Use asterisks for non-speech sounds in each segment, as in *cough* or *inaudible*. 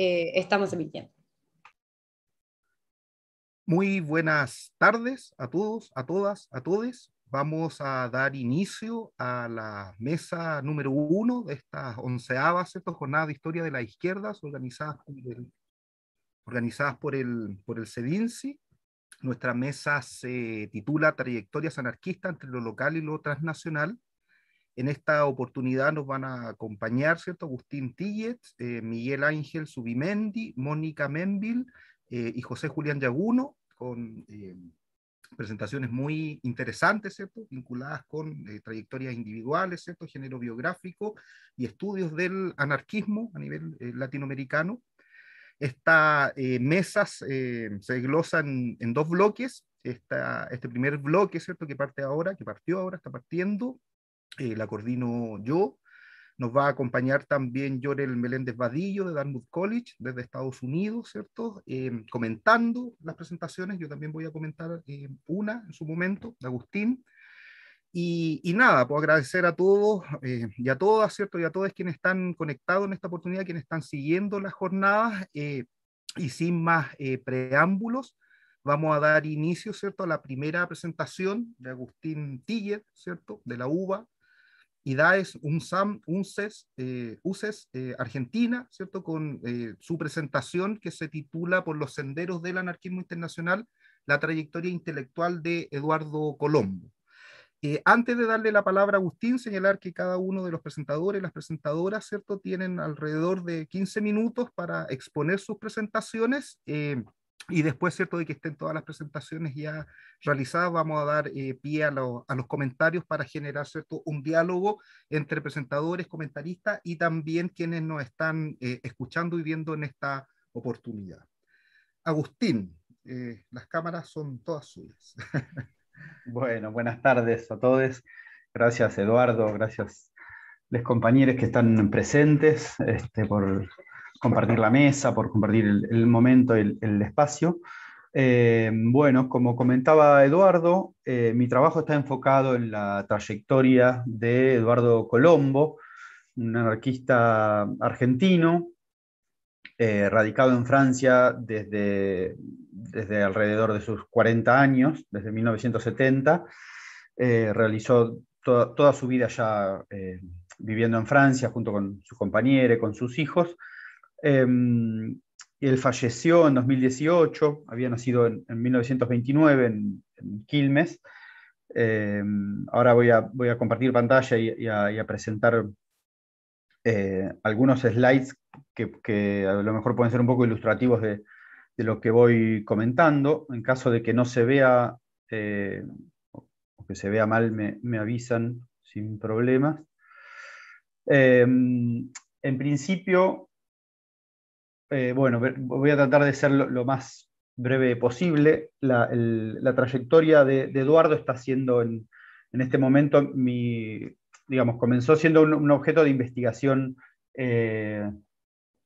eh, estamos emitiendo. Muy buenas tardes a todos, a todas, a todos. Vamos a dar inicio a la mesa número uno de estas onceavas jornadas de historia de las izquierdas organizadas por el, organizadas por el, por el CEDINCI. Nuestra mesa se titula Trayectorias anarquistas entre lo local y lo transnacional. En esta oportunidad nos van a acompañar, ¿cierto? Agustín Tillet, eh, Miguel Ángel Subimendi, Mónica Menville eh, y José Julián Yaguno, con eh, presentaciones muy interesantes, ¿cierto? Vinculadas con trayectorias individuales, ¿cierto? Género biográfico y estudios del anarquismo a nivel latinoamericano. Estas mesas se desglosan en dos bloques. este primer bloque, ¿cierto? Que parte ahora, que partió ahora, está partiendo, eh, la coordino yo. Nos va a acompañar también Jorel Meléndez Vadillo de Dartmouth College desde Estados Unidos, ¿cierto? Eh, comentando las presentaciones, yo también voy a comentar eh, una en su momento, de Agustín. Y, y, nada, puedo agradecer a todos y a todas, ¿cierto? Y a todos quienes están conectados en esta oportunidad, quienes están siguiendo las jornadas. y sin más preámbulos, vamos a dar inicio, ¿cierto?, a la primera presentación de Agustín Tiller, ¿cierto?, de la UBA, IDAES, UNSAM, UNCES, eh, UCES, eh, Argentina, ¿cierto? Con eh, su presentación que se titula Por los senderos del anarquismo internacional, la trayectoria intelectual de Eduardo Colombo. antes de darle la palabra a Agustín, señalar que cada uno de los presentadores las presentadoras, ¿cierto? Tienen alrededor de 15 minutos para exponer sus presentaciones y después, ¿cierto?, de que estén todas las presentaciones ya realizadas, vamos a dar eh, pie a, los comentarios para generar, ¿cierto?, un diálogo entre presentadores, comentaristas y también quienes nos están eh, escuchando y viendo en esta oportunidad. Agustín, eh, las cámaras son todas suyas. *laughs* bueno, buenas tardes a todos. Gracias, Eduardo. Gracias, los compañeros que están presentes este, por compartir la mesa, por compartir el, momento, el, el espacio. Eh, bueno, como comentaba Eduardo, eh, mi trabajo está enfocado en la trayectoria de Eduardo Colombo, un anarquista argentino, eh, radicado en Francia desde, desde alrededor de sus 40 años, desde 1970. realizó toda su vida ya viviendo en Francia junto con su compañera con sus hijos. Em, él falleció en 2018, había nacido en, 1929 en, Quilmes. Em, ahora voy a, compartir pantalla y, a, presentar eh, algunos slides que, a lo mejor pueden ser un poco ilustrativos de, lo que voy comentando. En caso de que no se vea eh, o que se vea mal, me, me avisan sin problemas. Em, en principio, eh, bueno, voy a tratar de ser lo, más breve posible. La, trayectoria de, Eduardo está siendo en, este momento, mi, digamos, comenzó siendo un, objeto de investigación eh,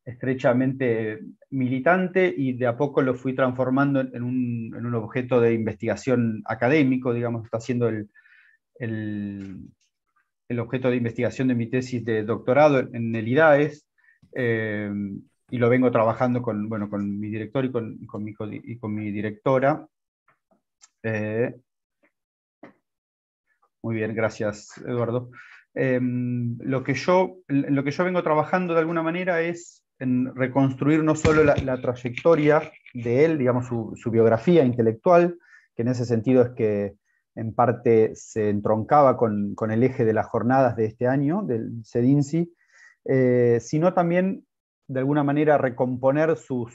estrechamente militante y de a poco lo fui transformando en un, objeto de investigación académico, digamos, está siendo el, objeto de investigación de mi tesis de doctorado en el IDAES. Eh, y lo vengo trabajando con, bueno, con mi director y con, con, mi, directora. Eh, muy bien, gracias Eduardo. Em, lo, que yo, lo que yo vengo trabajando de alguna manera es en reconstruir no solo la, trayectoria de él, digamos, su, biografía intelectual, que en ese sentido es que en parte se entroncaba con, con el eje de las jornadas de este año, del CEDINCI, eh, sino también de alguna manera recomponer sus,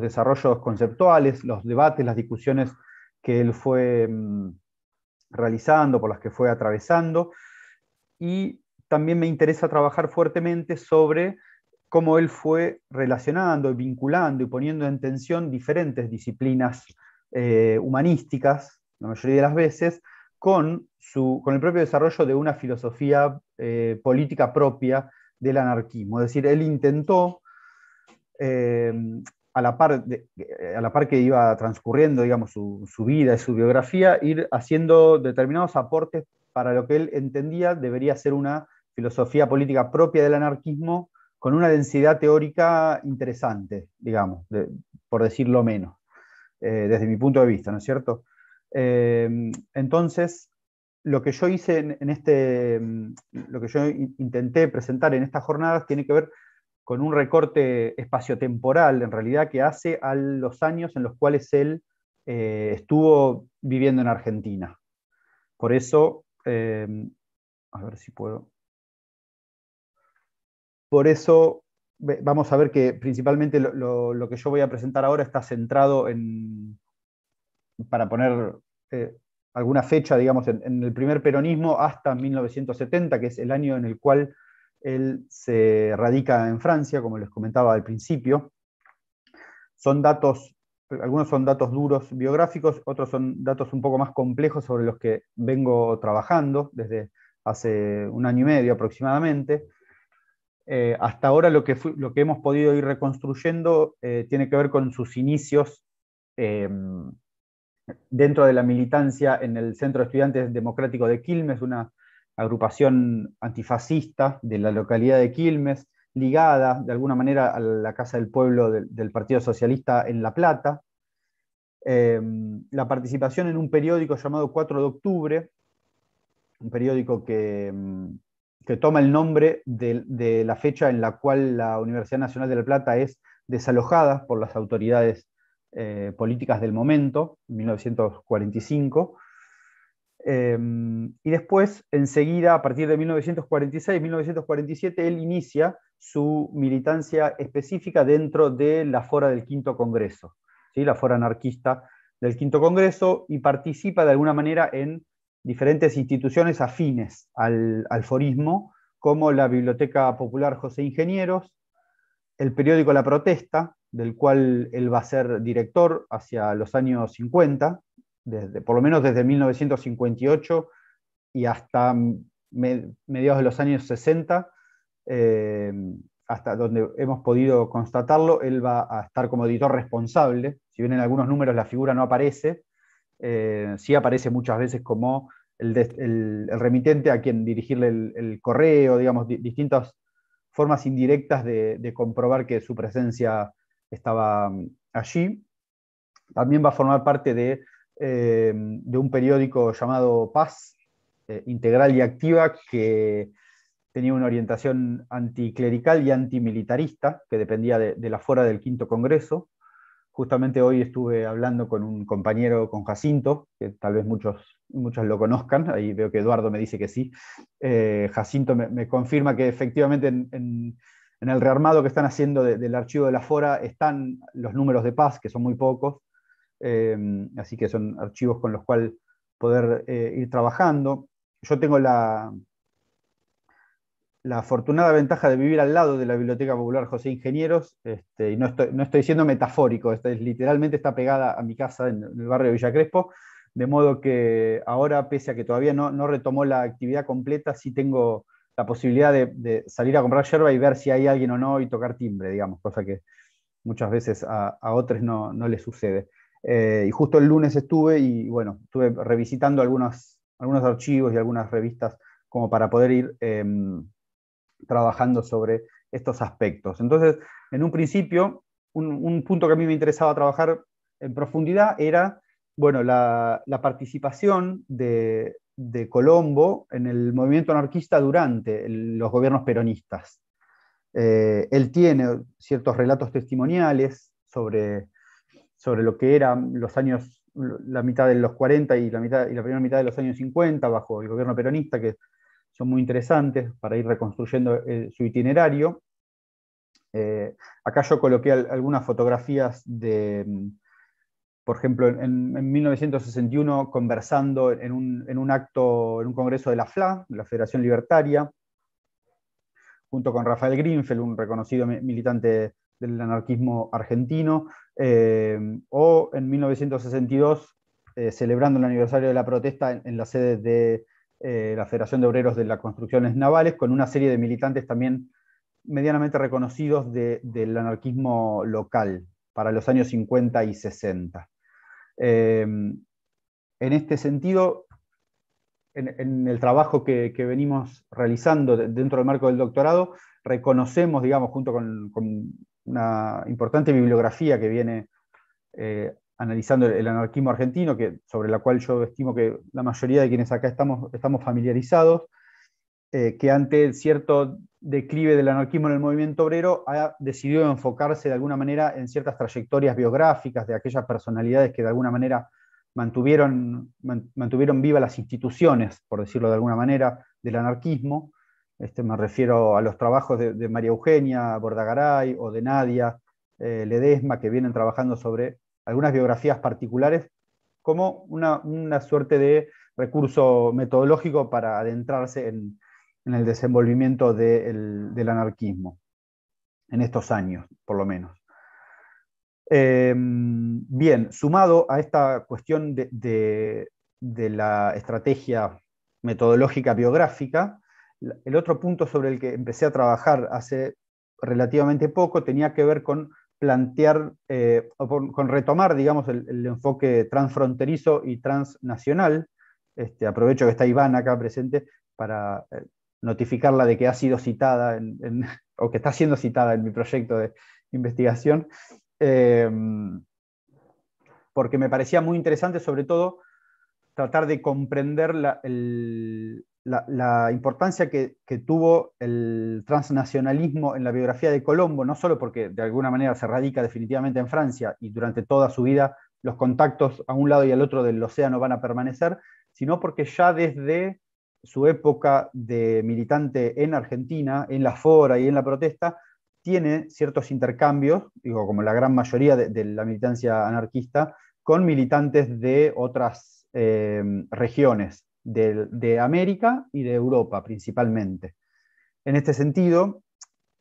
desarrollos conceptuales, los debates, las discusiones que él fue mm, realizando, por las que fue atravesando. Y también me interesa trabajar fuertemente sobre cómo él fue relacionando, vinculando y poniendo en tensión diferentes disciplinas eh, humanísticas, la mayoría de las veces, con, su, con el propio desarrollo de una filosofía eh, política propia del anarquismo. Es decir, él intentó, eh, a, la par a la par que iba transcurriendo digamos, su, vida y su biografía, ir haciendo determinados aportes para lo que él entendía debería ser una filosofía política propia del anarquismo con una densidad teórica interesante, digamos, por decirlo menos, eh, desde mi punto de vista, ¿no es cierto? Eh, entonces, lo que yo hice en, este, lo que yo intenté presentar en estas jornadas tiene que ver con un recorte espaciotemporal, en realidad, que hace a los años en los cuales él eh, estuvo viviendo en Argentina. Por eso, a ver si puedo. Por eso vamos a ver que principalmente lo, que yo voy a presentar ahora está centrado en, para poner eh, alguna fecha, digamos, en, el primer peronismo hasta 1970, que es el año en el cual él se radica en Francia, como les comentaba al principio. Son datos, algunos son datos duros biográficos, otros son datos un poco más complejos sobre los que vengo trabajando desde hace un año y medio aproximadamente. Eh, hasta ahora lo que, lo que hemos podido ir reconstruyendo eh, tiene que ver con sus inicios em, dentro de la militancia en el Centro de Estudiantes Democrático de Quilmes, una agrupación antifascista de la localidad de Quilmes, ligada de alguna manera a la Casa del Pueblo del, Partido Socialista en La Plata. Em, la participación en un periódico llamado 4 de octubre, un periódico que em, que toma el nombre de, la fecha en la cual la Universidad Nacional de La Plata es desalojada por las autoridades eh, políticas del momento, 1945. Em, y después, enseguida, a partir de 1946-1947, él inicia su militancia específica dentro de la fora del Quinto Congreso, ¿sí? la fora anarquista del Quinto Congreso, y participa de alguna manera en diferentes instituciones afines al, forismo, como la Biblioteca Popular José Ingenieros, el periódico La Protesta, del cual él va a ser director hacia los años 50, desde, por lo menos desde 1958 y hasta mediados de los años 60, eh, hasta donde hemos podido constatarlo, él va a estar como editor responsable, si bien en algunos números la figura no aparece, eh, sí aparece muchas veces como el, remitente a quien dirigirle el, correo, digamos, distintas formas indirectas de, comprobar que su presencia estaba mm, allí. También va a formar parte de, eh, un periódico llamado Paz, eh, integral y activa, que tenía una orientación anticlerical y antimilitarista, que dependía de, de la fuera del Quinto Congreso. Justamente hoy estuve hablando con un compañero, con Jacinto, que tal vez muchos, muchos lo conozcan, ahí veo que Eduardo me dice que sí. Eh, Jacinto me, confirma que efectivamente en, el rearmado que están haciendo del archivo de la Fora están los números de paz, que son muy pocos, eh, así que son archivos con los cuales poder eh, ir trabajando. Yo tengo la, la afortunada ventaja de vivir al lado de la Biblioteca Popular José Ingenieros, este, y no estoy, no siendo metafórico, literalmente está pegada a mi casa en, el barrio de Villa Crespo, de modo que ahora, pese a que todavía no retomó la actividad completa, sí tengo la posibilidad de, salir a comprar yerba y ver si hay alguien o no y tocar timbre, digamos, cosa que muchas veces a, otros no, no les sucede. Eh, y justo el lunes estuve y bueno, estuve revisitando algunos, algunos archivos y algunas revistas como para poder ir em, trabajando sobre estos aspectos. Entonces, en un principio, un, punto que a mí me interesaba trabajar en profundidad era bueno, la, participación de, Colombo en el movimiento anarquista durante los gobiernos peronistas. Eh, él tiene ciertos relatos testimoniales sobre, sobre lo que eran los años, la mitad de los 40 y la, mitad, y la primera mitad de los años 50 bajo el gobierno peronista, que son muy interesantes para ir reconstruyendo eh, su itinerario. Eh, acá yo coloqué algunas fotografías de, por ejemplo, en, 1961 conversando en un, acto, en un congreso de la FLA, la Federación Libertaria, junto con Rafael Grinfeld, un reconocido militante del anarquismo argentino, eh, o en 1962 celebrando el aniversario de la protesta en la sede de eh, la Federación de Obreros de las Construcciones Navales, con una serie de militantes también medianamente reconocidos del anarquismo local para los años 50 y 60. Em, en este sentido, en, el trabajo que, venimos realizando dentro del marco del doctorado, reconocemos, digamos, junto con, una importante bibliografía que viene eh, analizando el, anarquismo argentino, que, sobre la cual yo estimo que la mayoría de quienes acá estamos, estamos familiarizados, eh, que ante cierto declive del anarquismo en el movimiento obrero ha decidido enfocarse de alguna manera en ciertas trayectorias biográficas de aquellas personalidades que de alguna manera mantuvieron, mantuvieron vivas las instituciones, por decirlo de alguna manera, del anarquismo. Este, me refiero a los trabajos de, María Eugenia Bordagaray o de Nadia eh, Ledesma, que vienen trabajando sobre algunas biografías particulares como una, suerte de recurso metodológico para adentrarse en, el desenvolvimiento del anarquismo, en estos años, por lo menos. Em, bien, sumado a esta cuestión de, la estrategia metodológica biográfica, el otro punto sobre el que empecé a trabajar hace relativamente poco tenía que ver con plantear, eh, con retomar, digamos, el, enfoque transfronterizo y transnacional. Este, aprovecho que está Iván acá presente para eh, notificarla de que ha sido citada *laughs* o que está siendo citada en mi proyecto de investigación. Em, porque me parecía muy interesante, sobre todo, tratar de comprender la, importancia que, tuvo el transnacionalismo en la biografía de Colombo, no solo porque de alguna manera se radica definitivamente en Francia y durante toda su vida los contactos a un lado y al otro del océano van a permanecer, sino porque ya desde su época de militante en Argentina, en la fora y en la protesta, tiene ciertos intercambios, digo, como la gran mayoría de, la militancia anarquista, con militantes de otras eh, regiones de, América y de Europa principalmente. En este sentido,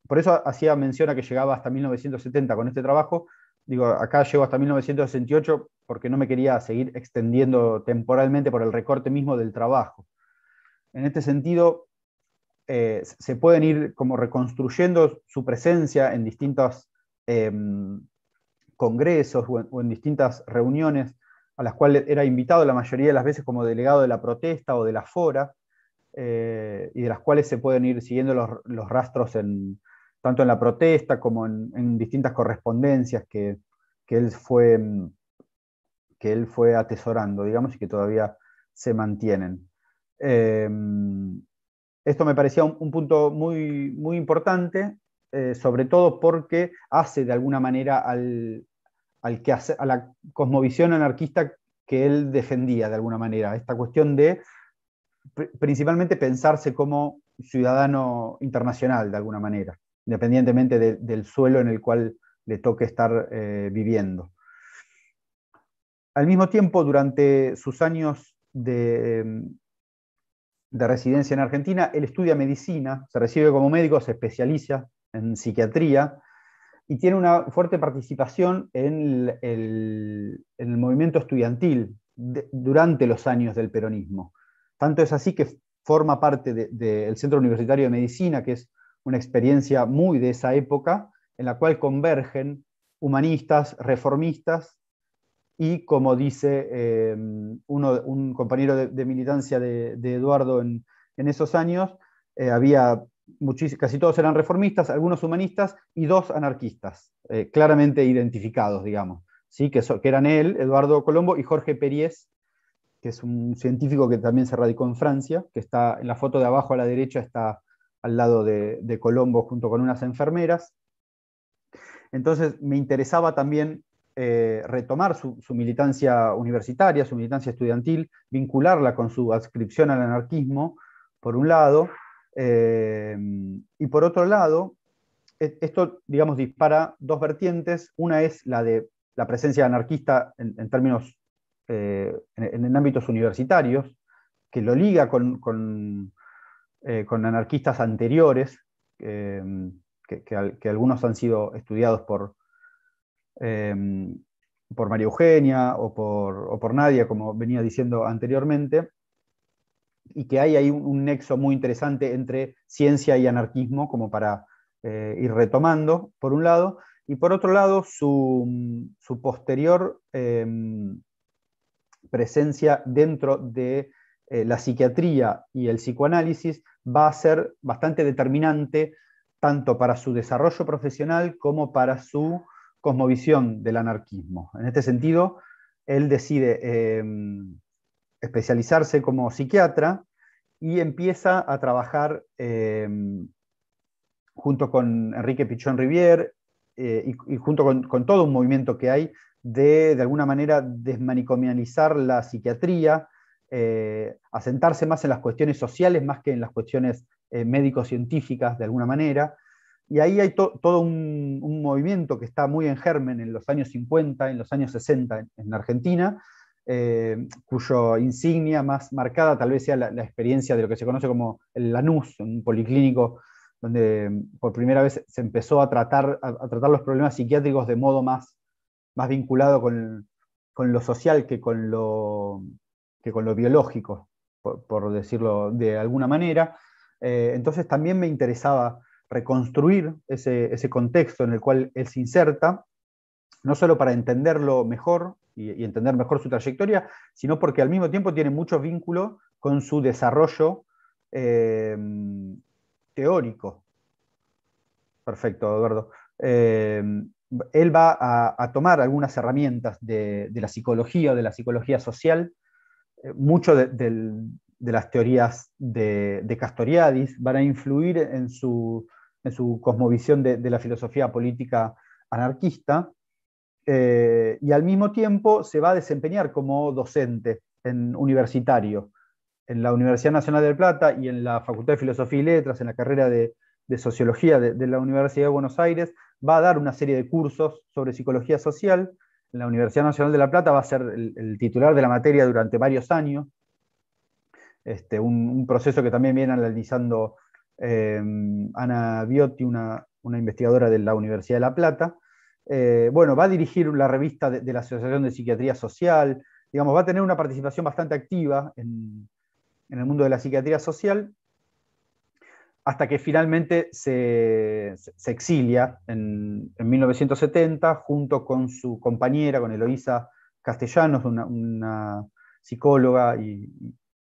por eso hacía mención a que llegaba hasta 1970 con este trabajo, digo, acá llego hasta 1968 porque no me quería seguir extendiendo temporalmente por el recorte mismo del trabajo. En este sentido, eh, se pueden ir como reconstruyendo su presencia en distintos em, congresos o en, distintas reuniones a las cuales era invitado la mayoría de las veces como delegado de la protesta o de la fora, eh, y de las cuales se pueden ir siguiendo los, rastros en, tanto en la protesta como en, distintas correspondencias que, él fue, que él fue atesorando, digamos, y que todavía se mantienen. Em, esto me parecía un, punto muy, muy importante, eh, sobre todo porque hace de alguna manera al, que a la cosmovisión anarquista que él defendía de alguna manera, esta cuestión de principalmente pensarse como ciudadano internacional de alguna manera, independientemente del suelo en el cual le toque estar eh, viviendo. Al mismo tiempo, durante sus años de, de residencia en Argentina, él estudia medicina, se recibe como médico, se especializa en psiquiatría y tiene una fuerte participación en el, movimiento estudiantil durante los años del peronismo. Tanto es así que forma parte del Centro Universitario de Medicina, que es una experiencia muy de esa época, en la cual convergen humanistas, reformistas y como dice eh, uno, un compañero de, militancia de, Eduardo en, esos años, eh, había casi todos eran reformistas, algunos humanistas y dos anarquistas, eh, claramente identificados, digamos, ¿sí? que, que, eran él, Eduardo Colombo, y Jorge Periés, que es un científico que también se radicó en Francia, que está en la foto de abajo a la derecha, está al lado de Colombo junto con unas enfermeras. Entonces me interesaba también eh, retomar su, militancia universitaria, su militancia estudiantil, vincularla con su adscripción al anarquismo, por un lado, eh, y por otro lado, e, esto, digamos, dispara dos vertientes. Una es la de la presencia anarquista en, términos, eh, en, ámbitos universitarios, que lo liga con, con, anarquistas anteriores, que, algunos han sido estudiados por, Em, por María Eugenia o por, Nadia, como venía diciendo anteriormente, y que hay ahí un, nexo muy interesante entre ciencia y anarquismo, como para eh, ir retomando, por un lado, y por otro lado, su, posterior em, presencia dentro de eh, la psiquiatría y el psicoanálisis va a ser bastante determinante tanto para su desarrollo profesional como para su cosmovisión del anarquismo. En este sentido, él decide em, especializarse como psiquiatra y empieza a trabajar em, junto con Enrique Pichón Rivière eh, y, junto con, todo un movimiento que hay de, de alguna manera, desmanicomializar la psiquiatría, eh, asentarse más en las cuestiones sociales más que en las cuestiones eh, médico-científicas, de alguna manera. Y ahí hay todo un, movimiento que está muy en germen en los años 50, en los años 60 en, Argentina, eh, cuyo insignia más marcada tal vez sea la, experiencia de lo que se conoce como el Lanús, un policlínico donde mm, por primera vez se empezó a tratar, a, tratar los problemas psiquiátricos de modo más, más vinculado con, lo social que con lo, que con biológico, por, decirlo de alguna manera. Eh, entonces también me interesaba reconstruir ese, contexto en el cual él se inserta, no solo para entenderlo mejor y, entender mejor su trayectoria, sino porque al mismo tiempo tiene mucho vínculo con su desarrollo eh, teórico. Perfecto, Eduardo. Eh, él va a, tomar algunas herramientas de, la psicología o de la psicología social, eh, mucho de, las teorías de, Castoriadis van a influir en su, cosmovisión de, la filosofía política anarquista, eh, y al mismo tiempo se va a desempeñar como docente en universitario en la Universidad Nacional del Plata y en la Facultad de Filosofía y Letras, en la carrera de, Sociología de, la Universidad de Buenos Aires, va a dar una serie de cursos sobre psicología social. En la Universidad Nacional de La Plata va a ser el, titular de la materia durante varios años. Este, un, proceso que también viene analizando eh, Ana Biotti, una, investigadora de la Universidad de La Plata. Eh, bueno, va a dirigir la revista de, la Asociación de Psiquiatría Social, digamos, va a tener una participación bastante activa en, en el mundo de la psiquiatría social, hasta que finalmente se, exilia en, 1970 junto con su compañera, con Eloísa Castellanos, una, psicóloga y,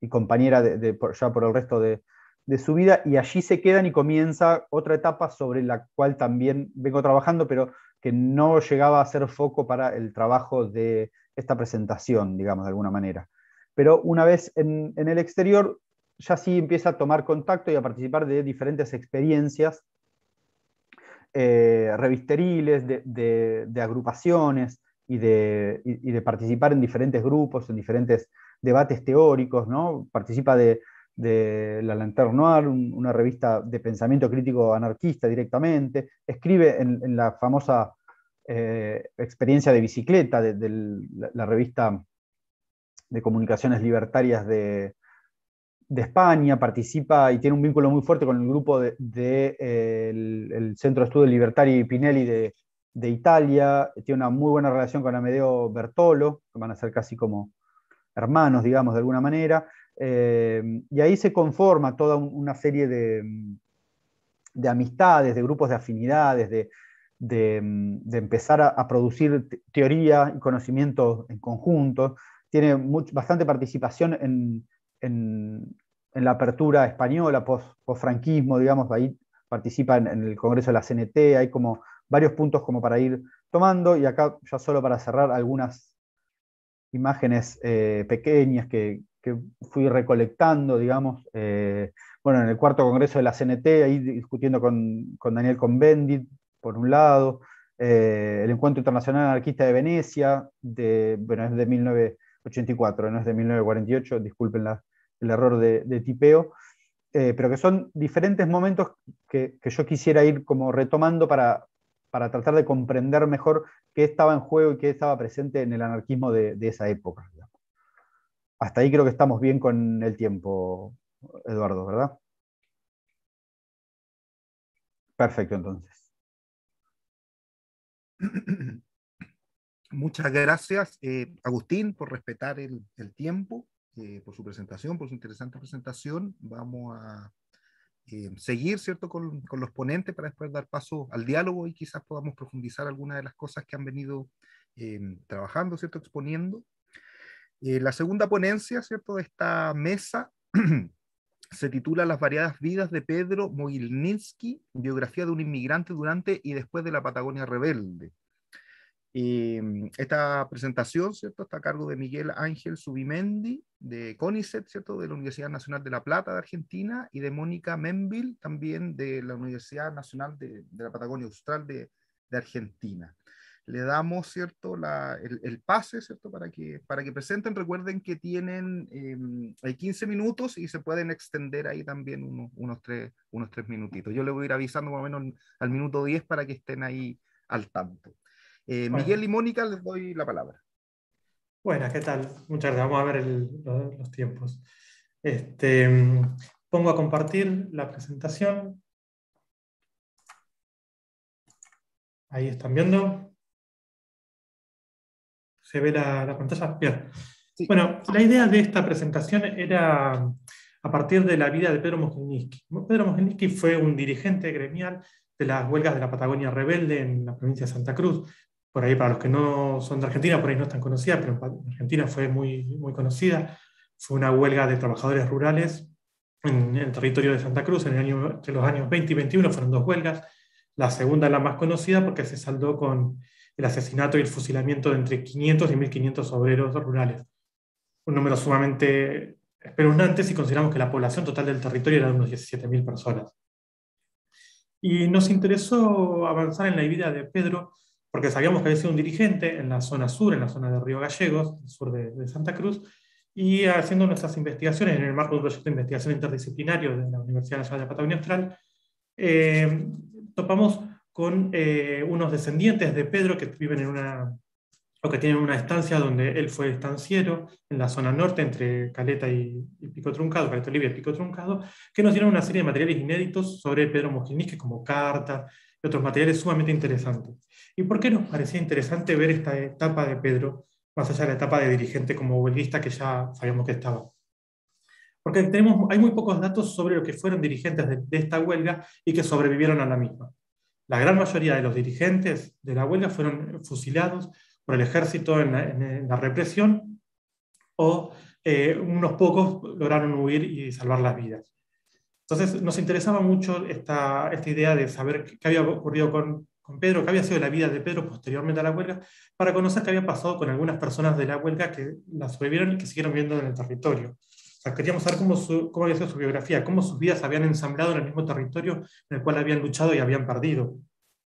compañera de, ya por el resto de, su vida, y allí se quedan y comienza otra etapa sobre la cual también vengo trabajando, pero que no llegaba a ser foco para el trabajo de esta presentación, digamos, de alguna manera pero una vez en, el exterior ya sí empieza a tomar contacto y a participar de diferentes experiencias eh, revisteriles, de, agrupaciones y de, participar en diferentes grupos, en diferentes debates teóricos, ¿no? Participa de, La Lanterne Noir, una revista de pensamiento crítico anarquista directamente, escribe en, la famosa eh, experiencia de bicicleta de, la, revista de Comunicaciones Libertarias de, España, participa y tiene un vínculo muy fuerte con el grupo del de, el, Centro de Estudio Libertario Pinelli de, de, Italia, tiene una muy buena relación con Amedeo Bertolo, que van a ser casi como hermanos, digamos, de alguna manera, eh, y ahí se conforma toda una serie de, de amistades, de grupos de afinidades, de, de, empezar a, producir teoría y conocimiento en conjunto. Tiene bastante participación en, la apertura española, post-franquismo, digamos, ahí participa en, el Congreso de la CNT, hay como varios puntos como para ir tomando, y acá ya solo para cerrar algunas imágenes eh, pequeñas que, fui recolectando, digamos, eh, bueno, en el cuarto Congreso de la CNT, ahí discutiendo con, Daniel Convendit, por un lado, eh, el Encuentro Internacional Anarquista de Venecia, bueno, es de 19 84, no es de 1948, disculpen el error de, tipeo, eh, pero que son diferentes momentos que, yo quisiera ir como retomando para, para, tratar de comprender mejor qué estaba en juego y qué estaba presente en el anarquismo de, esa época. Hasta ahí creo que estamos bien con el tiempo, Eduardo, ¿verdad? Perfecto, entonces. *clears throat* Muchas gracias, eh, Agustín, por respetar el, tiempo, eh, por su presentación, por su interesante presentación. Vamos a eh, seguir, ¿cierto?, con, los ponentes para después dar paso al diálogo y quizás podamos profundizar algunas de las cosas que han venido trabajando, ¿cierto?, exponiendo. Eh, la segunda ponencia, ¿cierto?, de esta mesa *clears throat* se titula Las variadas vidas de Pedro Mogilninsky, biografía de un inmigrante durante y después de la Patagonia rebelde. Mm, esta presentación, ¿cierto? Está a cargo de Miguel Ángel Subimendi, de CONICET, ¿cierto? De la Universidad Nacional de La Plata de Argentina, y de Mónica Menville, también de la Universidad Nacional de, la Patagonia Austral de, Argentina. Le damos, ¿cierto? el, pase, ¿cierto? Para que, para que presenten. Recuerden que tienen em, hay 15 minutos y se pueden extender ahí también unos, unos, tres, unos tres minutitos. Yo les voy a ir avisando más o menos al minuto 10 para que estén ahí al tanto. Eh, Miguel y Mónica, les doy la palabra. Buenas, ¿qué tal? Muchas gracias. Vamos a ver los, tiempos. Este, pongo a compartir la presentación. Ahí están viendo. ¿Se ve la, pantalla? Bien. Bueno, la idea de esta presentación era a partir de la vida de Pedro Mojiniski. Pedro Mojiniski fue un dirigente gremial de las huelgas de la Patagonia Rebelde en la provincia de Santa Cruz, por ahí para los que no son de Argentina, por ahí no es tan conocida, pero en Argentina fue muy, muy conocida. Fue una huelga de trabajadores rurales en, el territorio de Santa Cruz en el año, entre los años 20 y 21, fueron dos huelgas. La segunda, la más conocida, porque se saldó con el asesinato y el fusilamiento de entre 500 y 1500 obreros rurales. Un número sumamente espeluznante si consideramos que la población total del territorio era de unos 17.000 personas. Y nos interesó avanzar en la vida de Pedro porque sabíamos que había sido un dirigente en la zona sur, en la zona de Río Gallegos, sur de, Santa Cruz, y haciendo nuestras investigaciones en el marco de un proyecto de investigación interdisciplinario de la Universidad Nacional de Patagonia Austral, eh, topamos con eh, unos descendientes de Pedro que viven en una, o que tienen una estancia donde él fue estanciero, en la zona norte, entre Caleta y, Pico Truncado, Caleta Olivia y Pico Truncado, que nos dieron una serie de materiales inéditos sobre Pedro Mojinique, como cartas y otros materiales sumamente interesantes. ¿Y por qué nos parecía interesante ver esta etapa de Pedro, más allá de la etapa de dirigente como huelguista que ya sabíamos que estaba? Porque tenemos, hay muy pocos datos sobre lo que fueron dirigentes de, esta huelga y que sobrevivieron a la misma. La gran mayoría de los dirigentes de la huelga fueron fusilados por el ejército en la, represión o eh, unos pocos lograron huir y salvar las vidas. Entonces nos interesaba mucho esta, esta idea de saber qué había ocurrido con con Pedro, que había sido la vida de Pedro posteriormente a la huelga, para conocer qué había pasado con algunas personas de la huelga que la sobrevivieron y que siguieron viviendo en el territorio. Sea, queríamos saber cómo, cómo había sido su biografía, cómo sus vidas habían ensamblado en el mismo territorio en el cual habían luchado y habían perdido.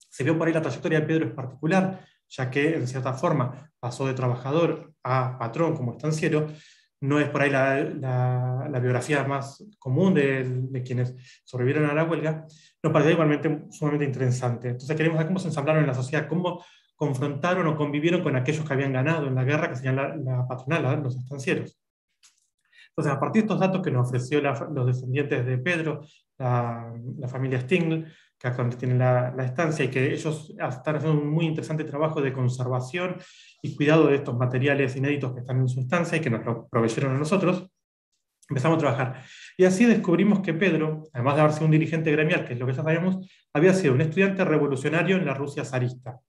Se vio por ahí la trayectoria de Pedro en particular, ya que en cierta forma pasó de trabajador a patrón como estanciero, no es por ahí la, la, biografía más común de, de, quienes sobrevivieron a la huelga, nos pareció igualmente sumamente interesante. Entonces queremos ver cómo se ensamblaron en la sociedad, cómo confrontaron o convivieron con aquellos que habían ganado en la guerra, que serían la, la patronal, los estancieros. Entonces, a partir de estos datos que nos ofreció los descendientes de Pedro, la, familia Stingl, que actualmente tiene la, estancia y que ellos están haciendo un muy interesante trabajo de conservación y cuidado de estos materiales inéditos que están en su estancia y que nos lo proveyeron a nosotros, empezamos a trabajar. Y así descubrimos que Pedro, además de haber sido un dirigente gremial, que es lo que ya sabemos, había sido un estudiante revolucionario en la Rusia zarista.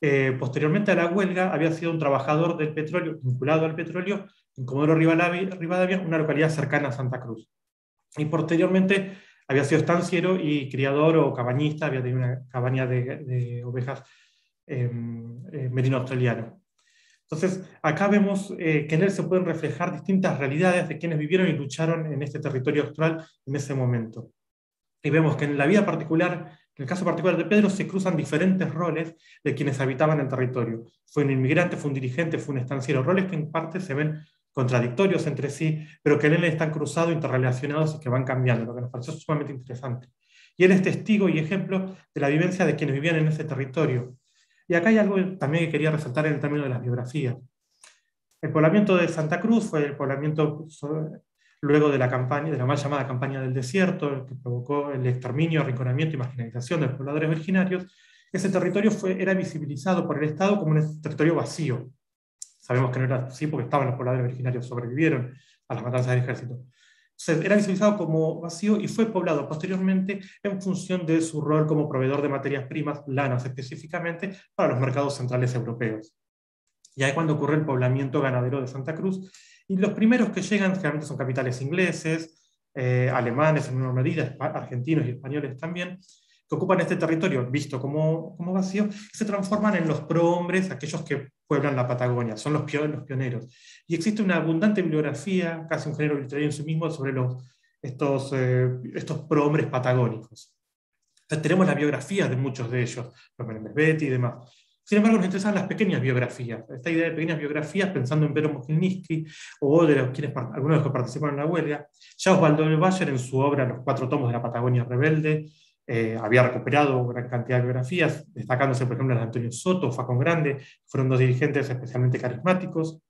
Eh, posteriormente a la huelga, había sido un trabajador del petróleo, vinculado al petróleo, en Comodoro Rivadavia, una localidad cercana a Santa Cruz. Y posteriormente había sido estanciero y criador o cabañista, había tenido una cabaña de, ovejas em, eh, merino australiano. Entonces, acá vemos eh, que en él se pueden reflejar distintas realidades de quienes vivieron y lucharon en este territorio austral en ese momento. Y vemos que en la vida particular, en el caso particular de Pedro, se cruzan diferentes roles de quienes habitaban el territorio. Fue un inmigrante, fue un dirigente, fue un estanciero, roles que en parte se ven contradictorios entre sí, pero que en él están cruzados, interrelacionados y que van cambiando, lo que nos pareció sumamente interesante. Y él es testigo y ejemplo de la vivencia de quienes vivían en ese territorio, y acá hay algo también que quería resaltar en el término de las biografías. El poblamiento de Santa Cruz fue el poblamiento luego de la campaña, de la mal llamada campaña del desierto, que provocó el exterminio, arrinconamiento y marginalización de los pobladores originarios. Ese territorio fue, era visibilizado por el Estado como un territorio vacío. Sabemos que no era así porque estaban los pobladores originarios, sobrevivieron a las matanzas del ejército era visualizado como vacío y fue poblado posteriormente en función de su rol como proveedor de materias primas, lanas específicamente, para los mercados centrales europeos. Y ahí cuando ocurre el poblamiento ganadero de Santa Cruz. Y los primeros que llegan generalmente son capitales ingleses, eh, alemanes en menor medida, argentinos y españoles también, que ocupan este territorio visto como, como vacío, y se transforman en los prohombres, aquellos que pueblan la Patagonia, son los, pioneros. Y existe una abundante bibliografía, casi un género literario en sí mismo, sobre los, estos, eh, estos prohombres patagónicos. Entonces, tenemos la biografía de muchos de ellos, los Betty y demás. Sin embargo, nos interesan las pequeñas biografías. Esta idea de pequeñas biografías, pensando en Pedro Mojilniski o de los, quienes, algunos de los que participaron en la huelga, ya Osvaldo Bayer en su obra Los cuatro tomos de la Patagonia Rebelde eh, había recuperado gran cantidad de biografías, destacándose, por ejemplo, las de Antonio Soto, Facón Grande, fueron dos dirigentes especialmente carismáticos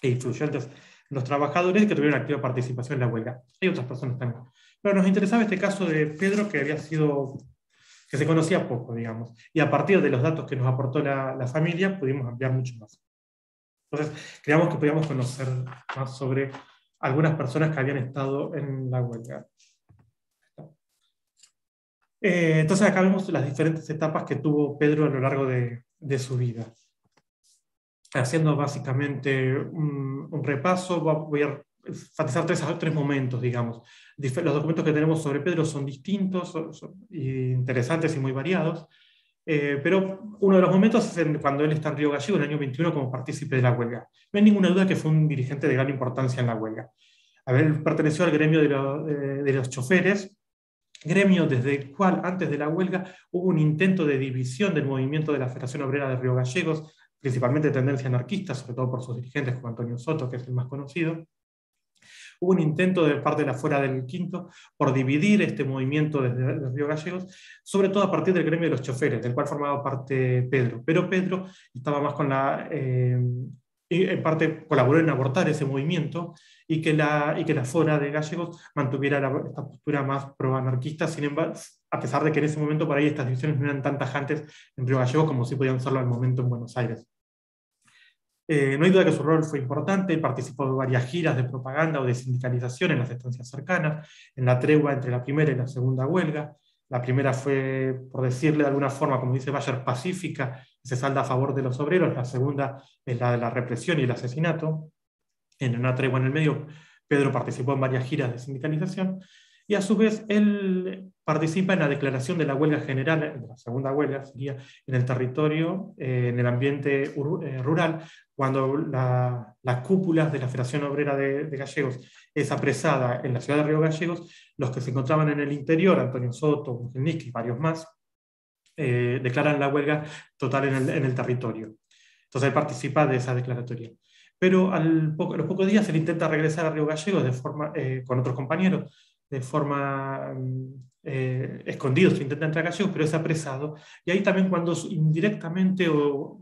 e influyentes en los trabajadores que tuvieron activa participación en la huelga. Hay otras personas también. Pero nos interesaba este caso de Pedro, que había sido que se conocía poco, digamos. Y a partir de los datos que nos aportó la, familia, pudimos ampliar mucho más. Entonces, creíamos que podíamos conocer más sobre algunas personas que habían estado en la huelga. Eh, entonces, acá vemos las diferentes etapas que tuvo Pedro a lo largo de, su vida. Haciendo básicamente un, un repaso, voy a enfatizar tres, tres momentos, digamos. Los documentos que tenemos sobre Pedro son distintos, son, interesantes y muy variados, eh, pero uno de los momentos es cuando él está en Río Gallego, en el año 21, como partícipe de la huelga. No hay ninguna duda que fue un dirigente de gran importancia en la huelga. A ver, perteneció al gremio de, de los choferes, gremio desde el cual, antes de la huelga, hubo un intento de división del movimiento de la Federación Obrera de Río Gallegos, principalmente de tendencia anarquista, sobre todo por sus dirigentes, como Antonio Soto, que es el más conocido. Hubo un intento de parte de la fuera del quinto por dividir este movimiento desde Río Gallegos, sobre todo a partir del gremio de los choferes, del cual formaba parte Pedro. Pero Pedro estaba más con la... Eh, en parte colaboró en abortar ese movimiento y que la, y que la Fora de Gallegos mantuviera esta postura más pro-anarquista, sin embargo, a pesar de que en ese momento por ahí estas divisiones no eran tan tajantes en Río Gallegos como sí podían serlo al momento en Buenos Aires. Eh, no hay duda que su rol fue importante, participó de varias giras de propaganda o de sindicalización en las estancias cercanas, en la tregua entre la primera y la segunda huelga. La primera fue, por decirle de alguna forma, como dice Bayer, pacífica, se salda a favor de los obreros. La segunda es la de la represión y el asesinato. En una tregua en el medio, Pedro participó en varias giras de sindicalización y a su vez él participa en la declaración de la huelga general, de la segunda huelga sería en el territorio, eh, en el ambiente eh, rural, cuando las cúpulas de la Federación Obrera de, Gallegos es apresada en la ciudad de Río Gallegos, los que se encontraban en el interior, Antonio Soto, Mujelniski y varios más, eh, declaran la huelga total en el, en el, territorio. Entonces él participa de esa declaratoria. Pero al a los pocos días él intenta regresar a Río Gallegos de forma, con otros compañeros de forma mm, eh, escondido, se intenta entrar a Gallegos, pero es apresado. Y ahí también cuando indirectamente o,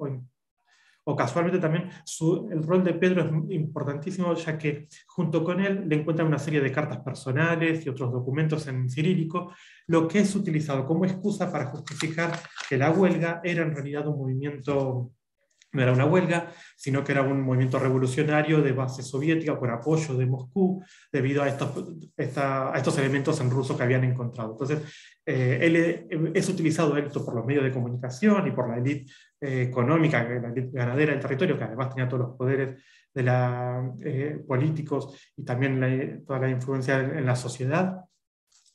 o, casualmente también su, el rol de Pedro es importantísimo, ya que junto con él le encuentran una serie de cartas personales y otros documentos en cirílico, lo que es utilizado como excusa para justificar que la huelga era en realidad un movimiento no era una huelga, sino que era un movimiento revolucionario de base soviética por apoyo de Moscú, debido a estos, elementos en ruso que habían encontrado. Entonces, eh, él es utilizado esto por los medios de comunicación y por la élite eh, económica, la élite ganadera del territorio, que además tenía todos los poderes de la, eh, políticos y también toda la influencia en, en la sociedad,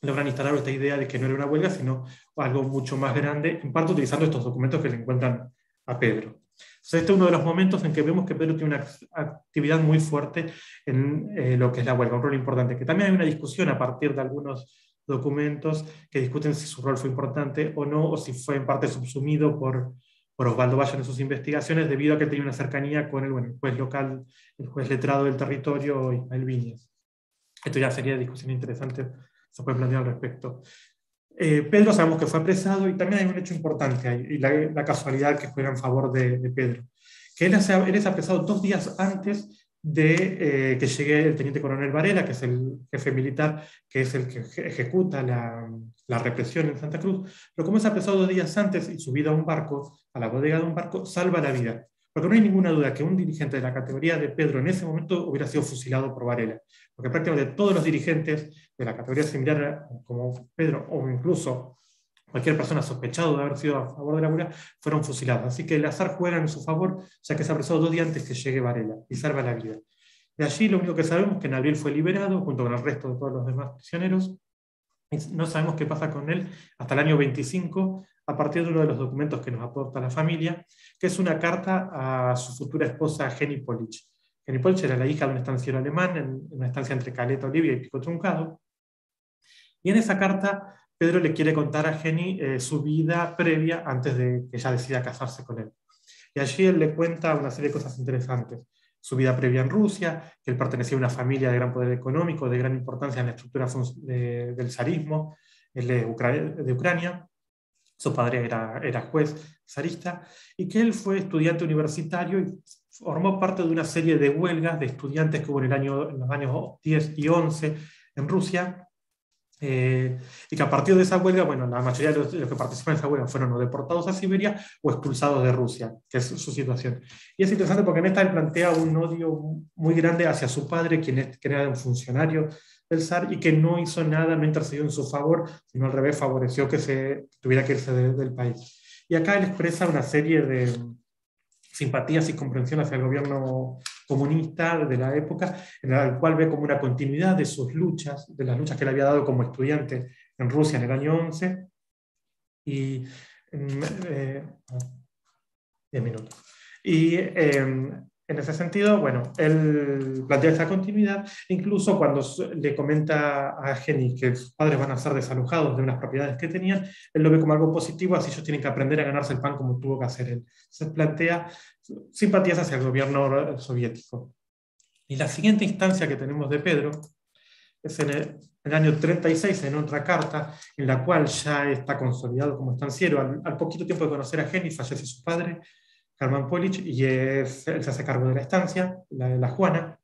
logran instalar esta idea de que no era una huelga, sino algo mucho más grande, en parte utilizando estos documentos que le encuentran a Pedro este es uno de los momentos en que vemos que Pedro tiene una actividad muy fuerte en eh, lo que es la huelga, un rol importante, que también hay una discusión a partir de algunos documentos que discuten si su rol fue importante o no, o si fue en parte subsumido por, por Osvaldo Valle en sus investigaciones, debido a que tenía una cercanía con el, bueno, juez local, el juez letrado del territorio, Ismael Viñez. Esto ya sería discusión interesante, se puede plantear al respecto. Eh, Pedro sabemos que fue apresado y también hay un hecho importante ahí, y la, casualidad que juega en favor de, Pedro, que él, es apresado dos días antes de eh, que llegue el teniente coronel Varela, que es el jefe militar, que es el que ejecuta la, la, represión en Santa Cruz, pero como es apresado dos días antes y subido a un barco, a la bodega de un barco, salva la vida. Porque no hay ninguna duda que un dirigente de la categoría de Pedro en ese momento hubiera sido fusilado por Varela. Porque prácticamente todos los dirigentes de la categoría similar como Pedro, o incluso cualquier persona sospechada de haber sido a favor de la huelga, fueron fusilados. Así que el azar juega en su favor, ya que se apresó dos días antes que llegue Varela y salva la vida. De allí lo único que sabemos es que en abril fue liberado junto con el resto de todos los demás prisioneros. no sabemos qué pasa con él hasta el año 25, a partir de uno de los documentos que nos aporta la familia, que es una carta a su futura esposa Jenny Polich. Jenny Polich era la hija de un estanciero alemán en una estancia entre Caleta, Olivia y Pico Truncado. Y en esa carta Pedro le quiere contar a Jenny eh, su vida previa antes de que ella decida casarse con él. Y allí él le cuenta una serie de cosas interesantes. Su vida previa en Rusia, que él pertenecía a una familia de gran poder económico, de gran importancia en la estructura del zarismo, él de, Ucrania. Su padre era, juez zarista y que él fue estudiante universitario y formó parte de una serie de huelgas de estudiantes que hubo en los años 10 y 11 en Rusia, eh, y que a partir de esa huelga, bueno, la mayoría de los, que participan en esa huelga fueron o deportados a Siberia o expulsados de Rusia, que es su situación. Y es interesante porque en esta él plantea un odio muy grande hacia su padre, quien, es, era un funcionario del zar y que no hizo nada, no intercedió en su favor, sino al revés favoreció que se tuviera que irse del país. Y acá él expresa una serie de simpatías y comprensión hacia el gobierno comunista de la época, en el cual ve como una continuidad de sus luchas, de las luchas que él había dado como estudiante en Rusia en el año 11. Y, eh, minutos. Y em, en ese sentido, bueno, él plantea esa continuidad, incluso cuando le comenta a Jenny que sus padres van a ser desalojados de unas propiedades que tenían, él lo ve como algo positivo, así ellos tienen que aprender a ganarse el pan como tuvo que hacer él. Se plantea simpatías hacia el gobierno soviético. Y la siguiente instancia que tenemos de Pedro es en el, año 36, en otra carta, en la cual ya está consolidado como estanciero. Al, al poquito tiempo de conocer a Jenny, fallece su padre, Carmen Polich, y él se hace cargo de la estancia, la de la Juana,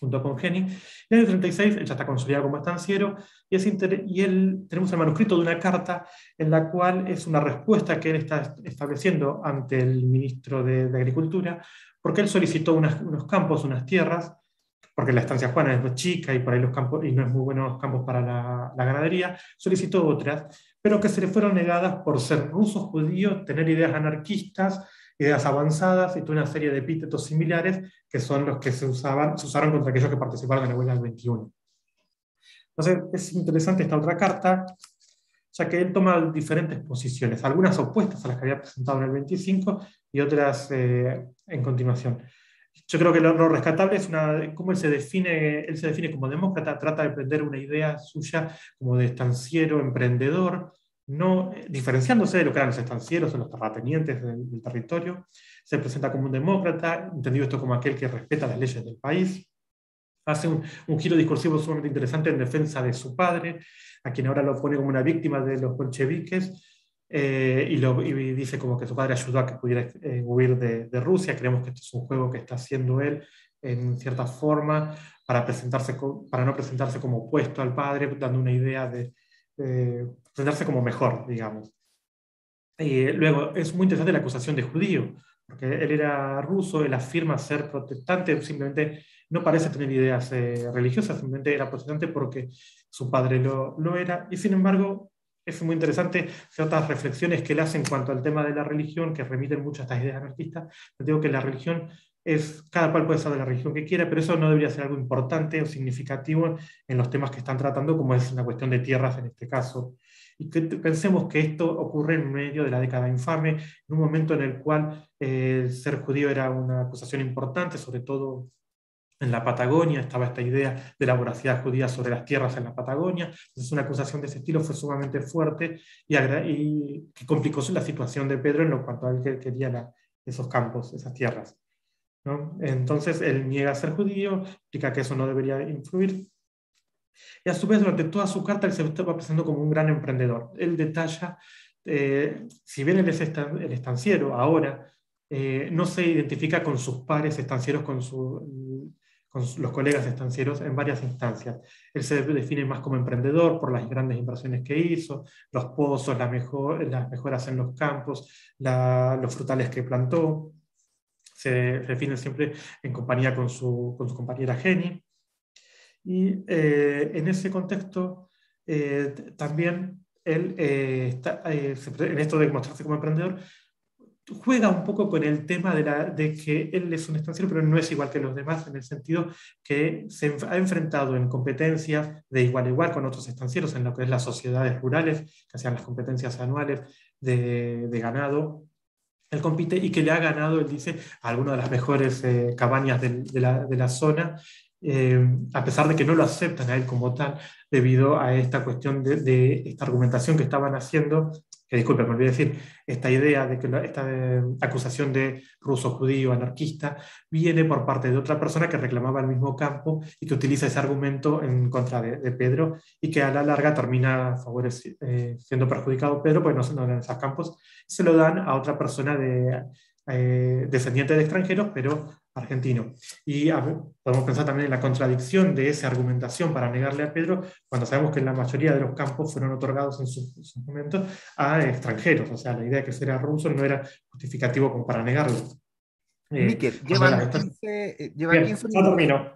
junto con Jenny. En el año 36 ella está consolidada como estanciero y, es y él, tenemos el manuscrito de una carta en la cual es una respuesta que él está estableciendo ante el ministro de, Agricultura, porque él solicitó unos campos, unas tierras, porque la estancia Juana es muy chica y por los campos y no es muy buenos campos para la, la ganadería, solicitó otras, pero que se le fueron negadas por ser rusos judíos, tener ideas anarquistas ideas avanzadas y toda una serie de epítetos similares que son los que se, usaban, se usaron contra aquellos que participaron en la huelga del 21. Entonces es interesante esta otra carta, ya que él toma diferentes posiciones, algunas opuestas a las que había presentado en el 25 y otras eh, en continuación. Yo creo que lo, rescatable es cómo él se, define, él se define como demócrata, trata de prender una idea suya como de estanciero, emprendedor, no, eh, diferenciándose de lo que eran los estancieros o los terratenientes del, territorio, se presenta como un demócrata, entendido esto como aquel que respeta las leyes del país, hace un, giro discursivo sumamente interesante en defensa de su padre, a quien ahora lo pone como una víctima de los bolcheviques, eh, y, lo, dice como que su padre ayudó a que pudiera eh, huir de, Rusia. Creemos que esto es un juego que está haciendo él en cierta forma para, presentarse, para no presentarse como opuesto al padre, dando una idea de, presentarse como mejor, digamos. Y luego, es muy interesante la acusación de judío, porque él era ruso, él afirma ser protestante, simplemente no parece tener ideas eh, religiosas, simplemente era protestante porque su padre lo, lo, era, y sin embargo, es muy interesante ciertas reflexiones que él hace en cuanto al tema de la religión, que remiten mucho a estas ideas anarquistas. digo que la religión es, cada cual puede ser de la religión que quiera, pero eso no debería ser algo importante o significativo en los temas que están tratando, como es la cuestión de tierras en este caso. Y que pensemos que esto ocurre en medio de la década infame, en un momento en el cual eh, ser judío era una acusación importante, sobre todo en la Patagonia, estaba esta idea de la voracidad judía sobre las tierras en la Patagonia, entonces una acusación de ese estilo fue sumamente fuerte y, y que complicó la situación de Pedro en lo cuanto a él que quería esos campos, esas tierras. Entonces él niega a ser judío, explica que eso no debería influir, y a su vez, durante toda su carta, él se va presentando como un gran emprendedor. Él detalla, eh, si bien él es el estanciero ahora, eh, no se identifica con sus pares estancieros, con, con los colegas estancieros en varias instancias. Él se define más como emprendedor por las grandes inversiones que hizo, los pozos, las mejoras en los campos, los frutales que plantó. Se define siempre en compañía con su, con su compañera Jenny. Y eh, en ese contexto, eh, también él está, en esto de mostrarse como emprendedor, juega un poco con el tema de, la, de, que él es un extranjero, pero no es igual que los demás, en el sentido que se ha enfrentado en competencias de igual a igual con otros extranjeros, en lo que es las sociedades rurales, que hacían las competencias anuales de, de ganado. Él compite y que le ha ganado, él dice, a alguna de las mejores eh, cabañas de, la, de, la, zona, eh, a pesar de que no lo aceptan a él como tal, debido a esta cuestión de, esta argumentación que estaban haciendo que disculpe, me olvidé decir, esta idea de que esta eh, acusación de ruso judío anarquista viene por parte de otra persona que reclamaba el mismo campo y que utiliza ese argumento en contra de, Pedro y que a la larga termina eh, siendo perjudicado. Pedro, pues no se dan esos campos, se lo dan a otra persona de, eh, descendiente de extranjeros, pero argentino. Y podemos pensar también en la contradicción de esa argumentación para negarle a Pedro, cuando sabemos que la mayoría de los campos fueron otorgados en sus su momentos a extranjeros. O sea, la idea de que ser ruso no era justificativo como para negarlo. Eh, llevan 15, eh, llevan 15 Ya terminó,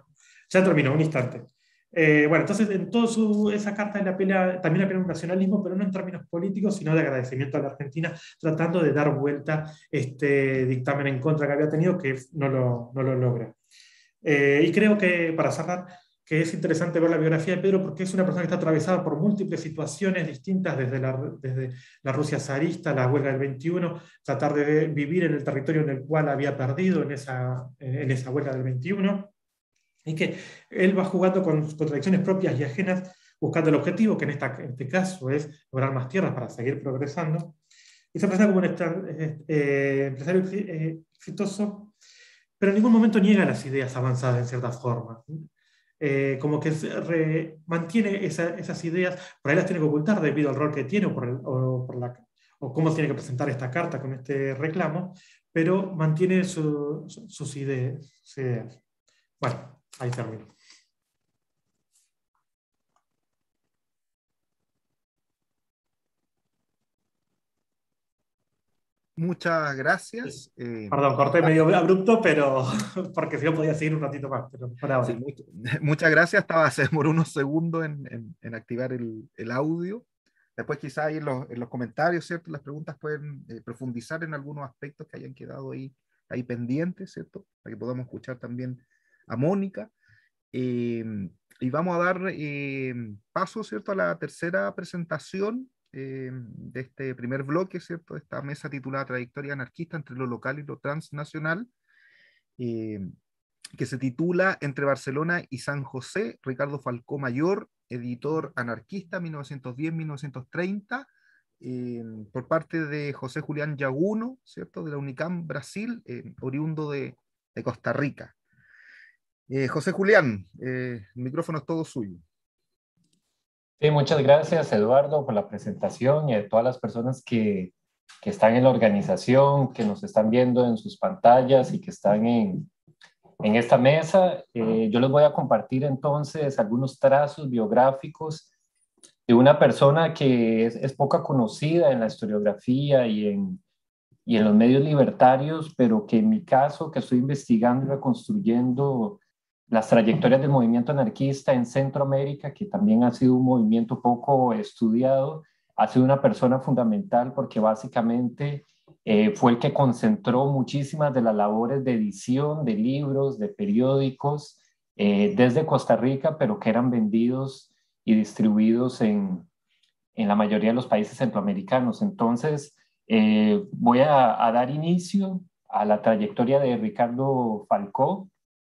ya terminó, un instante. Eh, bueno, entonces en toda esa carta de la pelea, también apela un nacionalismo, pero no en términos políticos, sino de agradecimiento a la Argentina, tratando de dar vuelta este dictamen en contra que había tenido, que no lo, no lo logra. Eh, y creo que, para cerrar, que es interesante ver la biografía de Pedro porque es una persona que está atravesada por múltiples situaciones distintas desde la, desde la Rusia zarista, la huelga del 21, tratar de vivir en el territorio en el cual había perdido en esa, en esa huelga del 21 y que él va jugando con contradicciones propias y ajenas, buscando el objetivo, que en, esta, en este caso es lograr más tierras para seguir progresando. Y se presenta como un eh, empresario eh, exitoso, pero en ningún momento niega las ideas avanzadas en cierta forma. Eh, como que re, mantiene esa, esas ideas, por ahí las tiene que ocultar debido al rol que tiene o, por, el, o, por la, o cómo tiene que presentar esta carta con este reclamo, pero mantiene su, su, sus ideas. Bueno, Ahí termino. Muchas gracias. Eh, Perdón, corté medio abrupto, pero *laughs* porque si no podía seguir un ratito más. Pero *laughs* muchas gracias. Estaba, se demoró unos segundos en, en, activar el, el, audio. Después quizá ahí en los, en los, comentarios, ¿cierto? Las preguntas pueden eh, profundizar en algunos aspectos que hayan quedado ahí, ahí pendientes, ¿cierto? Para que podamos escuchar también a Mónica. Em, y vamos a dar em, paso, ¿cierto?, a la tercera presentación em, de este primer bloque, ¿cierto?, de esta mesa titulada Trayectoria anarquista entre lo local y lo transnacional, que se titula Entre Barcelona y San José, Ricardo Falcó Mayor, editor anarquista 1910-1930, por parte de José Julián Yaguno, ¿cierto?, de la UNICAM Brasil, oriundo de, de Costa Rica. Eh, José Julián, eh, el micrófono es todo suyo. Sí, muchas gracias Eduardo por la presentación y a todas las personas que, que, están en la organización, que nos están viendo en sus pantallas y que están en, en esta mesa. Eh, yo les voy a compartir entonces algunos trazos biográficos de una persona que es, es poca conocida en la historiografía y en, y en los medios libertarios, pero que en mi caso, que estoy investigando y reconstruyendo las trayectorias del movimiento anarquista en Centroamérica, que también ha sido un movimiento poco estudiado, ha sido una persona fundamental porque básicamente eh, fue el que concentró muchísimas de las labores de edición de libros, de periódicos, eh, desde Costa Rica, pero que eran vendidos y distribuidos en, en la mayoría de los países centroamericanos. Entonces, eh, voy a, a, dar inicio a la trayectoria de Ricardo Falcó,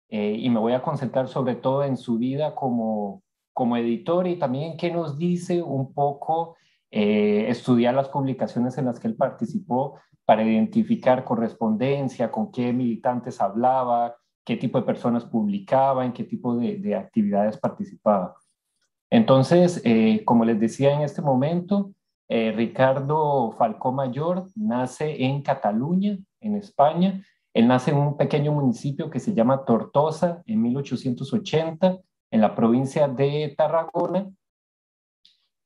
eh, y me voy a concentrar sobre todo en su vida como, como editor y también qué nos dice un poco eh, estudiar las publicaciones en las que él participó para identificar correspondencia, con qué militantes hablaba, qué tipo de personas publicaba, en qué tipo de, de actividades participaba. Entonces, eh, como les decía en este momento, Ricardo Falcó Mayor nace en Cataluña, en España, él nace en un pequeño municipio que se llama Tortosa en 1880, en la provincia de Tarragona.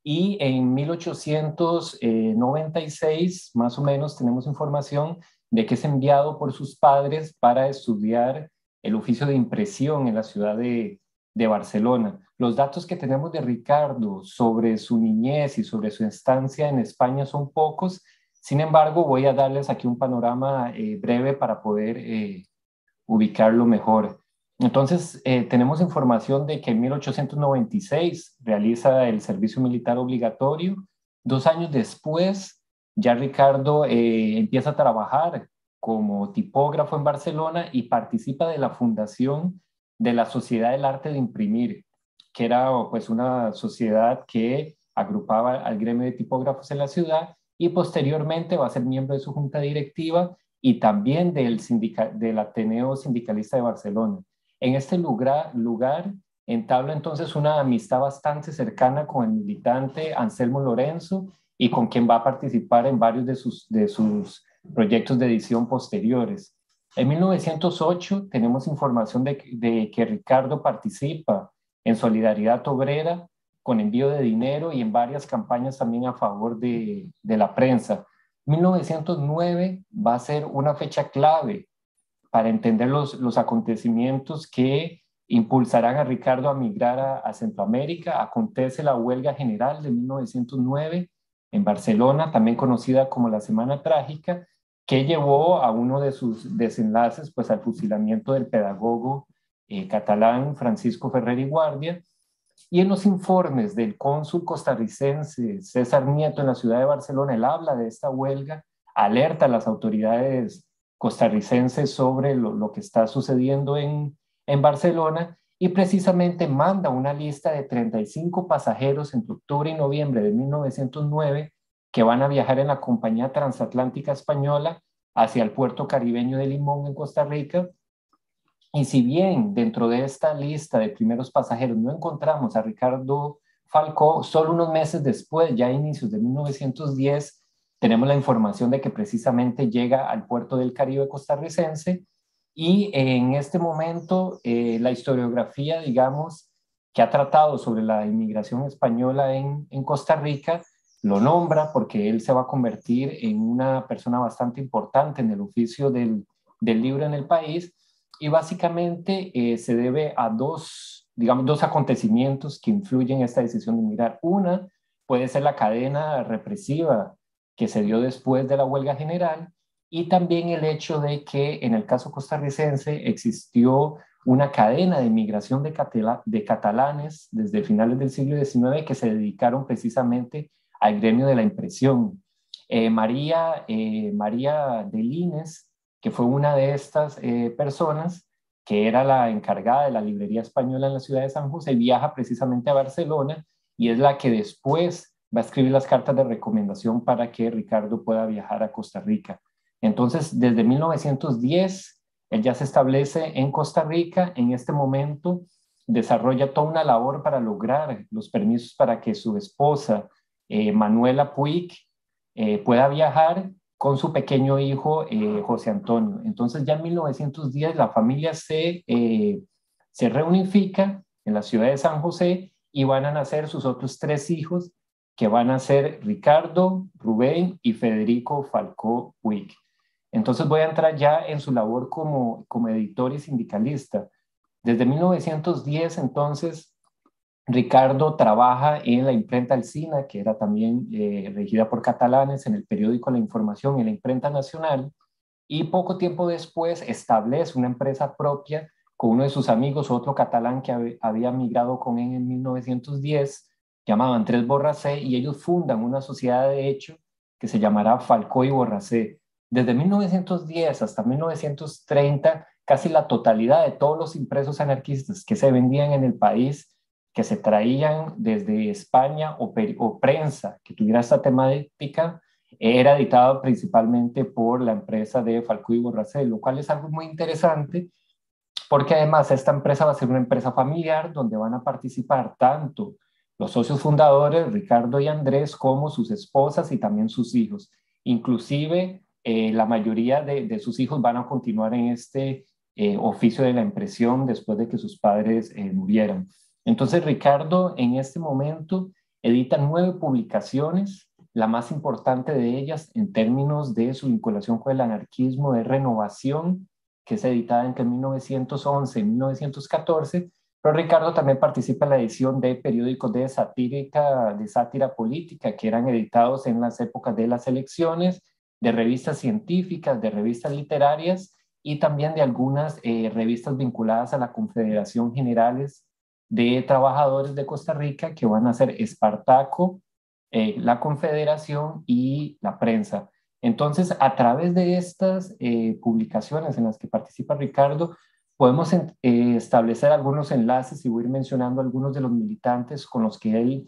Y en 1896, más o menos, tenemos información de que es enviado por sus padres para estudiar el oficio de impresión en la ciudad de, de Barcelona. Los datos que tenemos de Ricardo sobre su niñez y sobre su estancia en España son pocos. Sin embargo, voy a darles aquí un panorama eh, breve para poder eh, ubicarlo mejor. Entonces, eh, tenemos información de que en 1896 realiza el servicio militar obligatorio. Dos años después, ya Ricardo empieza a trabajar como tipógrafo en Barcelona y participa de la fundación de la Sociedad del Arte de Imprimir, que era pues una sociedad que agrupaba al gremio de tipógrafos en la ciudad y posteriormente va a ser miembro de su junta directiva y también del, del Ateneo Sindicalista de Barcelona. En este lugar, lugar entabla entonces una amistad bastante cercana con el militante Anselmo Lorenzo y con quien va a participar en varios de sus, de sus proyectos de edición posteriores. En 1908 tenemos información de, que Ricardo participa en Solidaridad Obrera con envío de dinero y en varias campañas también a favor de, la prensa. 1909 va a ser una fecha clave para entender los, acontecimientos que impulsarán a Ricardo a migrar a, a, Centroamérica. Acontece la huelga general de 1909 en Barcelona, también conocida como la Semana Trágica, que llevó a uno de sus desenlaces, pues al fusilamiento del pedagogo eh, catalán Francisco Ferrer y Guardia. Y en los informes del cónsul costarricense César Nieto en la ciudad de Barcelona, él habla de esta huelga, alerta a las autoridades costarricenses sobre lo, que está sucediendo en, en Barcelona y precisamente manda una lista de 35 pasajeros entre octubre y noviembre de 1909 que van a viajar en la compañía transatlántica española hacia el puerto caribeño de Limón en Costa Rica. Y si bien dentro de esta lista de primeros pasajeros no encontramos a Ricardo Falcó, solo unos meses después, ya a inicios de 1910, tenemos la información de que precisamente llega al puerto del Caribe costarricense y en este momento eh, la historiografía, digamos, que ha tratado sobre la inmigración española en, en Costa Rica, lo nombra porque él se va a convertir en una persona bastante importante en el oficio del, libro en el país y básicamente eh, se debe a dos, digamos, dos acontecimientos que influyen en esta decisión de emigrar. Una puede ser la cadena represiva que se dio después de la huelga general y también el hecho de que en el caso costarricense existió una cadena de migración de, de catalanes desde finales del siglo XIX que se dedicaron precisamente al gremio de la impresión. Eh, María, eh, María Delines, que fue una de estas eh, personas, que era la encargada de la librería española en la ciudad de San José, viaja precisamente a Barcelona y es la que después va a escribir las cartas de recomendación para que Ricardo pueda viajar a Costa Rica. Entonces, desde 1910, él ya se establece en Costa Rica. En este momento, desarrolla toda una labor para lograr los permisos para que su esposa, eh, Manuela Puig eh, pueda viajar con su pequeño hijo eh, José Antonio. Entonces ya en 1910 la familia se, se reunifica en la ciudad de San José y van a nacer sus otros tres hijos que van a ser Ricardo, Rubén y Federico Falcó Puig. Entonces voy a entrar ya en su labor como, como editor y sindicalista. Desde 1910 entonces Ricardo trabaja en la imprenta Alcina, que era también eh, regida por catalanes, en el periódico La Información y la imprenta nacional, y poco tiempo después establece una empresa propia con uno de sus amigos, otro catalán que había migrado con él en 1910, llamado Andrés Borracé, y ellos fundan una sociedad de hecho que se llamará Falcó y Borracé. Desde 1910 hasta 1930, casi la totalidad de todos los impresos anarquistas que se vendían en el país que se traían desde España o, prensa que tuviera esta temática era editado principalmente por la empresa de Falcó y Borracé, lo cual es algo muy interesante porque además esta empresa va a ser una empresa familiar donde van a participar tanto los socios fundadores, Ricardo y Andrés, como sus esposas y también sus hijos. Inclusive eh, la mayoría de, sus hijos van a continuar en este eh, oficio de la impresión después de que sus padres eh, murieran. Entonces, Ricardo en este momento edita nueve publicaciones, la más importante de ellas en términos de su vinculación con el anarquismo de renovación, que es editada entre 1911 y 1914, Pero Ricardo también participa en la edición de periódicos de satírica, de sátira política que eran editados en las épocas de las elecciones, de revistas científicas, de revistas literarias y también de algunas eh, revistas vinculadas a la Confederación Generales de Trabajadores de Costa Rica, que van a ser Espartaco, eh, la Confederación y la prensa. Entonces, a través de estas eh, publicaciones en las que participa Ricardo, podemos eh, establecer algunos enlaces y voy a ir mencionando algunos de los militantes con los que él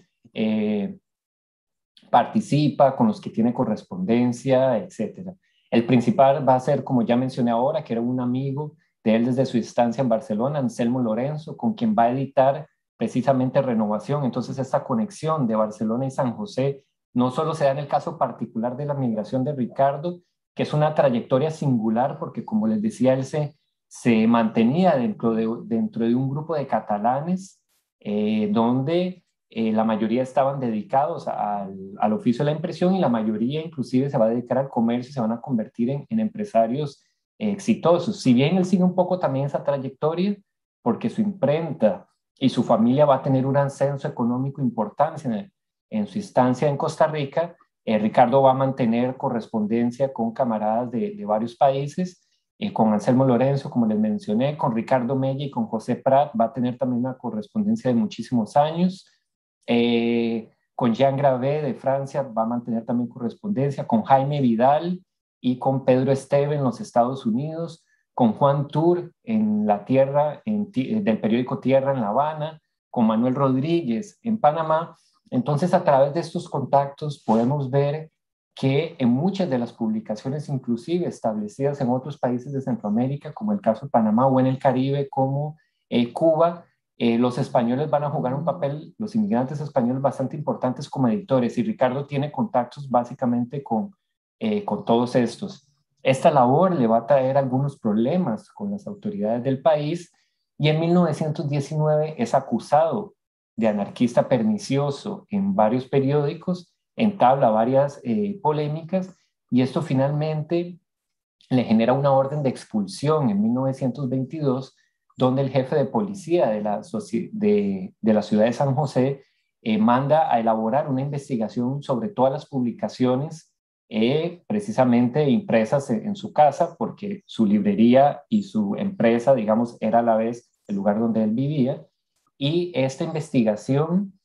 participa, con los que tiene correspondencia, etc. El principal va a ser, como ya mencioné ahora, que era un amigo de él desde su estancia en Barcelona, Anselmo Lorenzo, con quien va a editar precisamente Renovación. Entonces, esta conexión de Barcelona y San José no solo se da en el caso particular de la migración de Ricardo, que es una trayectoria singular, porque como les decía, él se se mantenía dentro de, dentro de un grupo de catalanes eh, donde eh, la mayoría estaban dedicados al, al, oficio de la impresión y la mayoría inclusive se va a dedicar al comercio se van a convertir en empresarios exitosos. Si bien él sigue un poco también esa trayectoria, porque su imprenta y su familia va a tener un ascenso económico importante en, su estancia en Costa Rica, eh, Ricardo va a mantener correspondencia con camaradas de, de varios países eh, con Anselmo Lorenzo, como les mencioné, con Ricardo Mella y con José Prat, va a tener también una correspondencia de muchísimos años. Eh, con Jean Gravé de Francia va a mantener también correspondencia, con Jaime Vidal y con Pedro Esteve en los Estados Unidos, con Juan Tour en la Tierra, eh, del periódico Tierra en La Habana, con Manuel Rodríguez en Panamá. Entonces, a través de estos contactos podemos ver que en muchas de las publicaciones, inclusive establecidas en otros países de Centroamérica, como el caso de Panamá o en el Caribe, como eh, Cuba, eh, los españoles van a jugar un papel, los inmigrantes españoles bastante importantes como editores, y Ricardo tiene contactos básicamente con, eh, con todos estos. Esta labor le va a traer algunos problemas con las autoridades del país y en 1919 es acusado de anarquista pernicioso en varios periódicos entabla varias eh, polémicas y esto finalmente le genera una orden de expulsión en 1922, donde el jefe de policía de la, de, la ciudad de San José eh, manda a elaborar una investigación sobre todas las publicaciones eh, precisamente impresas en, su casa, porque su librería y su empresa, digamos, era a la vez el lugar donde él vivía. Y esta investigación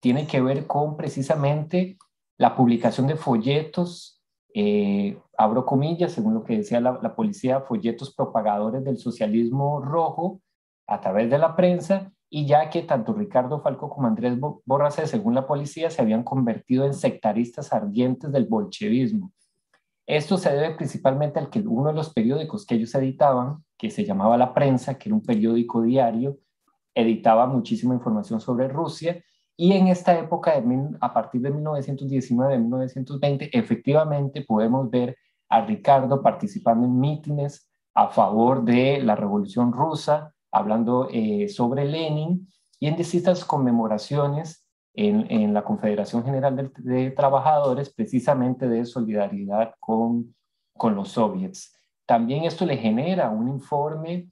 tiene que ver con precisamente la publicación de folletos, eh, abro comillas, según lo que decía la, policía, folletos propagadores del socialismo rojo a través de la prensa, y ya que tanto Ricardo Falco como Andrés Borracé, según la policía, se habían convertido en sectaristas ardientes del bolchevismo. Esto se debe principalmente al que uno de los periódicos que ellos editaban, que se llamaba La Prensa, que era un periódico diario, editaba muchísima información sobre Rusia y en esta época, a partir de 1919-1920, efectivamente podemos ver a Ricardo participando en mítines a favor de la Revolución Rusa, hablando eh, sobre Lenin y en distintas conmemoraciones en, la Confederación General de, Trabajadores, precisamente de solidaridad con, con los soviets. También esto le genera un informe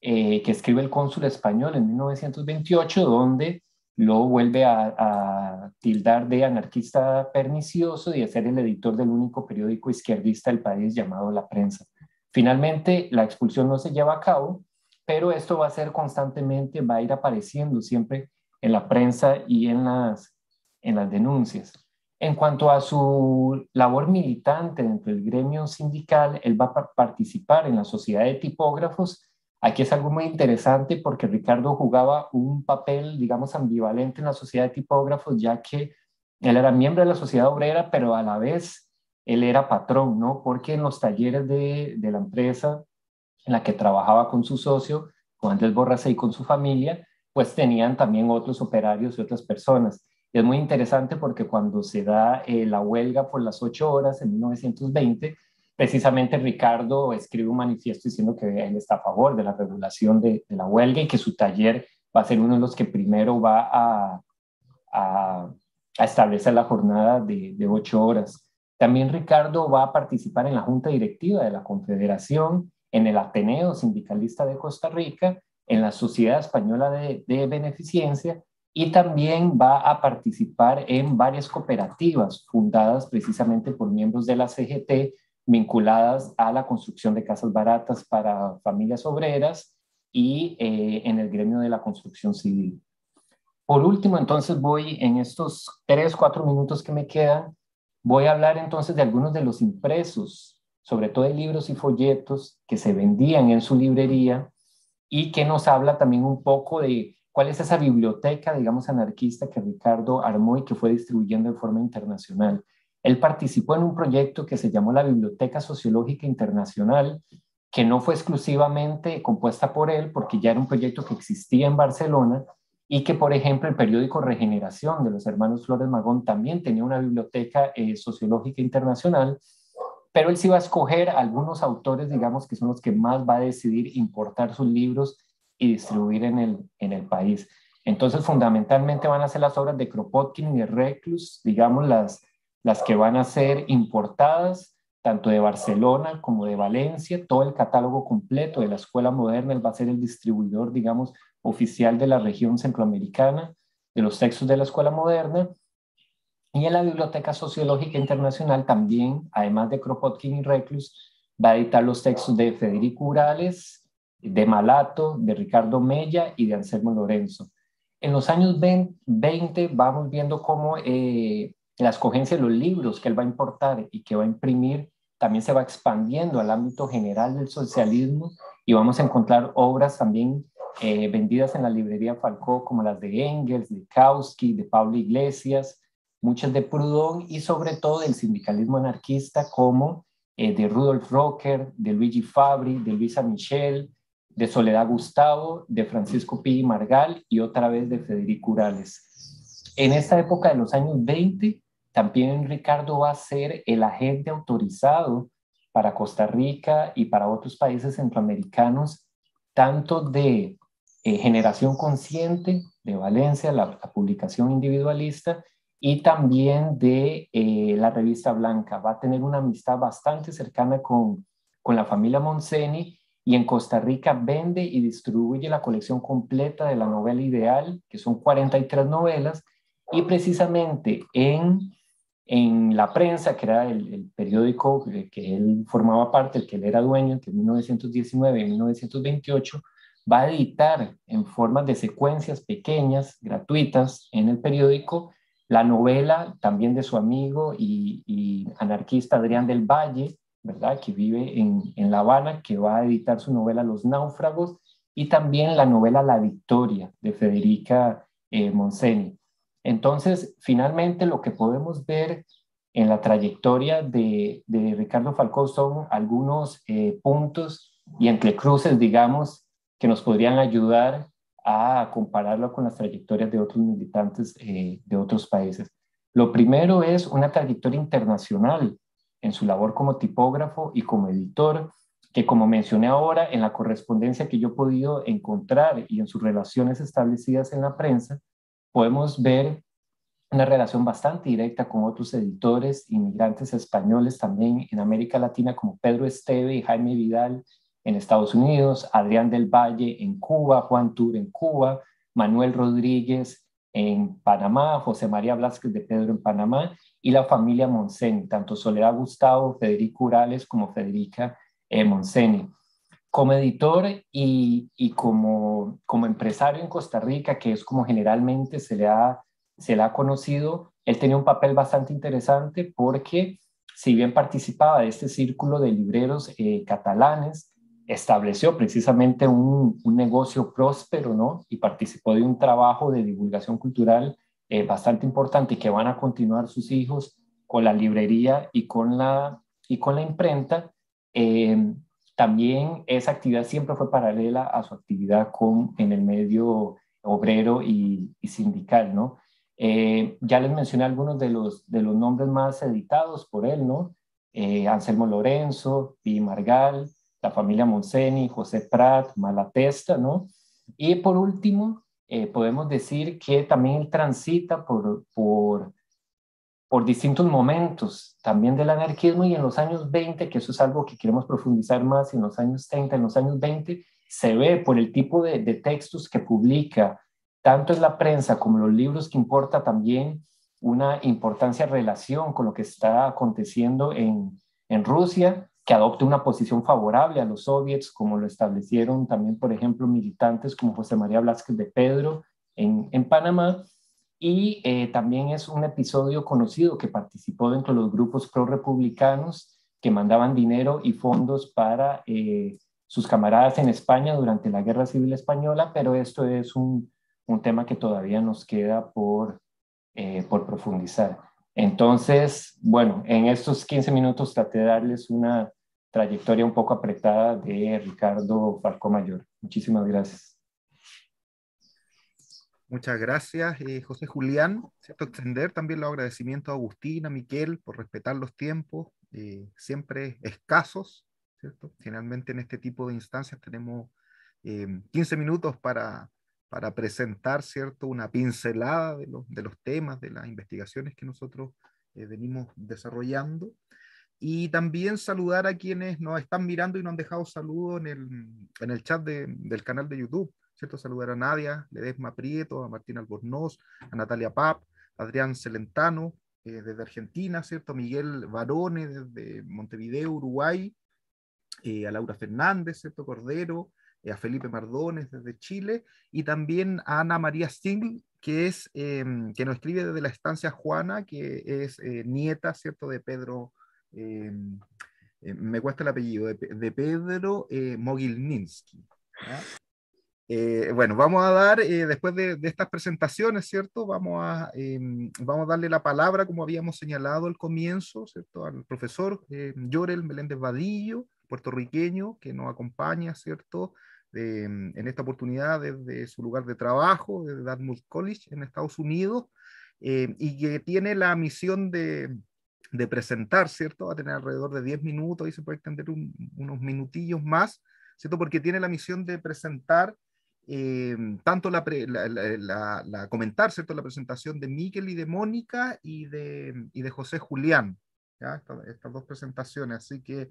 eh, que escribe el cónsul español en 1928, donde lo vuelve a, tildar de anarquista pernicioso y de ser el editor del único periódico izquierdista del país llamado La Prensa. Finalmente, la expulsión no se lleva a cabo, pero esto va a ser constantemente, va a ir apareciendo siempre en la prensa y en las, en las denuncias. En cuanto a su labor militante dentro del gremio sindical, él va a participar en la sociedad de tipógrafos Aquí es algo muy interesante porque Ricardo jugaba un papel, digamos, ambivalente en la sociedad de tipógrafos, ya que él era miembro de la sociedad obrera, pero a la vez él era patrón, ¿no? Porque en los talleres de, de la empresa en la que trabajaba con su socio, con Andrés Borrace y con su familia, pues tenían también otros operarios y otras personas. Y es muy interesante porque cuando se da eh, la huelga por las ocho horas en 1920, precisamente Ricardo escribe un manifiesto diciendo que él está a favor de la regulación de, la huelga y que su taller va a ser uno de los que primero va a, a, establecer la jornada de, ocho horas. También Ricardo va a participar en la junta directiva de la Confederación, en el Ateneo Sindicalista de Costa Rica, en la Sociedad Española de, de Beneficencia y también va a participar en varias cooperativas fundadas precisamente por miembros de la CGT vinculadas a la construcción de casas baratas para familias obreras y eh, en el gremio de la construcción civil. Por último, entonces voy en estos tres, cuatro minutos que me quedan, voy a hablar entonces de algunos de los impresos, sobre todo de libros y folletos que se vendían en su librería y que nos habla también un poco de cuál es esa biblioteca, digamos, anarquista que Ricardo armó y que fue distribuyendo de forma internacional. Él participó en un proyecto que se llamó la Biblioteca Sociológica Internacional, que no fue exclusivamente compuesta por él, porque ya era un proyecto que existía en Barcelona y que, por ejemplo, el periódico Regeneración de los hermanos Flores Magón también tenía una biblioteca eh, sociológica internacional, pero él sí va a escoger algunos autores, digamos, que son los que más va a decidir importar sus libros y distribuir en el, en el país. Entonces, fundamentalmente van a ser las obras de Kropotkin y de Reclus, digamos, las, las que van a ser importadas tanto de Barcelona como de Valencia, todo el catálogo completo de la escuela moderna, él va a ser el distribuidor, digamos, oficial de la región centroamericana de los textos de la escuela moderna. Y en la Biblioteca Sociológica Internacional también, además de Kropotkin y Reclus, va a editar los textos de Federico Urales, de Malato, de Ricardo Mella y de Anselmo Lorenzo. En los años 20 vamos viendo cómo eh, la escogencia de los libros que él va a importar y que va a imprimir también se va expandiendo al ámbito general del socialismo y vamos a encontrar obras también eh, vendidas en la librería Falcó como las de Engels, de Kautsky, de Pablo Iglesias, muchas de Proudhon y sobre todo del sindicalismo anarquista como eh, de Rudolf Rocker, de Luigi Fabri, de Luisa Michel, de Soledad Gustavo, de Francisco P. Margal y otra vez de Federico Urales. En esta época de los años 20, también Ricardo va a ser el agente autorizado para Costa Rica y para otros países centroamericanos, tanto de eh, Generación Consciente de Valencia, la, publicación individualista, y también de eh, la revista Blanca. Va a tener una amistad bastante cercana con, con la familia Monseni y en Costa Rica vende y distribuye la colección completa de la novela ideal, que son 43 novelas, y precisamente en en la prensa, que era el, periódico que, él formaba parte, el que él era dueño entre 1919 y 1928, va a editar en forma de secuencias pequeñas, gratuitas, en el periódico, la novela también de su amigo y, anarquista Adrián del Valle, ¿verdad? Que vive en, en, La Habana, que va a editar su novela Los Náufragos y también la novela La Victoria de Federica eh, Monseni. Entonces, finalmente lo que podemos ver en la trayectoria de, Ricardo Falcó son algunos eh, puntos y entrecruces, digamos, que nos podrían ayudar a compararlo con las trayectorias de otros militantes eh, de otros países. Lo primero es una trayectoria internacional en su labor como tipógrafo y como editor, que como mencioné ahora, en la correspondencia que yo he podido encontrar y en sus relaciones establecidas en la prensa, podemos ver una relación bastante directa con otros editores, inmigrantes españoles también en América Latina, como Pedro Esteve y Jaime Vidal en Estados Unidos, Adrián del Valle en Cuba, Juan Tur en Cuba, Manuel Rodríguez en Panamá, José María Blasquez de Pedro en Panamá y la familia Monseni, tanto Soledad Gustavo, Federico Urales como Federica eh, Monseni como editor y, y, como, como empresario en Costa Rica, que es como generalmente se le, ha, se le ha conocido, él tenía un papel bastante interesante porque si bien participaba de este círculo de libreros eh, catalanes, estableció precisamente un, un, negocio próspero, ¿no? Y participó de un trabajo de divulgación cultural eh, bastante importante que van a continuar sus hijos con la librería y con la, y con la imprenta. Eh, también esa actividad siempre fue paralela a su actividad con, en el medio obrero y, sindical, ¿no? Eh, ya les mencioné algunos de los, de los nombres más editados por él, ¿no? Anselmo Lorenzo, Pi Margal, la familia Monseni, José Prat, Malatesta, ¿no? Y por último, eh, podemos decir que también transita por, por por distintos momentos también del anarquismo y en los años 20, que eso es algo que queremos profundizar más, en los años 30, en los años 20, se ve por el tipo de, de textos que publica, tanto en la prensa como en los libros, que importa también una importancia relación con lo que está aconteciendo en, en Rusia, que adopte una posición favorable a los soviets, como lo establecieron también, por ejemplo, militantes como José María Blasquez de Pedro en, en Panamá. Y eh, también es un episodio conocido que participó dentro de los grupos pro-republicanos que mandaban dinero y fondos para eh, sus camaradas en España durante la Guerra Civil Española, pero esto es un, un tema que todavía nos queda por, eh, por profundizar. Entonces, bueno, en estos 15 minutos traté de darles una trayectoria un poco apretada de Ricardo Falcó Mayor. Muchísimas gracias. Muchas gracias, eh, José Julián. ¿cierto? Extender también los agradecimientos a Agustín, a Miquel, por respetar los tiempos, eh, siempre escasos, ¿cierto? Finalmente en este tipo de instancias tenemos 15 minutos para, para presentar ¿cierto? una pincelada de los, de los temas, de las investigaciones que nosotros eh, venimos desarrollando. Y también saludar a quienes nos están mirando y nos han dejado saludos en el, en el chat de, del canal de YouTube. ¿cierto? Saludar a Nadia Ledesma Prieto, a Martín Albornoz, a Natalia Pap, a Adrián Celentano eh, desde Argentina, ¿cierto? A Miguel Barone desde Montevideo, Uruguay, eh, a Laura Fernández, ¿cierto? Cordero, a Felipe Mardones desde Chile y también a Ana María Stingl, que, es, em, que nos escribe desde la estancia Juana, que es eh, nieta, ¿cierto?, de Pedro, eh, me cuesta el apellido, de, Pedro eh, Mogilninsky. bueno, vamos a dar, después de, estas presentaciones, ¿cierto? Vamos a, em, vamos a darle la palabra, como habíamos señalado al comienzo, ¿cierto? Al profesor Llorel Meléndez Vadillo, puertorriqueño, que nos acompaña, ¿cierto? Mm, en esta oportunidad desde su lugar de trabajo, desde Dartmouth College en Estados Unidos, eh, y que tiene la misión de, de, presentar, ¿cierto? Va a tener alrededor de 10 minutos y se puede extender unos minutillos más, ¿cierto? Porque tiene la misión de presentar eh, tanto la, la, la, comentar, ¿cierto? La presentación de Miguel y de Mónica y de, y de José Julián, ¿ya? estas dos presentaciones. Así que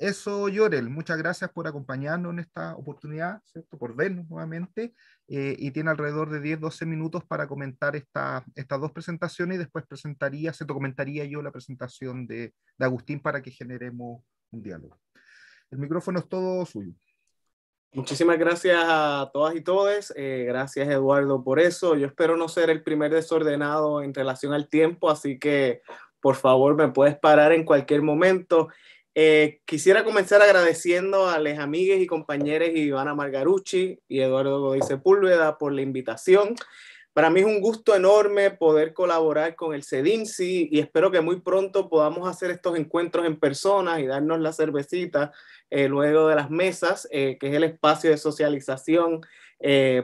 eso, Llorel, muchas gracias por acompañarnos en esta oportunidad, ¿cierto? por vernos nuevamente, eh, y tiene alrededor de 10-12 minutos para comentar esta, estas dos presentaciones y después presentaría, se comentaría yo la presentación de, de, Agustín para que generemos un diálogo. El micrófono es todo suyo. Muchísimas gracias a todas y todos. Eh, gracias, Eduardo, por eso. Yo espero no ser el primer desordenado en relación al tiempo, así que por favor me puedes parar en cualquier momento. Eh, quisiera comenzar agradeciendo a los amigos y compañeros Ivana Margarucci y Eduardo Godoy Sepúlveda por la invitación. Para mí es un gusto enorme poder colaborar con el CEDINSI y espero que muy pronto podamos hacer estos encuentros en persona y darnos la cervecita eh, luego de las mesas, eh, que es el espacio de socialización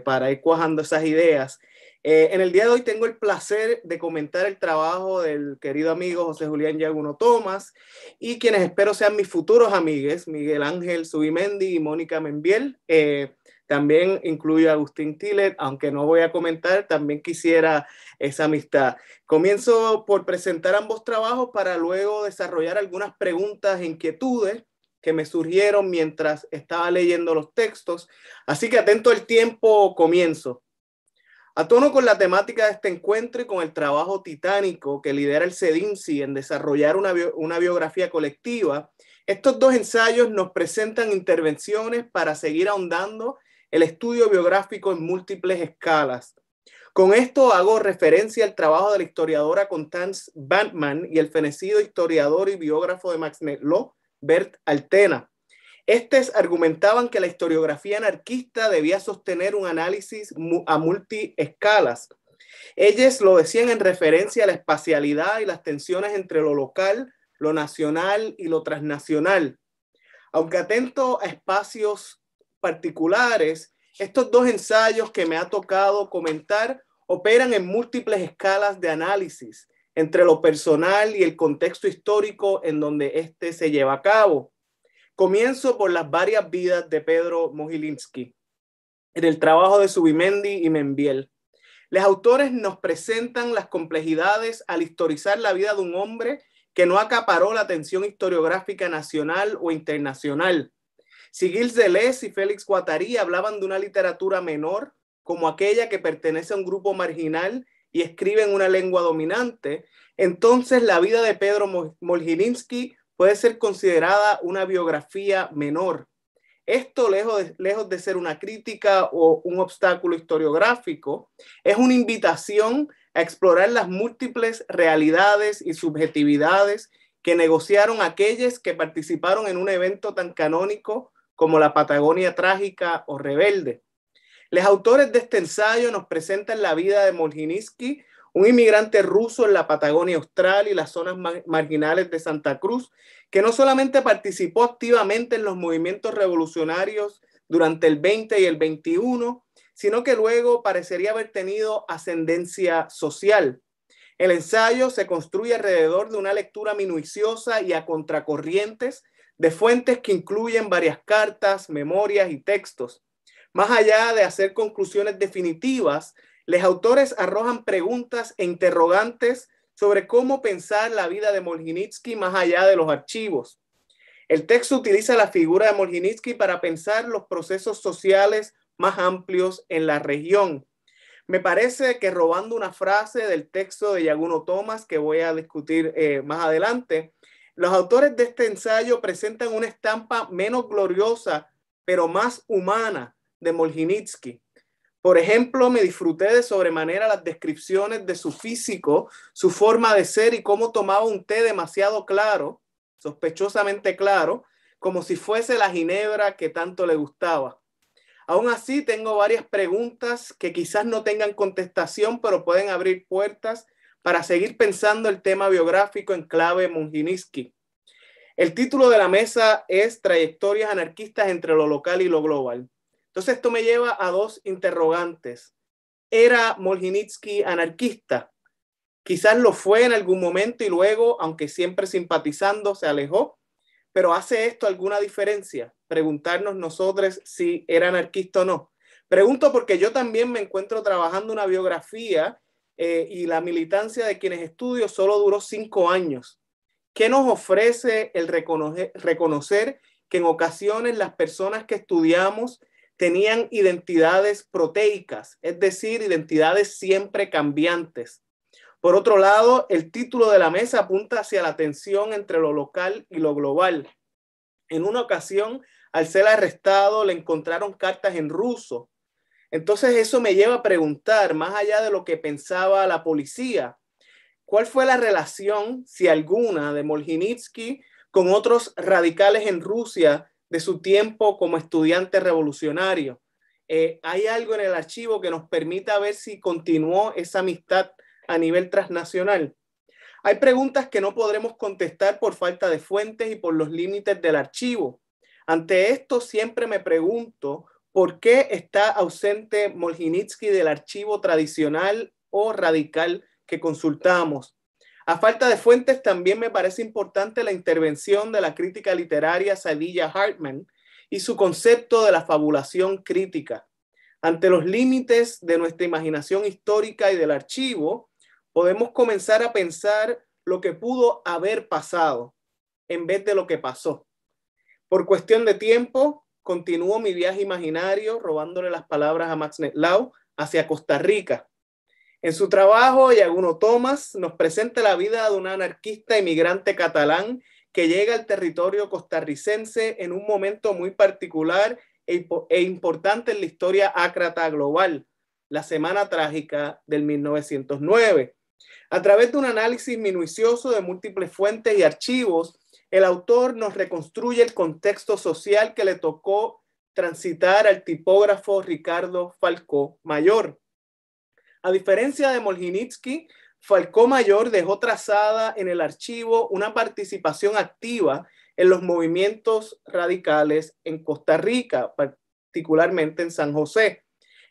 para ir cuajando esas ideas. Eh, en el día de hoy tengo el placer de comentar el trabajo del querido amigo José Julián Yaguno Tomás y quienes espero sean mis futuros amigues, Miguel Ángel Subimendi y Mónica Membiel. Eh, también incluyo a Agustín Tillet, aunque no voy a comentar, también quisiera esa amistad. Comienzo por presentar ambos trabajos para luego desarrollar algunas preguntas e inquietudes que me surgieron mientras estaba leyendo los textos. Así que atento el tiempo, comienzo. A tono con la temática de este encuentro y con el trabajo titánico que lidera el CEDINSI en desarrollar una, biografía colectiva, estos dos ensayos nos presentan intervenciones para seguir ahondando el estudio biográfico en múltiples escalas. Con esto hago referencia al trabajo de la historiadora Constance Bandman y el fenecido historiador y biógrafo de Max Netlo, Bert Altena, estos argumentaban que la historiografía anarquista debía sostener un análisis a multiescalas. Ellos lo decían en referencia a la espacialidad y las tensiones entre lo local, lo nacional y lo transnacional. Aunque atento a espacios particulares, estos dos ensayos que me ha tocado comentar operan en múltiples escalas de análisis entre lo personal y el contexto histórico en donde éste se lleva a cabo. Comienzo por las varias vidas de Pedro Mogilinsky en el trabajo de Subimendi y Membiel. Los autores nos presentan las complejidades al historizar la vida de un hombre que no acaparó la atención historiográfica nacional o internacional. Si Gilles Deleuze y Félix Guattari hablaban de una literatura menor, como aquella que pertenece a un grupo marginal y escribe en una lengua dominante, entonces la vida de Pedro Molginsky puede ser considerada una biografía menor. Esto, lejos de, ser una crítica o un obstáculo historiográfico, es una invitación a explorar las múltiples realidades y subjetividades que negociaron aquellos que participaron en un evento tan canónico como la Patagonia trágica o rebelde. Los autores de este ensayo nos presentan la vida de Molginsky, un inmigrante ruso en la Patagonia Austral y las zonas marginales de Santa Cruz, que no solamente participó activamente en los movimientos revolucionarios durante el 20 y el 21, sino que luego parecería haber tenido ascendencia social. El ensayo se construye alrededor de una lectura minuciosa y a contracorrientes de fuentes que incluyen varias cartas, memorias y textos. Más allá de hacer conclusiones definitivas, los autores arrojan preguntas e interrogantes sobre cómo pensar la vida de Molginitsky más allá de los archivos. El texto utiliza la figura de Molginitsky para pensar los procesos sociales más amplios en la región. Me parece que robando una frase del texto de Yaguno Thomas que voy a discutir eh, más adelante, los autores de este ensayo presentan una estampa menos gloriosa, pero más humana de Molginitsky. Por ejemplo, me disfruté de sobremanera las descripciones de su físico, su forma de ser y cómo tomaba un té demasiado claro, sospechosamente claro, como si fuese la ginebra que tanto le gustaba. Aún así, tengo varias preguntas que quizás no tengan contestación, pero pueden abrir puertas para seguir pensando el tema biográfico en clave Munginisky. El título de la mesa es Trayectorias anarquistas entre lo local y lo global. Entonces esto me lleva a dos interrogantes. ¿Era Molginitsky anarquista? Quizás lo fue en algún momento y luego, aunque siempre simpatizando, se alejó. Pero ¿hace esto alguna diferencia? Preguntarnos nosotros si era anarquista o no. Pregunto porque yo también me encuentro trabajando una biografía eh, y la militancia de quienes estudio solo duró cinco años. ¿Qué nos ofrece el reconocer, reconocer que en ocasiones las personas que estudiamos tenían identidades proteicas, es decir, identidades siempre cambiantes? Por otro lado, el título de la mesa apunta hacia la tensión entre lo local y lo global. En una ocasión, al ser arrestado, le encontraron cartas en ruso, entonces eso me lleva a preguntar, más allá de lo que pensaba la policía, ¿cuál fue la relación, si alguna, de Molginitsky con otros radicales en Rusia de su tiempo como estudiante revolucionario? Eh, ¿Hay algo en el archivo que nos permita ver si continuó esa amistad a nivel transnacional? Hay preguntas que no podremos contestar por falta de fuentes y por los límites del archivo. Ante esto siempre me pregunto ¿Por qué está ausente Molginitsky del archivo tradicional o radical que consultamos? A falta de fuentes, también me parece importante la intervención de la crítica literaria Sadilla Hartman y su concepto de la fabulación crítica. Ante los límites de nuestra imaginación histórica y del archivo, podemos comenzar a pensar lo que pudo haber pasado en vez de lo que pasó. Por cuestión de tiempo, continúo mi viaje imaginario robándole las palabras a Max Netlau hacia Costa Rica. En su trabajo, Yaguno Thomas nos presenta la vida de un anarquista inmigrante catalán que llega al territorio costarricense en un momento muy particular e, e importante en la historia ácrata global, la Semana Trágica del 1909. A través de un análisis minucioso de múltiples fuentes y archivos, el autor nos reconstruye el contexto social que le tocó transitar al tipógrafo Ricardo Falcó Mayor. A diferencia de Molginitsky, Falcó Mayor dejó trazada en el archivo una participación activa en los movimientos radicales en Costa Rica, particularmente en San José.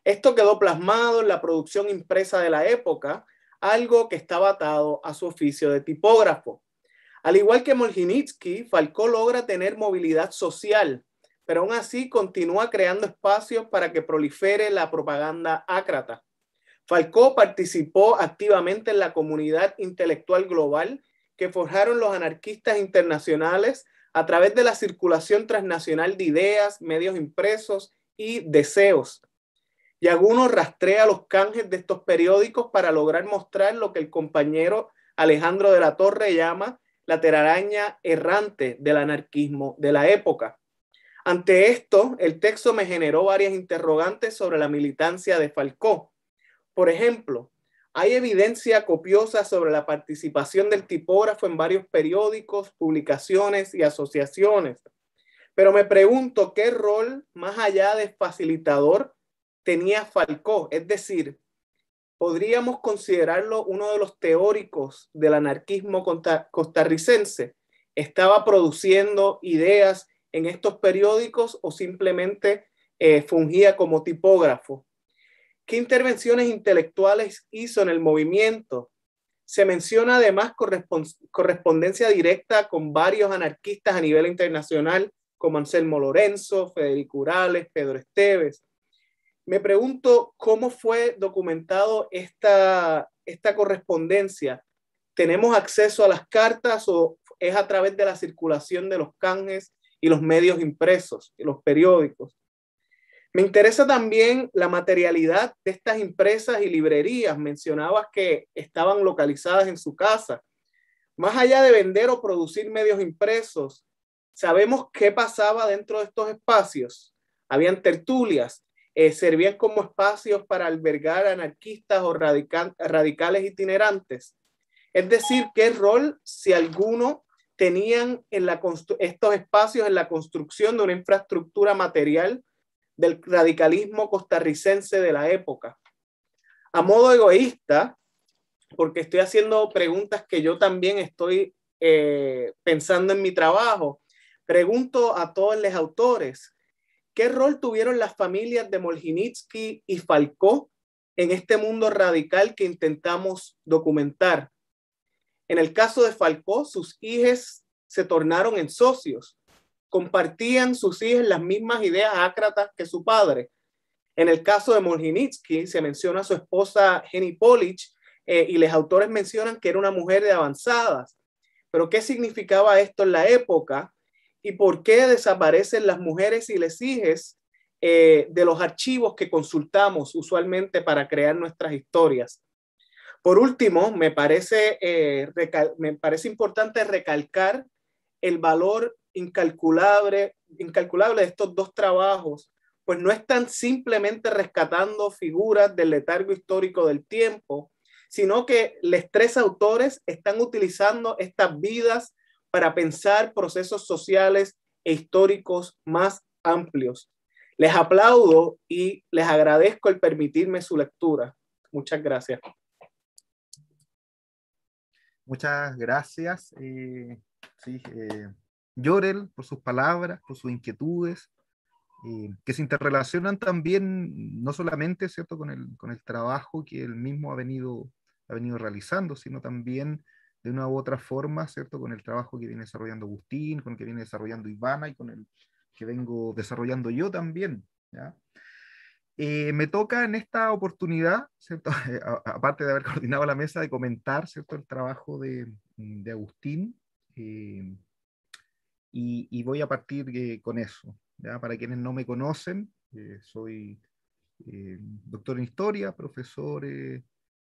Esto quedó plasmado en la producción impresa de la época, algo que estaba atado a su oficio de tipógrafo. Al igual que Molginitsky, Falcó logra tener movilidad social, pero aún así continúa creando espacios para que prolifere la propaganda ácrata. Falcó participó activamente en la comunidad intelectual global que forjaron los anarquistas internacionales a través de la circulación transnacional de ideas, medios impresos y deseos. Y algunos rastrea los canjes de estos periódicos para lograr mostrar lo que el compañero Alejandro de la Torre llama la telaraña errante del anarquismo de la época. Ante esto, el texto me generó varias interrogantes sobre la militancia de Falcó. Por ejemplo, hay evidencia copiosa sobre la participación del tipógrafo en varios periódicos, publicaciones y asociaciones. Pero me pregunto qué rol, más allá de facilitador, tenía Falcó. Es decir, podríamos considerarlo uno de los teóricos del anarquismo costarricense. ¿Estaba produciendo ideas en estos periódicos o simplemente eh, fungía como tipógrafo? ¿Qué intervenciones intelectuales hizo en el movimiento? Se menciona además correspondencia directa con varios anarquistas a nivel internacional, como Anselmo Lorenzo, Federico Urales, Pedro Esteves. Me pregunto cómo fue documentado esta, esta correspondencia. ¿Tenemos acceso a las cartas o es a través de la circulación de los canjes y los medios impresos los periódicos? Me interesa también la materialidad de estas empresas y librerías. Mencionabas que estaban localizadas en su casa. Más allá de vender o producir medios impresos, sabemos qué pasaba dentro de estos espacios. Habían tertulias, eh, servían como espacios para albergar anarquistas o radicales itinerantes. Es decir, qué rol, si alguno, tenían estos espacios en la construcción de una infraestructura material del radicalismo costarricense de la época. A modo egoísta, porque estoy haciendo preguntas que yo también estoy eh, pensando en mi trabajo, pregunto a todos los autores, ¿qué rol tuvieron las familias de Molginitsky y Falcó en este mundo radical que intentamos documentar? En el caso de Falcó, sus hijos se tornaron en socios compartían sus hijas las mismas ideas ácratas que su padre. En el caso de Molginitsky se menciona a su esposa Jenny Polich eh, y los autores mencionan que era una mujer de avanzadas. Pero ¿qué significaba esto en la época? ¿Y por qué desaparecen las mujeres y las hijas eh, de los archivos que consultamos usualmente para crear nuestras historias? Por último, me parece, eh, me parece importante recalcar el valor incalculable, incalculable de estos dos trabajos, pues no están simplemente rescatando figuras del letargo histórico del tiempo, sino que los tres autores están utilizando estas vidas para pensar procesos sociales e históricos más amplios. Les aplaudo y les agradezco el permitirme su lectura. Muchas gracias. Muchas gracias. Eh, sí, eh, Llorel por sus palabras, por sus inquietudes, eh, que se interrelacionan también no solamente ¿cierto? Con, el, con el trabajo que él mismo ha venido, ha venido realizando, sino también de una u otra forma, ¿cierto? Con el trabajo que viene desarrollando Agustín, con el que viene desarrollando Ivana y con el que vengo desarrollando yo también. Eh, me toca en esta oportunidad, ¿cierto? *laughs* aparte de haber coordinado la mesa, de comentar ¿cierto? el trabajo de, de Agustín. Eh, y, voy a partir eh, con eso. ¿ya? Para quienes no me conocen, eh, soy eh, doctor en historia, profesor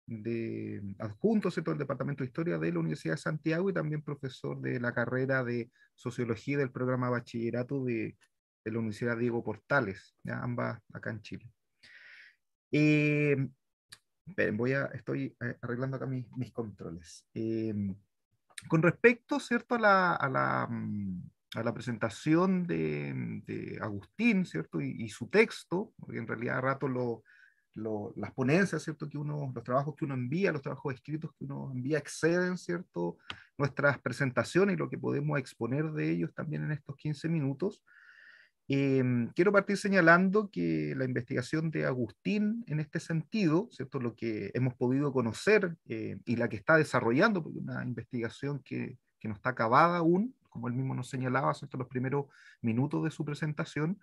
de adjunto del Departamento de Historia de la Universidad de Santiago y también profesor de la carrera de Sociología del programa Bachillerato de, de la Universidad Diego Portales, ¿ya? ambas acá en Chile. voy a, estoy arreglando acá mis, mis controles. con respecto, ¿cierto? A la, a la, mm, a la presentación de, Agustín, ¿cierto? Y, su texto, porque en realidad a rato lo, las ponencias, ¿cierto? Que uno, los trabajos que uno envía, los trabajos escritos que uno envía exceden, ¿cierto? Nuestras presentaciones y lo que podemos exponer de ellos también en estos 15 minutos. Em, quiero partir señalando que la investigación de Agustín en este sentido, ¿cierto? Lo que hemos podido conocer eh, y la que está desarrollando, porque una investigación que, que no está acabada aún, como él mismo nos señalaba en los primeros minutos de su presentación,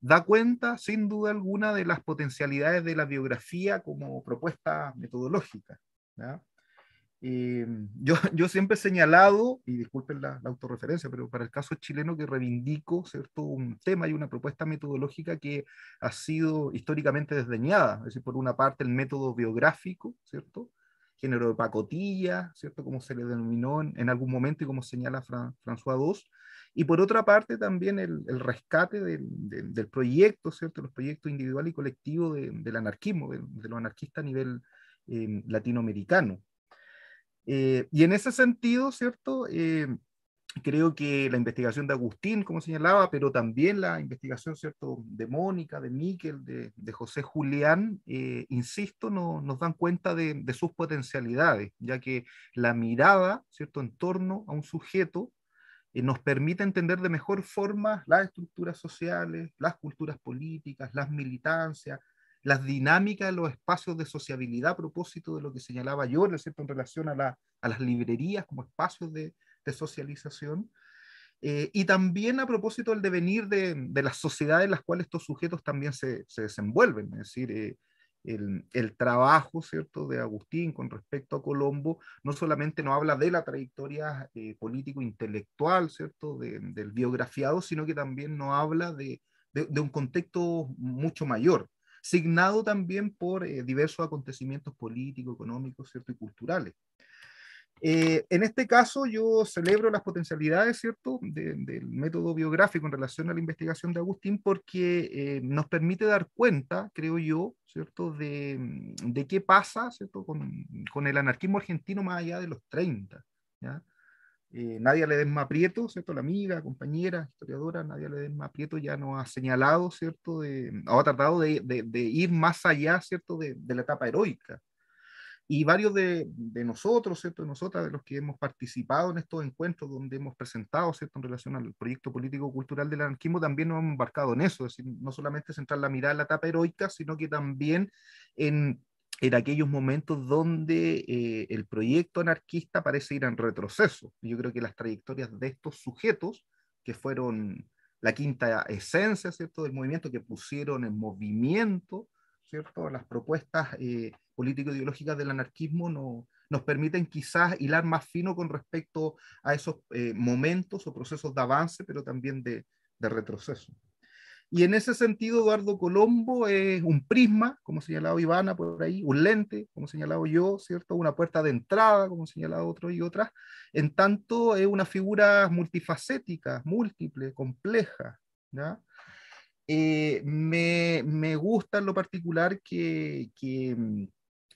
da cuenta, sin duda alguna, de las potencialidades de la biografía como propuesta metodológica. eh, *laughs* yo, yo siempre he señalado, y disculpen la, autorreferencia, pero para el caso chileno que reivindico ¿cierto? un tema y una propuesta metodológica que ha sido históricamente desdeñada, es decir, por una parte el método biográfico, ¿cierto? Género de pacotilla, ¿cierto? como se le denominó en, algún momento y como señala François II, y por otra parte también el, rescate del, proyecto, ¿cierto? los proyectos individual y colectivo del anarquismo, de, de, los anarquistas a nivel eh, latinoamericano. Eh, y en ese sentido, ¿cierto? Eh, creo que la investigación de Agustín, como señalaba, pero también la investigación, ¿cierto?, de Mónica, de Miquel, de, de José Julián, eh, insisto, no, nos dan cuenta de, de, sus potencialidades, ya que la mirada, ¿cierto?, en torno a un sujeto nos permite entender de mejor forma las estructuras sociales, las culturas políticas, las militancias, las dinámicas los espacios de sociabilidad a propósito de lo que señalaba yo, ¿cierto? en relación a, la, a las librerías como espacios de, de socialización, eh, y también a propósito del devenir de, de, las sociedades en las cuales estos sujetos también se, se desenvuelven, es decir, eh, el, el, trabajo ¿cierto? de Agustín con respecto a Colombo no solamente no habla de la trayectoria eh, político-intelectual ¿cierto? De, del biografiado, sino que también no habla de, de un contexto mucho mayor signado también por eh, diversos acontecimientos políticos, económicos ¿cierto? y culturales. Eh, en este caso, yo celebro las potencialidades, ¿cierto?, del método biográfico en relación a la investigación de Agustín, porque eh, nos permite dar cuenta, creo yo, ¿cierto?, de, de qué pasa, ¿cierto?, con, con, el anarquismo argentino más allá de los 30, ¿ya? Eh, Nadia Ledesma Prieto, ¿cierto? La amiga, compañera, historiadora, Nadia Ledesma Prieto ya nos ha señalado, ¿cierto? De, ha tratado de, de, de, ir más allá, ¿cierto? De, la etapa heroica. Y varios de, nosotros, ¿cierto? De nosotras, de los que hemos participado en estos encuentros donde hemos presentado, ¿cierto? En relación al proyecto político-cultural del anarquismo, también nos hemos embarcado en eso, es decir, no solamente centrar la mirada en la etapa heroica, sino que también en en aquellos momentos donde eh, el proyecto anarquista parece ir en retroceso. Yo creo que las trayectorias de estos sujetos, que fueron la quinta esencia ¿cierto? del movimiento, que pusieron en movimiento ¿cierto? las propuestas eh, político-ideológicas del anarquismo, no, nos permiten quizás hilar más fino con respecto a esos eh, momentos o procesos de avance, pero también de, de retroceso. Y en ese sentido, Eduardo Colombo es un prisma, como señalado Ivana por ahí, un lente, como señalado yo, ¿cierto? Una puerta de entrada, como señalado otro y otras. En tanto, es una figura multifacética, múltiple, compleja. ¿ya? Eh, me, me, gusta en lo particular que, que,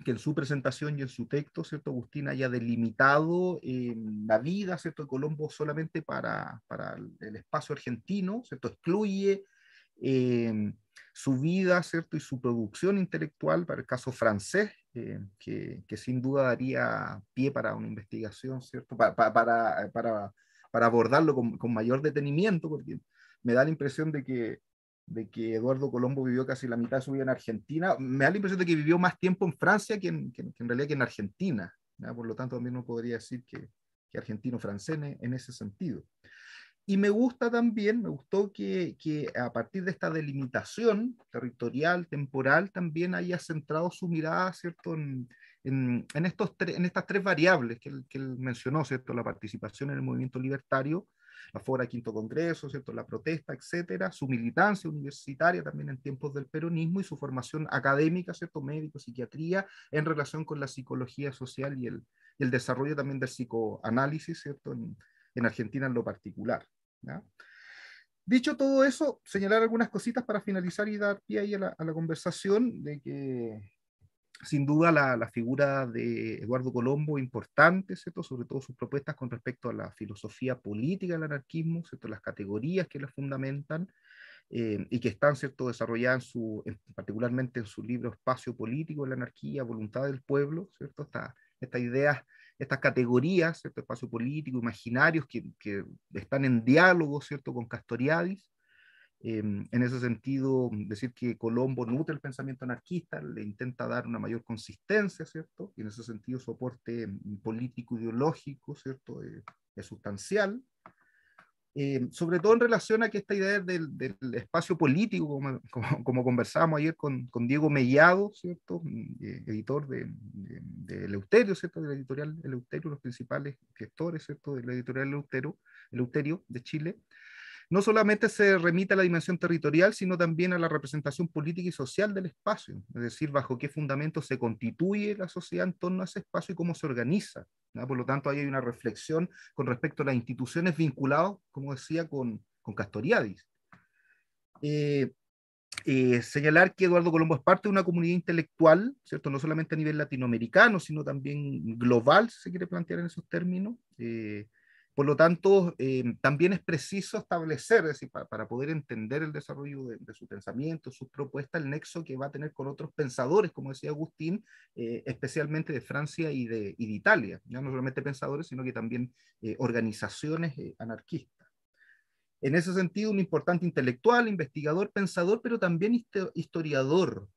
que, en su presentación y en su texto, ¿cierto? Agustín haya delimitado eh, la vida, ¿cierto? De Colombo solamente para, para el espacio argentino, ¿cierto? Excluye eh, su vida, ¿cierto? Y su producción intelectual, para el caso francés, eh, que, sin duda daría pie para una investigación, ¿cierto? Para, para, para, para abordarlo con, con, mayor detenimiento, porque me da la impresión de que, de que Eduardo Colombo vivió casi la mitad de su vida en Argentina. Me da la impresión de que vivió más tiempo en Francia que en, que, en realidad que en Argentina. Por lo tanto, también no podría decir que, que argentino-francés en ese sentido. Y me gusta también, me gustó que, que, a partir de esta delimitación territorial, temporal, también haya centrado su mirada, ¿cierto?, en, en, en estos en estas tres variables que él, que él, mencionó, ¿cierto?, la participación en el movimiento libertario, la fora quinto congreso, ¿cierto?, la protesta, etcétera, su militancia universitaria también en tiempos del peronismo y su formación académica, ¿cierto?, médico, psiquiatría, en relación con la psicología social y el, y el desarrollo también del psicoanálisis, ¿cierto?, en, en Argentina en lo particular. ¿ya? Dicho todo eso, señalar algunas cositas para finalizar y dar pie ahí a la, a la conversación de que sin duda la, figura de Eduardo Colombo importante, ¿cierto? sobre todo sus propuestas con respecto a la filosofía política del anarquismo, ¿cierto? las categorías que la fundamentan eh, y que están ¿cierto? desarrolladas su, en, particularmente en su libro Espacio Político la Anarquía, Voluntad del Pueblo, ¿cierto? Esta, estas ideas estas categorías, ¿cierto? espacio político, imaginarios que, que están en diálogo ¿cierto? con Castoriadis. Eh, en ese sentido, decir que Colombo nutre el pensamiento anarquista, le intenta dar una mayor consistencia, ¿cierto? Y en ese sentido, soporte político ideológico, ¿cierto? Eh, es sustancial. eh, sobre todo en relación a que esta idea del, espacio político, *laughs* como, como, conversábamos ayer con, con, Diego Mellado, ¿cierto? Eh, editor de, de, Eleuterio, ¿cierto? de la editorial Eleuterio, los principales gestores ¿cierto? de la editorial Eleuterio, Eleuterio de Chile, no solamente se remite a la dimensión territorial, sino también a la representación política y social del espacio, es decir, bajo qué fundamentos se constituye la sociedad en torno a ese espacio y cómo se organiza. Por lo tanto, hay una reflexión con respecto a las instituciones vinculadas, como decía, con, con Castoriadis. Eh, eh, señalar que Eduardo Colombo es parte de una comunidad intelectual, ¿cierto? no solamente a nivel latinoamericano, sino también global, si se quiere plantear en esos términos. Eh, por lo tanto, eh, también es preciso establecer, para, poder entender el desarrollo de, su pensamiento, sus propuestas, el nexo que va a tener con otros pensadores, como decía Agustín, eh, especialmente de Francia y de, Italia, ¿ya? no solamente pensadores, sino que también eh, organizaciones anarquistas. En ese sentido, un importante intelectual, investigador, pensador, pero también historiador.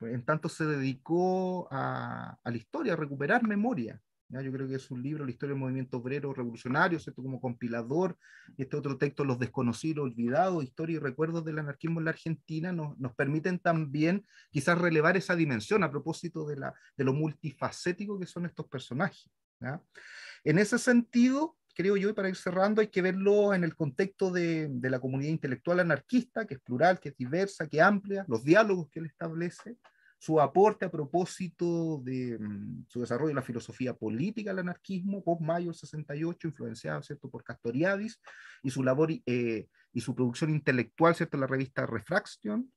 En tanto se dedicó a la historia, a recuperar memoria. Yo creo que es un libro, la historia del movimiento obrero revolucionario, ¿cierto? como compilador, y este otro texto, Los desconocidos, olvidados, historia y recuerdos del anarquismo en la Argentina, nos, nos permiten también quizás relevar esa dimensión a propósito de, la, de lo multifacético que son estos personajes. En ese sentido, creo yo, y para ir cerrando, hay que verlo en el contexto de, de, la comunidad intelectual anarquista, que es plural, que es diversa, que amplia, los diálogos que él establece, su aporte a propósito de mm, su desarrollo de la filosofía política del anarquismo, post-mayo 68, influenciado ¿cierto? por Castoriadis, y su labor eh, y su producción intelectual ¿cierto? en la revista Refraction,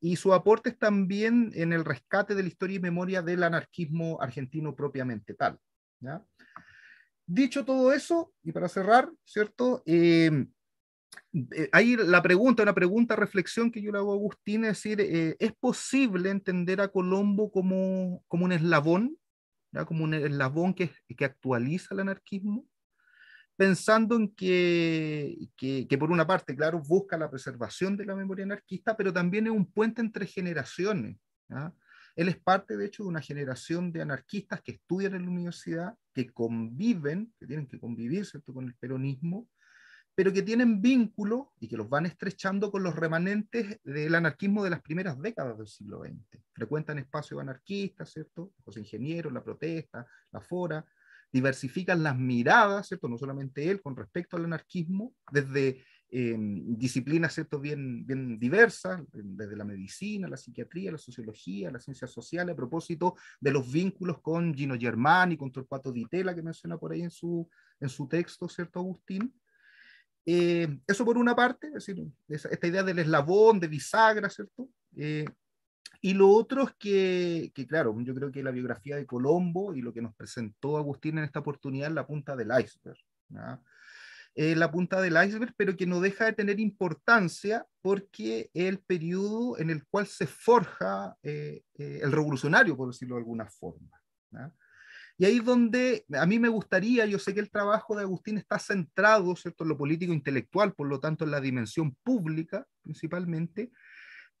y su aporte también en el rescate de la historia y memoria del anarquismo argentino propiamente tal. Dicho todo eso, y para cerrar, ¿cierto? Eh, eh, ahí la pregunta, una pregunta, reflexión que yo le hago a Agustín es decir, eh, ¿es posible entender a Colombo como, como un eslabón, ¿ya? como un eslabón que, que actualiza el anarquismo? Pensando en que, que, que, por una parte, claro, busca la preservación de la memoria anarquista, pero también es un puente entre generaciones. ¿ya? Él es parte, de hecho, de una generación de anarquistas que estudian en la universidad, que conviven, que tienen que convivir ¿cierto? con el peronismo, pero que tienen vínculo y que los van estrechando con los remanentes del anarquismo de las primeras décadas del siglo XX. Frecuentan espacios anarquistas, ¿cierto? Los ingenieros, la protesta, la fora, diversifican las miradas, ¿cierto? No solamente él, con respecto al anarquismo, desde eh, disciplinas, ¿cierto? Bien, bien diversas, desde la medicina, la psiquiatría, la sociología, las ciencias sociales, a propósito de los vínculos con Gino Germani, con Torcuato Di Tella, que menciona por ahí en su, en su texto, ¿cierto, Agustín? Eh, eso por una parte, es decir, esta idea del eslabón, de bisagra, ¿cierto? Eh, y lo otro es que, que, claro, yo creo que la biografía de Colombo y lo que nos presentó Agustín en esta oportunidad es la punta del iceberg. Eh, la punta del iceberg, pero que no deja de tener importancia porque el periodo en el cual se forja el revolucionario, por decirlo de alguna forma. ¿no? Y ahí es donde a mí me gustaría, yo sé que el trabajo de Agustín está centrado, ¿cierto?, en lo político intelectual, por lo tanto en la dimensión pública principalmente,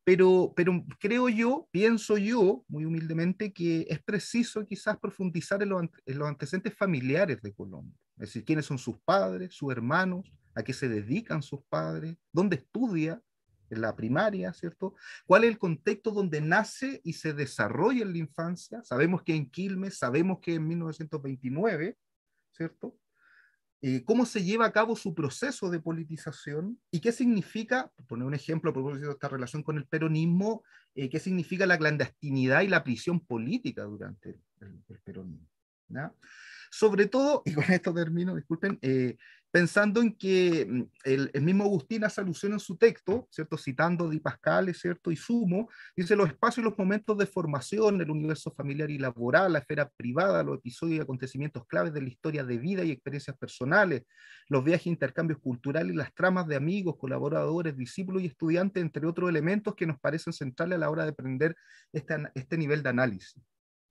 pero, pero creo yo, pienso yo, muy humildemente, que es preciso quizás profundizar en, en los antecedentes familiares de Colombia, es decir, quiénes son sus padres, sus hermanos, a qué se dedican sus padres, dónde estudia, en la primaria, ¿cierto? ¿Cuál es el contexto donde nace y se desarrolla en la infancia? Sabemos que en Quilmes, sabemos que en 1929, ¿cierto? Eh, ¿Cómo se lleva a cabo su proceso de politización? ¿Y qué significa, poner un ejemplo a propósito esta relación con el peronismo, eh, qué significa la clandestinidad y la prisión política durante el, peronismo? Sobre todo, *laughs* y con esto termino, disculpen, eh, pensando en que mm, el, mismo Agustín hace alusión en su texto, ¿cierto? citando Di Pascal, ¿cierto? y Sumo, dice los espacios y los momentos de formación, el universo familiar y laboral, la esfera privada, los episodios y acontecimientos claves de la historia de vida y experiencias personales, los viajes intercambios culturales las tramas de amigos, colaboradores, discípulos y estudiantes, entre otros elementos que nos parecen centrales a la hora de aprender este, este nivel de análisis.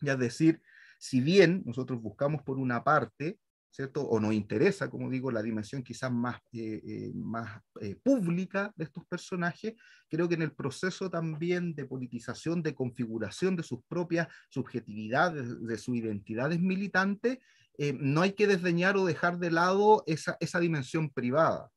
es decir, si bien nosotros buscamos por una parte ¿cierto? O nos interesa, como digo, la dimensión quizás más, eh, eh, más eh, pública de estos personajes, creo que en el proceso también de politización, de configuración de sus propias subjetividades, de sus identidades militantes, no hay que desdeñar o dejar de lado esa, esa dimensión privada.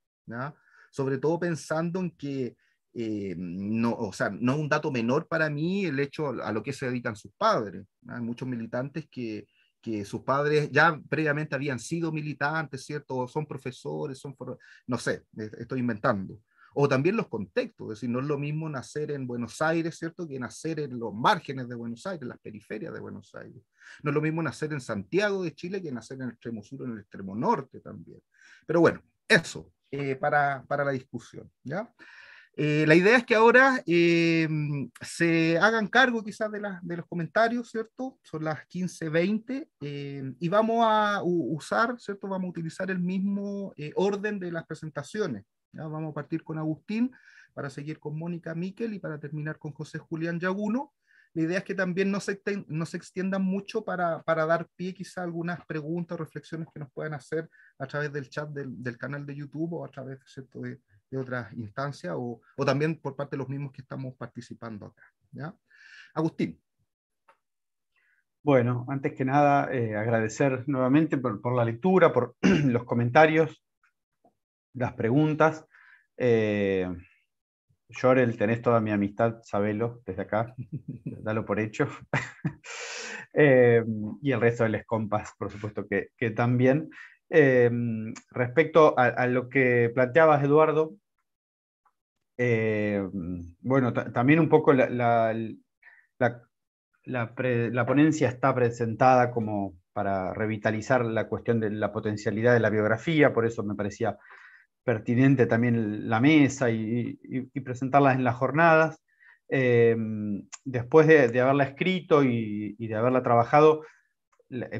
sobre todo pensando en que eh, no, o sea, no es un dato menor para mí el hecho a lo que se dedican sus padres. Hay muchos militantes que, que sus padres ya previamente habían sido militantes, ¿cierto? son profesores, son, no sé, estoy inventando. O también los contextos, es decir, no es lo mismo nacer en Buenos Aires, ¿cierto?, que nacer en los márgenes de Buenos Aires, las periferias de Buenos Aires. No es lo mismo nacer en Santiago de Chile que nacer en el extremo sur o en el extremo norte también. Pero bueno, eso, eh, para, para la discusión, ¿ya? Eh, la idea es que ahora eh, se hagan cargo quizás de, de, los comentarios, ¿cierto? Son las 15.20 eh, y vamos a usar, ¿cierto? Vamos a utilizar el mismo orden de las presentaciones. Vamos a partir con Agustín para seguir con Mónica Miquel y para terminar con José Julián Yaguno. La idea es que también no se, no extiendan mucho para, para, dar pie quizá a algunas preguntas o reflexiones que nos puedan hacer a través del chat del, del canal de YouTube o a través ¿cierto? de de otras instancias o, o, también por parte de los mismos que estamos participando acá. ¿ya? Agustín. Bueno, antes que nada, eh, agradecer nuevamente por, por, la lectura, por *clears throat* los comentarios, las preguntas. Eh, Llorel, tenés toda mi amistad, sabelo desde acá, *laughs* dalo por hecho. *laughs* eh, y el resto de los compas, por supuesto que, que también. Eh, respecto a, lo que planteabas, Eduardo, eh, bueno, también un poco la, la, la, ponencia está presentada como para revitalizar la cuestión de la potencialidad de la biografía, por eso me parecía pertinente también la mesa y, y, presentarlas en las jornadas. Eh, después de, de, haberla escrito y, y, de haberla trabajado,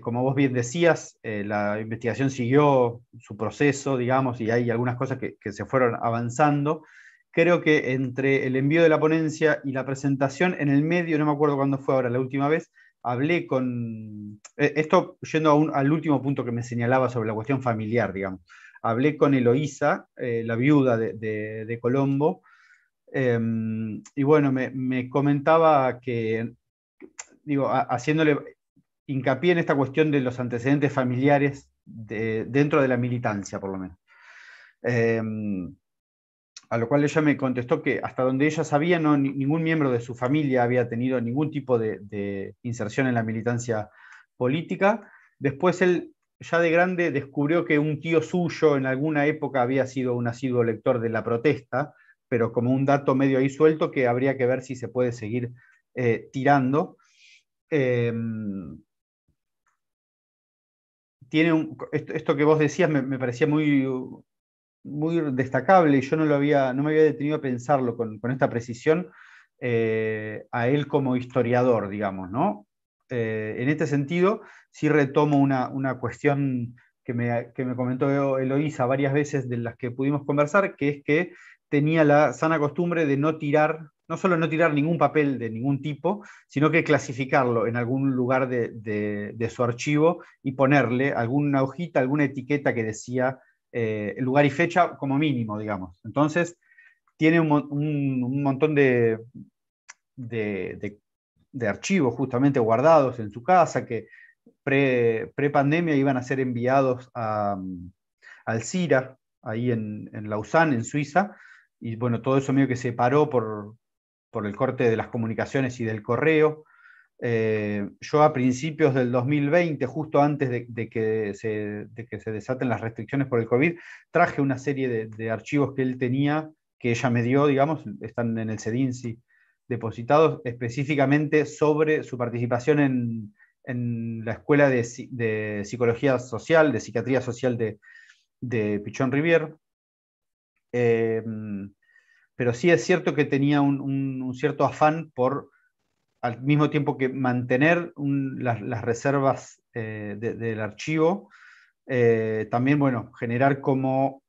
como vos bien decías, eh, la investigación siguió su proceso, digamos, y hay algunas cosas que, se fueron avanzando. Creo que entre el envío de la ponencia y la presentación, en el medio, no me acuerdo cuándo fue ahora la última vez, hablé con, eh, esto yendo al último punto que me señalaba sobre la cuestión familiar, digamos, hablé con Eloísa, eh, la viuda de, Colombo, em, y bueno, me, comentaba que, digo, haciéndole hincapié en esta cuestión de los antecedentes familiares dentro de la militancia, por lo menos. Em, a lo cual ella me contestó que hasta donde ella sabía, ningún miembro de su familia había tenido ningún tipo de, inserción en la militancia política. Después él, ya de grande, descubrió que un tío suyo en alguna época había sido un asiduo lector de la protesta, pero como un dato medio ahí suelto que habría que ver si se puede seguir eh, tirando. Em, tiene esto, que vos decías me, parecía muy, muy destacable y yo no, lo había, no me había detenido a pensarlo con, con esta precisión eh, a él como historiador, digamos, ¿no? Eh, en este sentido, sí retomo una, una cuestión que me, que me, comentó Eloísa varias veces de las que pudimos conversar, que es que tenía la sana costumbre de no tirar, no solo no tirar ningún papel de ningún tipo, sino que clasificarlo en algún lugar de, su archivo y ponerle alguna hojita, alguna etiqueta que decía eh, lugar y fecha como mínimo, digamos. Entonces, tiene un, montón de, archivos justamente guardados en su casa que pre-pandemia iban a ser enviados al CIRA, ahí en, en, Lausanne, en Suiza, y bueno, todo eso medio que se paró por, por el corte de las comunicaciones y del correo. Eh, yo a principios del 2020, justo antes de, que se, desaten las restricciones por el COVID, traje una serie de, archivos que él tenía, que ella me dio, digamos, están en el CEDINSI depositados específicamente sobre su participación en, en la Escuela de, Psicología Social, de Psiquiatría Social de, Pichón Rivier. Eh, pero sí es cierto que tenía un, cierto afán por al mismo tiempo que mantener las, reservas eh, del archivo, eh, también, bueno, generar como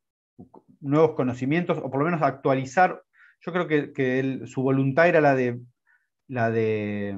nuevos conocimientos, o por lo menos actualizar. Yo creo que, su voluntad era la de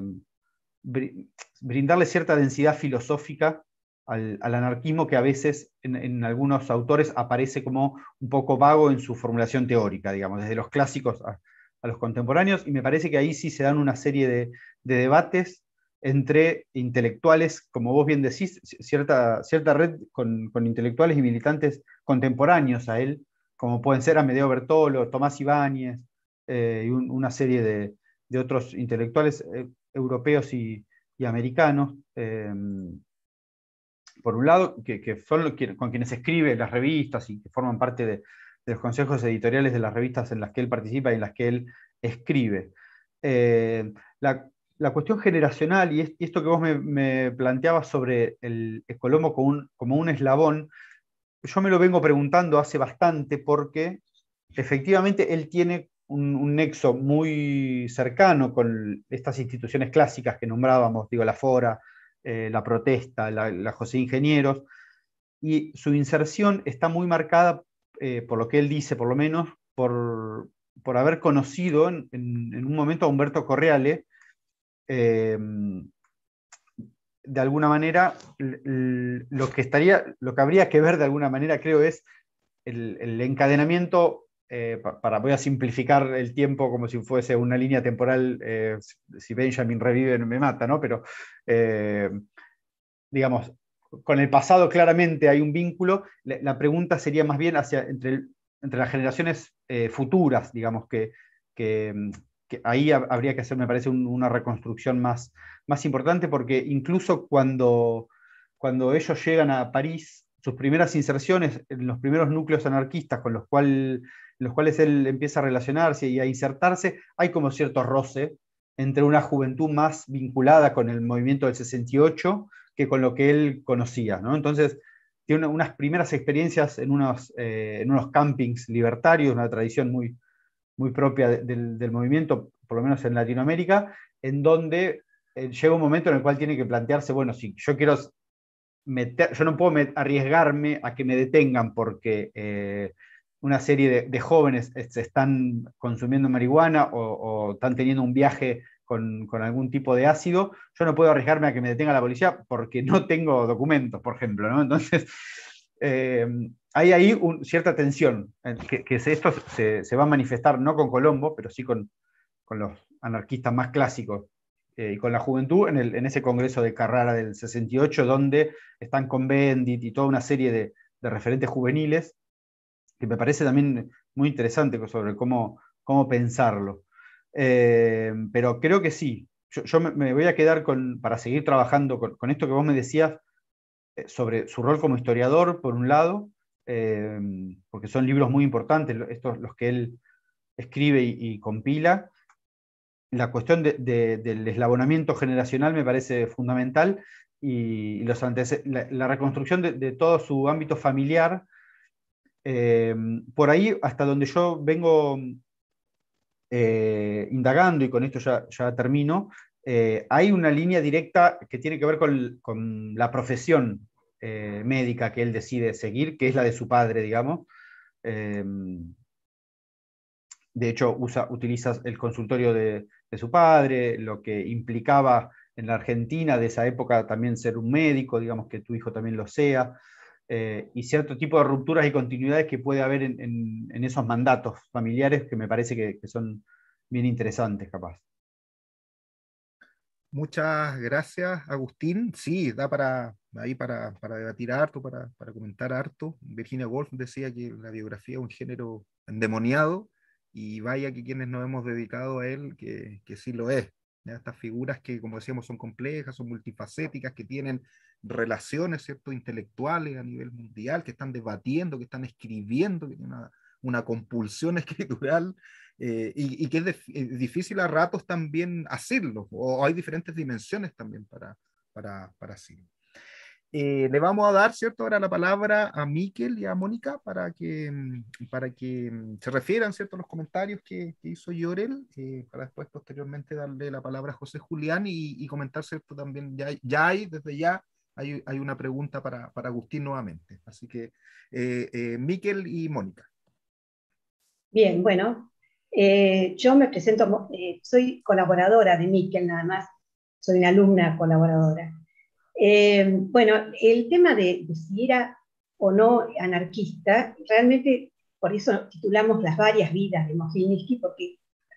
brindarle cierta densidad filosófica al, anarquismo que a veces en, algunos autores aparece como un poco vago en su formulación teórica, digamos, desde los clásicos a, los contemporáneos, y me parece que ahí sí se dan una serie de, debates entre intelectuales, como vos bien decís, cierta, cierta red con, intelectuales y militantes contemporáneos a él, como pueden ser Amedeo Bertolo, Tomás Ibáñez y una serie de, otros intelectuales europeos y, americanos, por un lado, que, son con quienes escribe las revistas y que forman parte de, los consejos editoriales de las revistas en las que él participa y en las que él escribe. la, la cuestión generacional y esto que vos me, planteabas sobre el, Colombo como un, como un eslabón, yo me lo vengo preguntando hace bastante porque efectivamente él tiene un, nexo muy cercano con estas instituciones clásicas que nombrábamos, digo, la Fora, eh, la Protesta, la, José Ingenieros, y su inserción está muy marcada, eh, por lo que él dice por lo menos, por, por haber conocido en, un momento a Humberto Correale, Em, de alguna manera, lo que, estaría, lo que habría que ver de alguna manera, creo, es el, encadenamiento, eh, para, voy a simplificar el tiempo como si fuese una línea temporal, eh, si Benjamin revive me mata, ¿no? Pero, eh, digamos, con el pasado claramente hay un vínculo, la, pregunta sería más bien hacia, entre, entre las generaciones futuras, digamos, que, que, ahí habría que hacer, me parece, una reconstrucción más, más importante, porque incluso cuando, cuando ellos llegan a París, sus primeras inserciones en los primeros núcleos anarquistas con los, cual, los cuales él empieza a relacionarse y a insertarse, hay como cierto roce entre una juventud más vinculada con el movimiento del 68 que con lo que él conocía. ¿no? Entonces, tiene unas primeras experiencias en unos, eh, en unos campings libertarios, una tradición muy, muy propia del, movimiento, por lo menos en Latinoamérica, en donde eh, llega un momento en el cual tiene que plantearse, bueno, si yo quiero meter, yo no puedo arriesgarme a que me detengan porque eh, una serie de, jóvenes se están consumiendo marihuana o, están teniendo un viaje con, algún tipo de ácido, yo no puedo arriesgarme a que me detenga la policía porque no tengo documentos, por ejemplo, ¿no? Entonces, *laughs* eh, hay ahí cierta tensión, que, esto se, va a manifestar no con Colombo, pero sí con, los anarquistas más clásicos eh, y con la juventud en, ese congreso de Carrara del 68, donde están con Bendit y toda una serie de, referentes juveniles, que me parece también muy interesante sobre cómo, cómo pensarlo. Eh, pero creo que sí, yo, me, voy a quedar con, para seguir trabajando con esto que vos me decías eh, sobre su rol como historiador, por un lado, eh, porque son libros muy importantes, estos los que él escribe y, compila. La cuestión del eslabonamiento generacional me parece fundamental y, los la, reconstrucción de, todo su ámbito familiar, eh, por ahí hasta donde yo vengo eh, indagando, y con esto ya, termino, hay una línea directa que tiene que ver con, la profesión eh, médica que él decide seguir, que es la de su padre, digamos. De hecho, usa, utiliza el consultorio de, su padre, lo que implicaba en la Argentina de esa época también ser un médico, digamos que tu hijo también lo sea, eh, y cierto tipo de rupturas y continuidades que puede haber en, esos mandatos familiares que me parece que, que son bien interesantes, capaz. Muchas gracias, Agustín. Sí, da para, ahí para, para debatir harto, para, para, comentar harto. Virginia Woolf decía que la biografía es un género endemoniado y vaya que quienes nos hemos dedicado a él, que, que sí lo es. Estas figuras que, como decíamos, son complejas, son multifacéticas, que tienen relaciones ¿cierto? intelectuales a nivel mundial, que están debatiendo, que están escribiendo, que tienen una, una compulsión *laughs* escritural eh, y, que es, eh, difícil a ratos también hacerlo, o hay diferentes dimensiones también para, para, para hacerlo. Eh, le vamos a dar, ¿cierto?, ahora la palabra a Miquel y a Mónica para que, mm, para que mm, se refieran, ¿cierto?, a los comentarios que, hizo Llorel, para después posteriormente darle la palabra a José Julián y, comentar, ¿cierto?, también ya, ya hay, desde ya, hay, una pregunta para, para, Agustín nuevamente. Así que, Miquel y Mónica. Bien, bueno, eh, yo me presento, eh, soy colaboradora de Miquel nada más, soy una alumna colaboradora. Eh, bueno, el tema de, si era o no anarquista, realmente por eso titulamos las varias vidas de Mojiniski, porque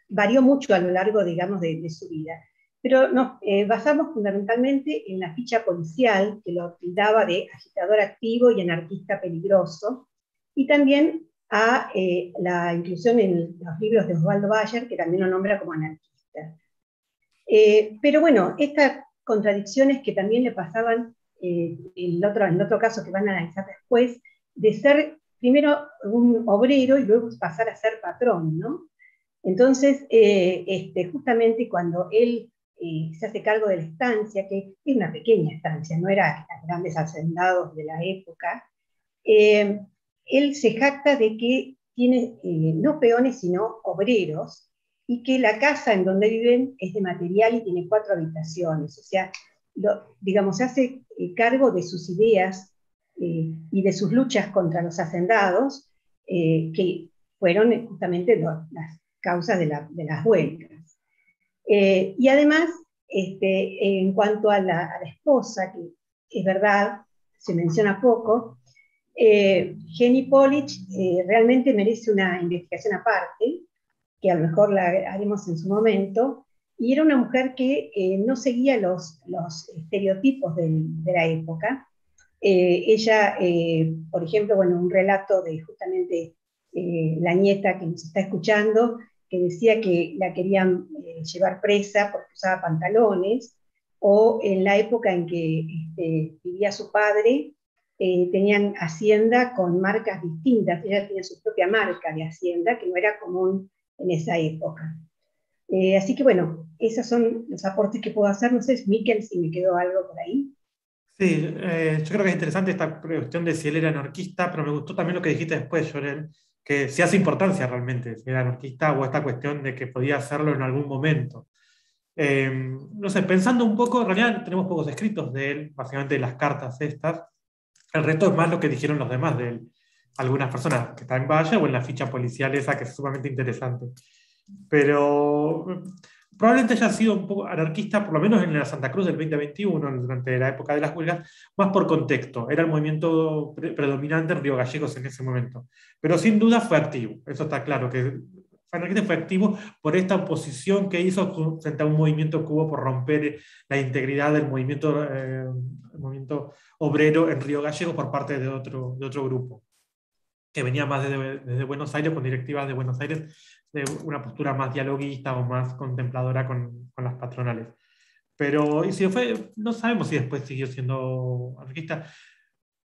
varió mucho a lo largo, digamos, de, su vida. Pero nos basamos fundamentalmente en la ficha policial, que lo tildaba de agitador activo y anarquista peligroso, y también a eh, la inclusión en los libros de Osvaldo Bayer, que también lo nombra como anarquista. Eh, pero bueno, estas contradicciones que también le pasaban eh, en, otro, en otro caso que van a analizar después, de ser primero un obrero y luego pasar a ser patrón, ¿no? Entonces, este, justamente cuando él se hace cargo de la estancia, que es una pequeña estancia, no era grandes hacendados de la época, él se jacta de que tiene eh, no peones, sino obreros, y que la casa en donde viven es de material y tiene cuatro habitaciones. O sea, digamos, se hace eh, cargo de sus ideas eh, y de sus luchas contra los hacendados, que fueron justamente las causas de, las huelgas. Y además, este, en cuanto a la, esposa, que es verdad, se menciona poco, eh, Jenny Polich eh, realmente merece una investigación aparte, que a lo mejor la haremos en su momento, y era una mujer que eh, no seguía los, los estereotipos de la época. ella, por ejemplo, bueno, un relato de justamente la nieta que nos está escuchando, que decía que la querían llevar presa porque usaba pantalones, o en la época en que este, vivía su padre, eh, tenían hacienda con marcas distintas, ella tenía su propia marca de hacienda, que no era común en esa época. Eh, así que bueno, esos son los aportes que puedo hacer. No sé, Miquel, si me quedó algo por ahí. Sí, eh, yo creo que es interesante esta cuestión de si él era anarquista, pero me gustó también lo que dijiste después, Jorel, que si hace importancia realmente si era anarquista o esta cuestión de que podía hacerlo en algún momento. no sé, pensando un poco, en realidad tenemos pocos escritos de él, básicamente las cartas estas, el resto es más lo que dijeron los demás de él. Algunas personas que están en Valle o en la ficha policial esa que es sumamente interesante. Pero probablemente haya sido un poco anarquista, por lo menos en la Santa Cruz del 2021, durante la época de las huelgas, más por contexto. Era el movimiento predominante en Río Gallegos en ese momento. Pero sin duda fue activo, eso está claro, que anarquista fue activo por esta oposición que hizo frente a un movimiento que hubo por romper la integridad del movimiento, eh, movimiento obrero en Río Gallego por parte de otro, de otro grupo, que venía más desde, desde Buenos Aires, con directivas de Buenos Aires, de una postura más dialoguista o más contempladora con, con las patronales. Pero, y si fue, no sabemos si después siguió siendo anarquista.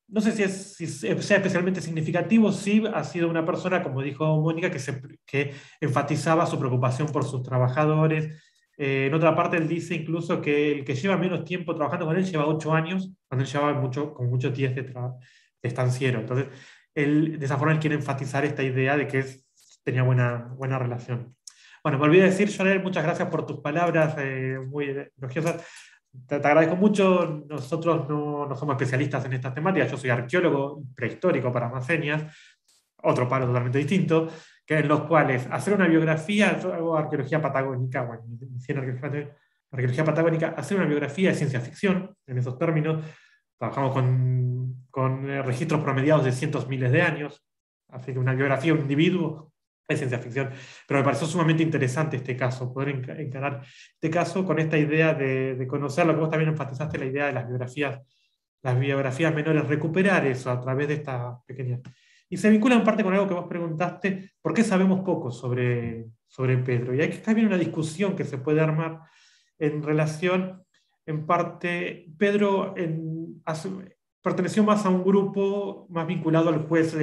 No sé si, es, si sea especialmente significativo, sí ha sido una persona, como dijo Mónica, que, se, que enfatizaba su preocupación por sus trabajadores, eh, en otra parte, él dice incluso que el que lleva menos tiempo trabajando con él lleva ocho años, cuando él llevaba mucho, con muchos días de, de, estanciero. Entonces, él, de esa forma, él quiere enfatizar esta idea de que es, tenía buena, buena relación. Bueno, me olvidé decir, Joel, muchas gracias por tus palabras eh, muy elogiosas. Te, agradezco mucho. Nosotros no, no, somos especialistas en estas temáticas. Yo soy arqueólogo prehistórico para más otro palo totalmente distinto que en los cuales hacer una biografía, yo hago arqueología patagónica, bueno, arqueología patagónica, hacer una biografía de ciencia ficción, en esos términos, trabajamos con, con eh, registros promediados de cientos miles de años, así que una biografía un individuo es ciencia ficción, pero me pareció sumamente interesante este caso, poder encarar este caso con esta idea de, de conocer lo que vos también enfatizaste, la idea de las biografías, las biografías menores, recuperar eso a través de esta pequeña y se vincula en parte con algo que vos preguntaste, ¿por qué sabemos poco sobre, sobre Pedro? Y aquí está bien una discusión que se puede armar en relación, en parte, Pedro en, perteneció más a un grupo más vinculado al juez,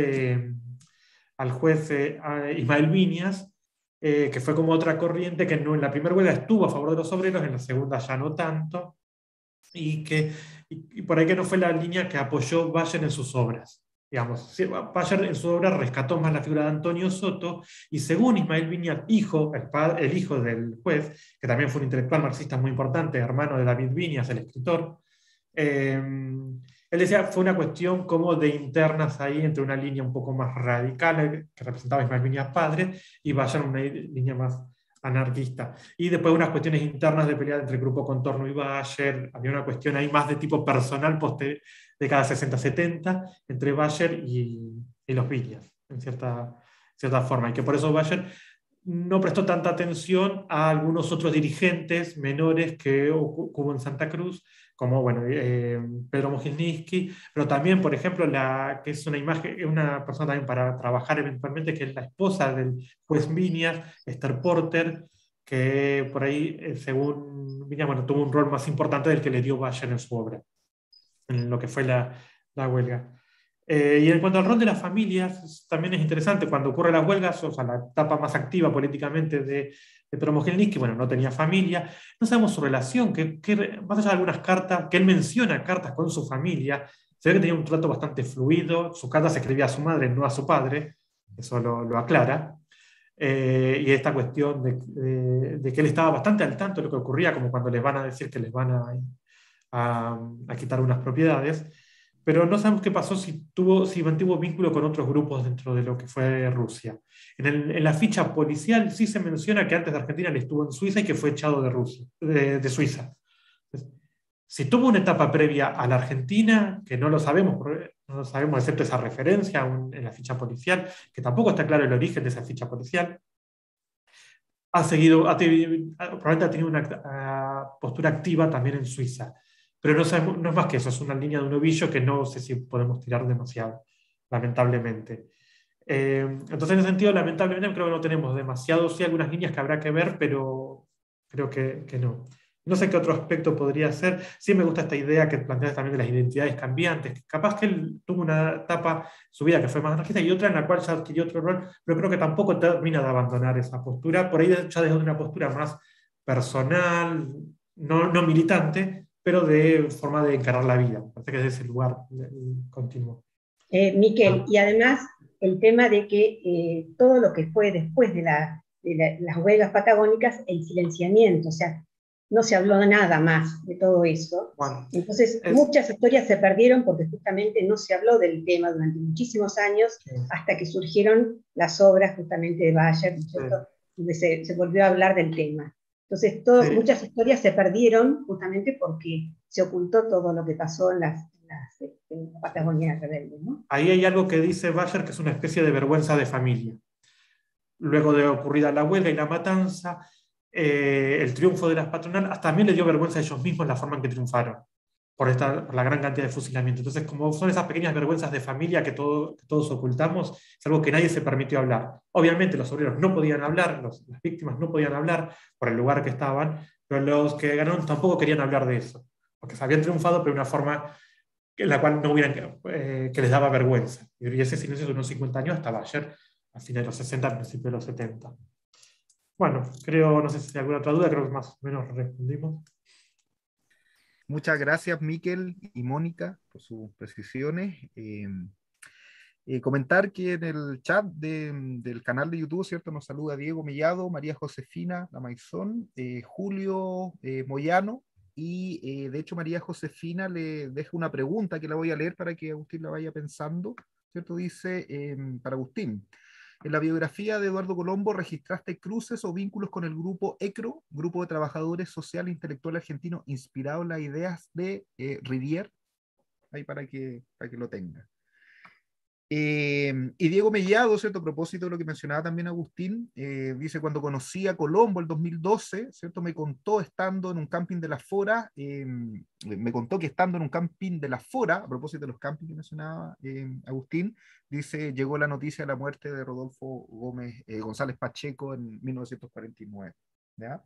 al juez eh, Ismael Viñas, eh, que fue como otra corriente que en la primera huelga estuvo a favor de los obreros, en la segunda ya no tanto, y que y, por ahí que no fue la línea que apoyó Valle en sus obras. Digamos, Bayer en su obra rescató más la figura de Antonio Soto y según Ismael Viñat, hijo, el, padre, el hijo del juez, que también fue un intelectual marxista muy importante, hermano de David Viñas, el escritor, eh, él decía fue una cuestión como de internas ahí entre una línea un poco más radical que representaba Ismael Viñas padre y Bayer una línea más anarquista. Y después unas cuestiones internas de pelea entre el grupo Contorno y Bayer, había una cuestión ahí más de tipo personal de cada 60-70 entre Bayer y, y, los Villas, en cierta, cierta forma. Y que por eso Bayer no prestó tanta atención a algunos otros dirigentes menores que hubo en Santa Cruz, como bueno, eh, Pedro Mojilniski, pero también, por ejemplo, la, que es una imagen, una persona también para trabajar eventualmente, que es la esposa del juez Viñas, Esther Porter, que por ahí, eh, según Viñas, bueno, tuvo un rol más importante del que le dio Bayer en su obra, en lo que fue la, la huelga. Eh, y en cuanto al rol de las familias, también es interesante, cuando ocurren las huelgas, o sea, la etapa más activa políticamente de, de que bueno, no tenía familia, no sabemos su relación, que, que, más allá de algunas cartas, que él menciona cartas con su familia, se ve que tenía un trato bastante fluido, su carta se escribía a su madre, no a su padre, eso lo, lo aclara, eh, y esta cuestión de, de, que él estaba bastante al tanto de lo que ocurría, como cuando les van a decir que les van a, a, a quitar unas propiedades, pero no sabemos qué pasó si, tuvo, si mantuvo vínculo con otros grupos dentro de lo que fue Rusia. En, la ficha policial sí se menciona que antes de Argentina él estuvo en Suiza y que fue echado de, Rusia, de, Suiza. si tuvo una etapa previa a la Argentina, que no lo sabemos, no lo sabemos excepto esa referencia en la ficha policial, que tampoco está claro el origen de esa ficha policial, ha seguido, ha probablemente ha tenido una ah, postura activa también en Suiza. Pero no, no es más que eso, es una línea de un ovillo que no sé si podemos tirar demasiado, lamentablemente. Eh, entonces, en ese sentido, lamentablemente creo que no tenemos demasiado, sí, algunas líneas que habrá que ver, pero creo que, que no. No sé qué otro aspecto podría ser. Sí me gusta esta idea que planteas también de las identidades cambiantes. Capaz que él tuvo una etapa en su vida que fue más anarquista y otra en la cual ya adquirió otro rol, pero creo que tampoco termina de abandonar esa postura. Por ahí ya desde una postura más personal, no, no militante, pero de forma de encarar la vida. Parece que es ese lugar continuo. Eh, Miquel, y además el tema de que eh, todo lo que fue después de, las huelgas patagónicas, el silenciamiento, o sea, no se habló nada más de todo eso. Entonces, muchas historias se perdieron porque justamente no se habló del tema durante muchísimos años, hasta que surgieron las obras justamente de Bayer, donde se, se, volvió a hablar del tema. Entonces, muchas historias se perdieron justamente porque se ocultó todo lo que pasó en las, las este, Patagonias rebeldes. Ahí hay algo que dice Bayer que es una especie de vergüenza de familia. Luego de ocurrida la huelga y la matanza, eh, el triunfo de las patronales, también le dio vergüenza a ellos mismos la forma en que triunfaron por, esta, la gran cantidad de fusilamiento. Entonces, como son esas pequeñas vergüenzas de familia que, todos ocultamos, es algo que nadie se permitió hablar. Obviamente los obreros no podían hablar, las víctimas no podían hablar por el lugar que estaban, pero los que ganaron tampoco querían hablar de eso, porque se habían triunfado, pero de una forma en la cual no hubieran, eh, que les daba vergüenza. Y ese silencio unos 50 años hasta ayer, a fines de los 60, principios de los 70. Bueno, creo, no sé si hay alguna otra duda, creo que más o menos respondimos. Muchas gracias, Miquel y Mónica, por sus precisiones. Eh, eh, comentar que en el chat del canal de YouTube, ¿cierto? Nos saluda Diego Mellado, María Josefina Lamaizón, eh, Julio Moyano, y de hecho María Josefina le deja una pregunta que la voy a leer para que Agustín la vaya pensando, ¿cierto? Dice, para Agustín, en la biografía de Eduardo Colombo registraste cruces o vínculos con el grupo ECRO, Grupo de Trabajadores Social e Intelectual Argentino, inspirado en las ideas de eh, ahí para que, para que lo tenga. Eh, y Diego Mellado, ¿cierto? A propósito de lo que mencionaba también Agustín, eh, dice, cuando conocí a Colombo el 2012, ¿cierto? Me contó estando en un camping de la Fora, me contó que estando en un camping de la Fora, a propósito de los campings que mencionaba Agustín, dice, llegó la noticia de la muerte de Rodolfo Gómez eh, González Pacheco en 1949. ¿ya?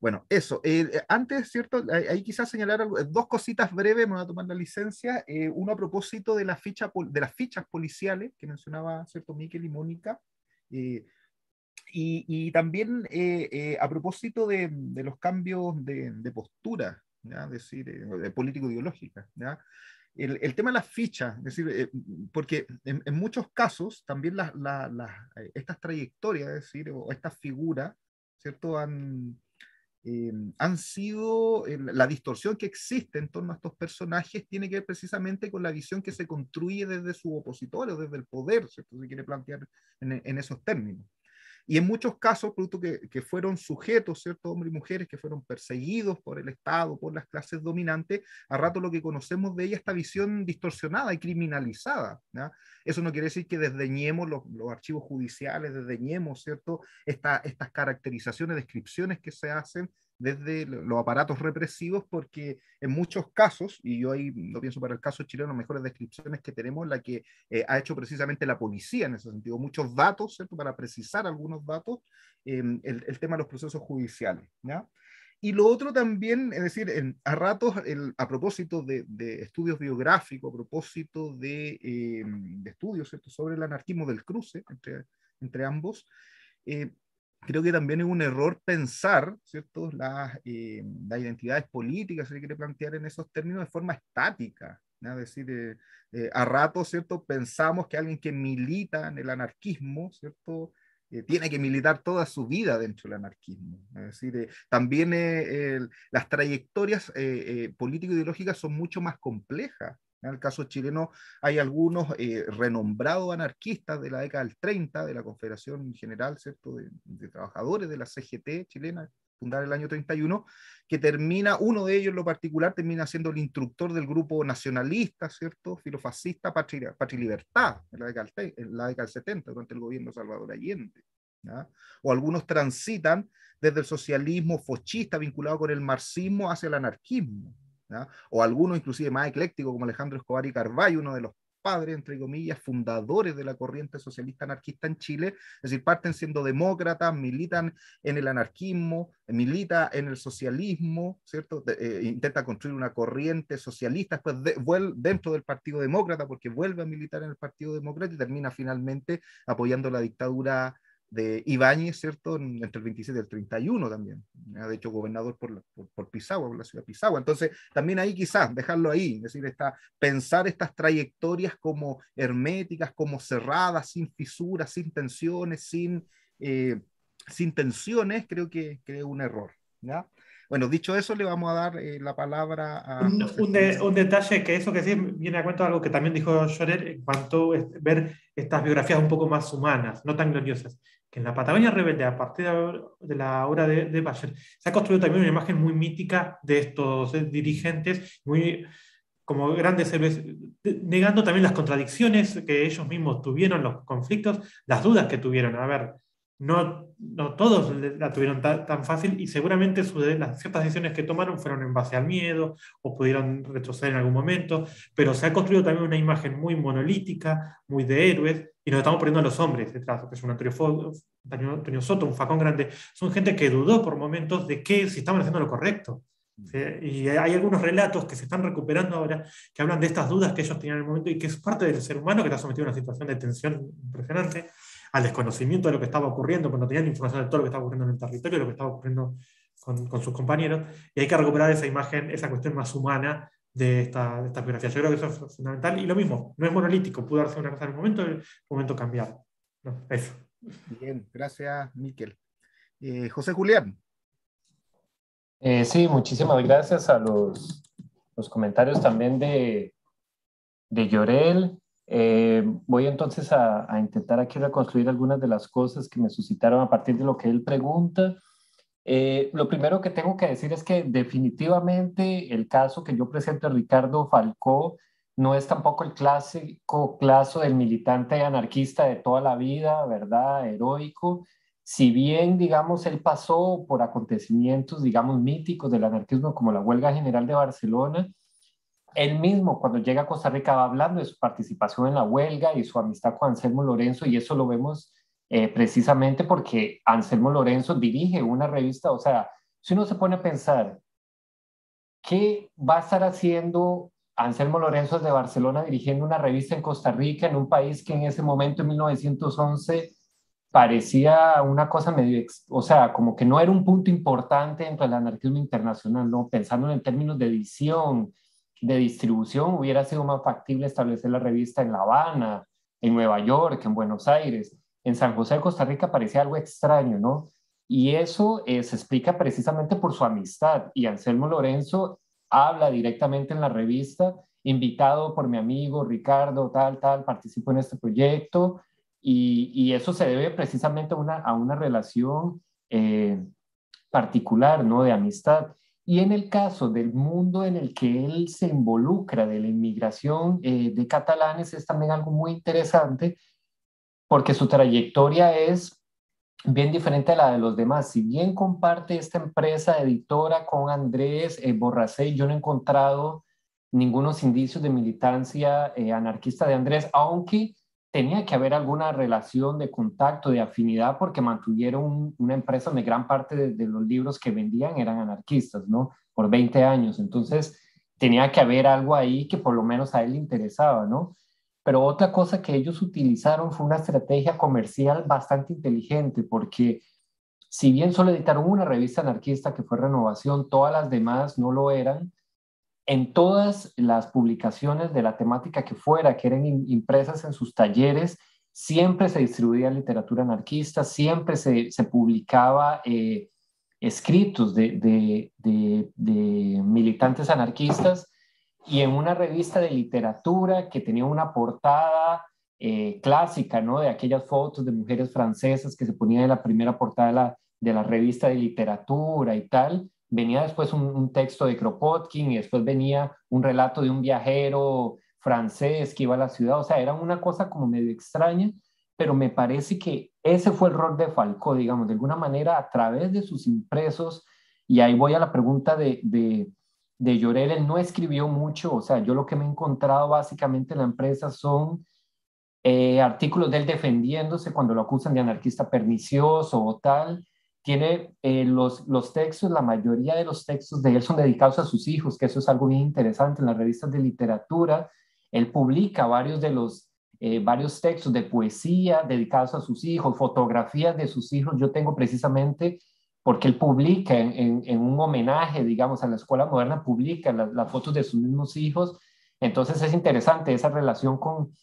Bueno, eso. Eh, eh, antes, ¿cierto? Ahí quizás señalar dos cositas breves, me voy a tomar la licencia. uno a propósito de, la ficha, de las fichas policiales que mencionaba, ¿cierto? Miquel y Mónica. Y, también a propósito de, los cambios de, de postura, ¿ya? Es decir, de político-ideológica. el, tema de las fichas, es decir, eh, porque en, muchos casos también eh, estas trayectorias, es decir, o estas figuras, ¿cierto? Han, eh, han sido, la distorsión que existe en torno a estos personajes tiene que ver precisamente con la visión que se construye desde su opositor o desde el poder, ¿cierto? Se quiere plantear en esos términos. Y en muchos casos, producto que, que fueron sujetos, ¿cierto? Hombres y mujeres que fueron perseguidos por el Estado, por las clases dominantes, a rato lo que conocemos de ella esta visión distorsionada y criminalizada. Eso no quiere decir que desdeñemos los, los archivos judiciales, desdeñemos, ¿cierto? Esta, estas caracterizaciones, descripciones que se hacen desde los aparatos represivos, porque en muchos casos, y yo ahí no pienso para el caso chileno, mejores descripciones que tenemos, la que eh, ha hecho precisamente la policía en ese sentido, muchos datos, ¿cierto? Para precisar algunos datos, el, el, tema de los procesos judiciales, ¿ya? Y lo otro también, es decir, en, a ratos, el, a propósito de, de, estudios biográficos, a propósito de, eh, de estudios ¿cierto? sobre el anarquismo del cruce entre, entre ambos, eh, creo que también es un error pensar, ¿cierto?, las, eh, las identidades políticas, se quiere plantear en esos términos, de forma estática. ¿no? Es decir, eh, eh, a rato, ¿cierto?, pensamos que alguien que milita en el anarquismo, ¿cierto?, eh, tiene que militar toda su vida dentro del anarquismo. Es decir, eh, también eh, las trayectorias político-ideológicas son mucho más complejas. En el caso chileno hay algunos eh, renombrados anarquistas de la década del 30, de la Confederación General ¿cierto? De, de, Trabajadores de la CGT chilena, fundada en el año 31, que termina, uno de ellos en lo particular, termina siendo el instructor del grupo nacionalista, ¿cierto? Filofascista Patria, Patria y Libertad, en la, década, en la década del 70, durante el gobierno Salvador Allende. ¿ya? O algunos transitan desde el socialismo fochista vinculado con el marxismo hacia el anarquismo. O algunos inclusive más eclécticos como Alejandro Escobar y Carballo, uno de los padres, entre comillas, fundadores de la corriente socialista anarquista en Chile, es decir, parten siendo demócratas, militan en el anarquismo, milita en el socialismo, ¿cierto? Eh, intenta construir una corriente socialista, dentro del Partido Demócrata, porque vuelve a militar en el Partido Demócrata y termina finalmente apoyando la dictadura de Ibáñez, ¿cierto? Entre el 27 y el 31 también. De hecho, gobernador por, por, por, Pisagua, por la ciudad de Pisagua. Entonces, también ahí quizás dejarlo ahí, es decir, esta, pensar estas trayectorias como herméticas, como cerradas, sin fisuras, sin tensiones, sin, eh, sin tensiones, creo que, es un error. ¿ya? Bueno, dicho eso, le vamos a dar eh, la palabra a... Un, un, de, un, detalle que eso que sí viene a cuento de algo que también dijo Llorer en cuanto a ver estas biografías un poco más humanas, no tan gloriosas, que en la Patagonia Rebelde, a partir de la obra de, de se ha construido también una imagen muy mítica de estos eh, dirigentes, muy como grandes héroes, negando también las contradicciones que ellos mismos tuvieron, los conflictos, las dudas que tuvieron. A ver, no, no todos la tuvieron tan, tan fácil y seguramente su, las ciertas decisiones que tomaron fueron en base al miedo o pudieron retroceder en algún momento, pero se ha construido también una imagen muy monolítica, muy de héroes, y nos estamos poniendo a los hombres detrás, que es un Antonio, Antonio Soto, un Facón Grande, son gente que dudó por momentos de que si estaban haciendo lo correcto. ¿sí? Y hay algunos relatos que se están recuperando ahora que hablan de estas dudas que ellos tenían en el momento y que es parte del ser humano que está sometido a una situación de tensión impresionante al desconocimiento de lo que estaba ocurriendo, porque no tenían información de todo lo que estaba ocurriendo en el territorio, lo que estaba ocurriendo con, con sus compañeros, y hay que recuperar esa imagen, esa cuestión más humana de esta, de esta biografía. Yo creo que eso es fundamental, y lo mismo, no es monolítico, pudo darse una cosa en un momento, en un momento cambiar. No, eso. Bien, gracias, Miquel. Eh, José Julián. Eh, sí, muchísimas gracias a los, los comentarios también de, de Llorel, eh, voy entonces a, a, intentar aquí reconstruir algunas de las cosas que me suscitaron a partir de lo que él pregunta. Eh, lo primero que tengo que decir es que definitivamente el caso que yo presento de Ricardo Falcó no es tampoco el clásico caso del militante anarquista de toda la vida, ¿verdad? Heroico. Si bien, digamos, él pasó por acontecimientos, digamos, míticos del anarquismo como la huelga general de Barcelona, él mismo cuando llega a Costa Rica va hablando de su participación en la huelga y su amistad con Anselmo Lorenzo y eso lo vemos eh, precisamente porque Anselmo Lorenzo dirige una revista, o sea, si uno se pone a pensar, ¿qué va a estar haciendo Anselmo Lorenzo de Barcelona dirigiendo una revista en Costa Rica, en un país que en ese momento, en 1911, parecía una cosa medio, o sea, como que no era un punto importante dentro del anarquismo internacional, ¿no? Pensando en términos de edición, de distribución, hubiera sido más factible establecer la revista en La Habana, en Nueva York, en Buenos Aires. En San José de Costa Rica parecía algo extraño, ¿no? Y eso eh, se explica precisamente por su amistad. Y Anselmo Lorenzo habla directamente en la revista, invitado por mi amigo Ricardo, tal, tal, participo en este proyecto. y, eso se debe precisamente a una, relación eh, particular, ¿no? De amistad. Y en el caso del mundo en el que él se involucra, de la inmigración eh, de catalanes, es también algo muy interesante porque su trayectoria es bien diferente a la de los demás. Si bien comparte esta empresa editora con Andrés eh, yo no he encontrado ningunos indicios de militancia eh, anarquista de Andrés, aunque tenía que haber alguna relación de contacto, de afinidad, porque mantuvieron una empresa donde gran parte de, los libros que vendían eran anarquistas, ¿no? Por 20 años. Entonces, tenía que haber algo ahí que por lo menos a él le interesaba, ¿no? Pero otra cosa que ellos utilizaron fue una estrategia comercial bastante inteligente, porque si bien solo editaron una revista anarquista que fue Renovación, todas las demás no lo eran, en todas las publicaciones de la temática que fuera, que eran impresas en sus talleres, siempre se distribuía literatura anarquista, siempre se, publicaba eh, escritos de, militantes anarquistas y en una revista de literatura que tenía una portada eh, clásica, ¿no? De aquellas fotos de mujeres francesas que se ponían en la primera portada de la, de la revista de literatura y tal, venía después un, texto de Kropotkin y después venía un relato de un viajero francés que iba a la ciudad, o sea, era una cosa como medio extraña, pero me parece que ese fue el rol de Falcó, digamos, de alguna manera a través de sus impresos, y ahí voy a la pregunta de, de, de Llorel, él no escribió mucho, o sea, yo lo que me he encontrado básicamente en la empresa son eh, artículos de él defendiéndose cuando lo acusan de anarquista pernicioso o tal, tiene eh, los, los textos, la mayoría de los textos de él son dedicados a sus hijos, que eso es algo bien interesante en las revistas de literatura. Él publica varios de los eh, varios textos de poesía dedicados a sus hijos, fotografías de sus hijos. Yo tengo precisamente, porque él publica en, un homenaje, digamos, a la escuela moderna, publica las fotos de sus mismos hijos. Entonces es interesante esa relación con,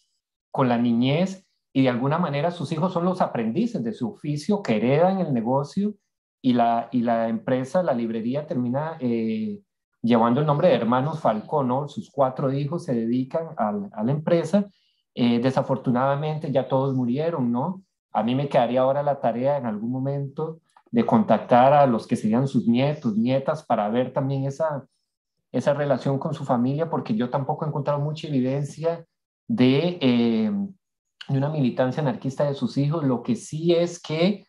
con la niñez y de alguna manera sus hijos son los aprendices de su oficio que heredan el negocio y la, y la empresa, la librería termina eh, llevando el nombre de hermanos Falcón, ¿no? Sus cuatro hijos se dedican a, a la empresa. Eh, desafortunadamente ya todos murieron, ¿no? A mí me quedaría ahora la tarea en algún momento de contactar a los que serían sus nietos, nietas, para ver también esa, esa relación con su familia, porque yo tampoco he encontrado mucha evidencia de, eh, de una militancia anarquista de sus hijos, lo que sí es que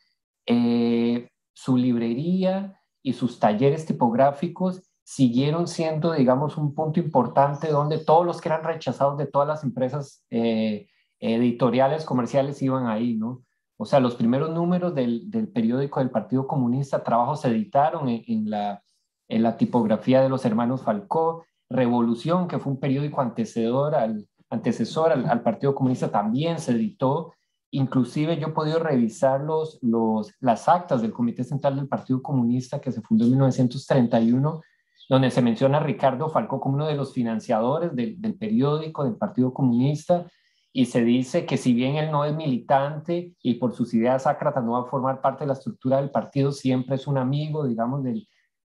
eh, su librería y sus talleres tipográficos siguieron siendo, digamos, un punto importante donde todos los que eran rechazados de todas las empresas eh, editoriales, comerciales, iban ahí, ¿no? O sea, los primeros números del, del periódico del Partido Comunista, trabajos se editaron en, la, en la tipografía de los hermanos Falcó, Revolución, que fue un periódico antecedor al, antecesor al, Partido Comunista también se editó. Inclusive yo he podido revisar los, los, las actas del Comité Central del Partido Comunista que se fundó en 1931, donde se menciona a Ricardo Falcó como uno de los financiadores del, periódico del Partido Comunista y se dice que si bien él no es militante y por sus ideas ácratas no va a formar parte de la estructura del partido, siempre es un amigo, digamos, del,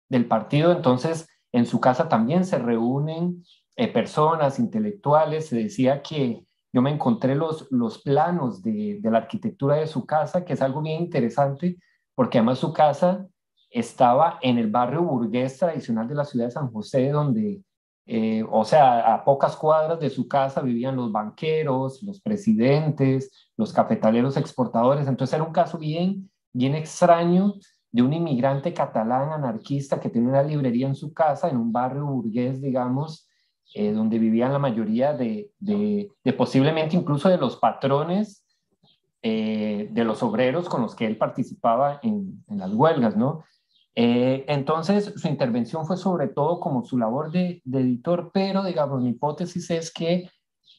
del partido. Entonces, en su casa también se reúnen eh, personas intelectuales, se decía que yo me encontré los, los planos de, de, la arquitectura de su casa, que es algo bien interesante, porque además su casa estaba en el barrio burgués tradicional de la ciudad de San José, donde, eh, o sea, a pocas cuadras de su casa vivían los banqueros, los presidentes, los cafetaleros exportadores. Entonces era un caso bien, bien extraño de un inmigrante catalán anarquista que tiene una librería en su casa, en un barrio burgués, digamos, eh, donde vivían la mayoría de, de, posiblemente incluso de los patrones eh, de los obreros con los que él participaba en, las huelgas, ¿no? Eh, entonces, su intervención fue sobre todo como su labor de, editor, pero digamos, mi hipótesis es que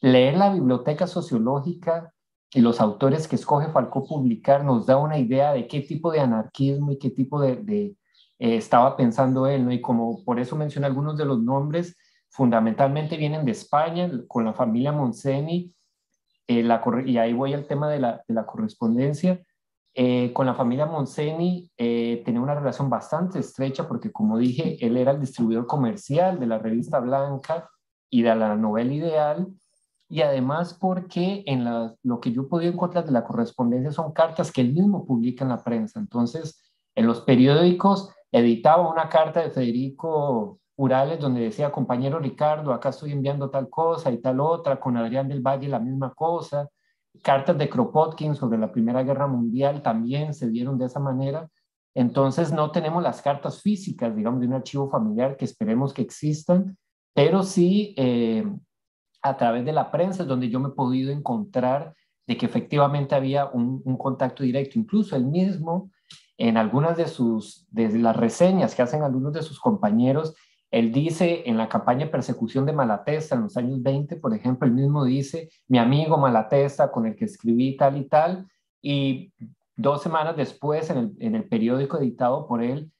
leer la biblioteca sociológica y los autores que escoge Falcó publicar nos da una idea de qué tipo de anarquismo y qué tipo de estaba pensando él, ¿no? Y como por eso mencioné algunos de los nombres, fundamentalmente vienen de España, con la familia Monseni, eh, y ahí voy al tema de la, de la correspondencia. Eh, con la familia Monseni eh, tenía una relación bastante estrecha porque, como dije, él era el distribuidor comercial de la revista Blanca y de la novela Ideal. y además porque en lo que yo he podido encontrar de la correspondencia son cartas que él mismo publica en la prensa. Entonces, en los periódicos editaba una carta de Federico Urales donde decía, compañero Ricardo, acá estoy enviando tal cosa y tal otra, con Adrián del Valle la misma cosa. Cartas de Kropotkin sobre la Primera Guerra Mundial también se dieron de esa manera. Entonces no tenemos las cartas físicas, digamos, de un archivo familiar que esperemos que existan, pero sí eh, a través de la prensa es donde yo me he podido encontrar de que efectivamente había un, un contacto directo. Incluso él mismo, en algunas de, sus, de las reseñas que hacen algunos de sus compañeros, él dice en la campaña de persecución de Malatesta en los años 20, por ejemplo, él mismo dice, mi amigo Malatesta con el que escribí tal y tal, y dos semanas después en el, en el periódico editado por él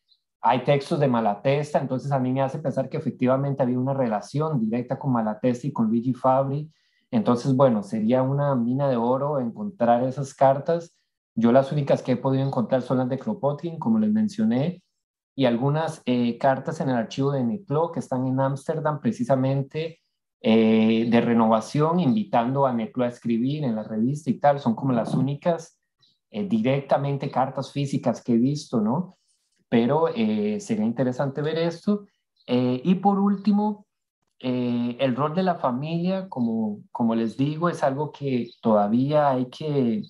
hay textos de Malatesta, entonces a mí me hace pensar que efectivamente había una relación directa con Malatesta y con Luigi Fabri. Entonces, bueno, sería una mina de oro encontrar esas cartas. Yo las únicas que he podido encontrar son las de Kropotkin, como les mencioné, y algunas eh, cartas en el archivo de Neclo que están en Ámsterdam precisamente eh, de renovación, invitando a Neclo a escribir en la revista y tal. Son como las únicas eh, directamente cartas físicas que he visto, ¿no? Pero sería interesante ver esto. y por último, el rol de la familia, como, como les digo, es algo que todavía hay que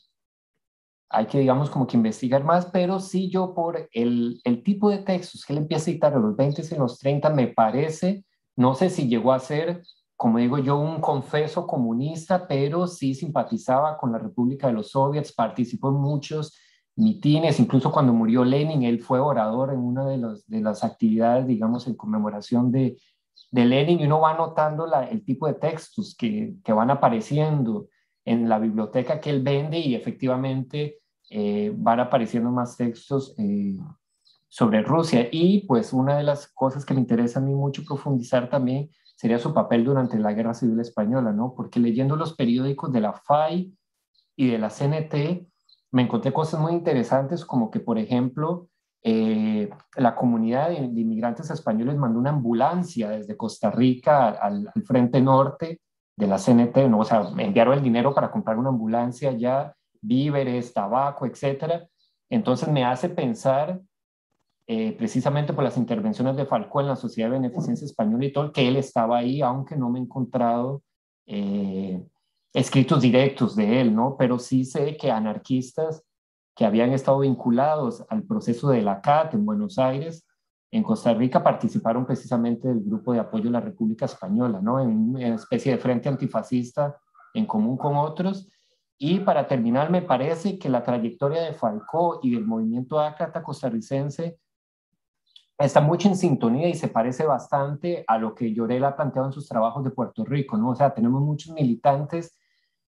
hay que, digamos, como que investigar más, pero sí yo por el, el tipo de textos que él empieza a citar en los 20 y en los 30, me parece, no sé si llegó a ser, como digo yo, un confeso comunista, pero sí simpatizaba con la República de los Soviets, participó en muchos mitines, incluso cuando murió Lenin, él fue orador en una de, los, de las actividades, digamos, en conmemoración de, de Lenin, y uno va notando la, el tipo de textos que, que van apareciendo en la biblioteca que él vende y efectivamente eh, van apareciendo más textos eh, sobre Rusia. Y pues una de las cosas que me interesa a mí mucho profundizar también sería su papel durante la Guerra Civil Española, ¿no? Porque leyendo los periódicos de la FAI y de la CNT, me encontré cosas muy interesantes como que, por ejemplo, eh, la comunidad de, inmigrantes españoles mandó una ambulancia desde Costa Rica al, al frente norte de la CNT, ¿no? o sea, enviaron el dinero para comprar una ambulancia ya, víveres, tabaco, etcétera. Entonces me hace pensar, eh, precisamente por las intervenciones de Falcó en la Sociedad de Beneficencia Española y todo, que él estaba ahí, aunque no me he encontrado eh, escritos directos de él, ¿no? Pero sí sé que anarquistas que habían estado vinculados al proceso de la CAT en Buenos Aires en Costa Rica participaron precisamente del grupo de apoyo a la República Española, ¿no? En una especie de frente antifascista en común con otros. Y para terminar, me parece que la trayectoria de Falcó y del movimiento ácrata costarricense está mucho en sintonía y se parece bastante a lo que Llorel ha planteado en sus trabajos de Puerto Rico, ¿no? O sea, tenemos muchos militantes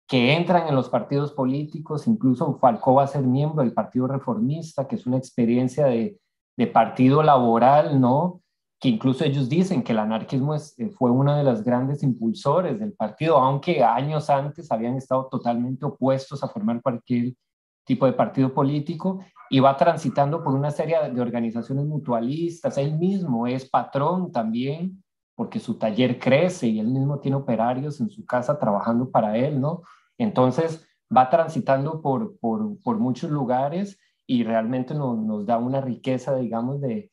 que entran en los partidos políticos, incluso Falcó va a ser miembro del Partido Reformista, que es una experiencia de de partido laboral, ¿no? Que incluso ellos dicen que el anarquismo eh, fue uno de los grandes impulsores del partido, aunque años antes habían estado totalmente opuestos a formar cualquier tipo de partido político y va transitando por una serie de organizaciones mutualistas. Él mismo es patrón también, porque su taller crece y él mismo tiene operarios en su casa trabajando para él, ¿no? Entonces va transitando por, por, por muchos lugares y realmente nos da una riqueza, digamos, de,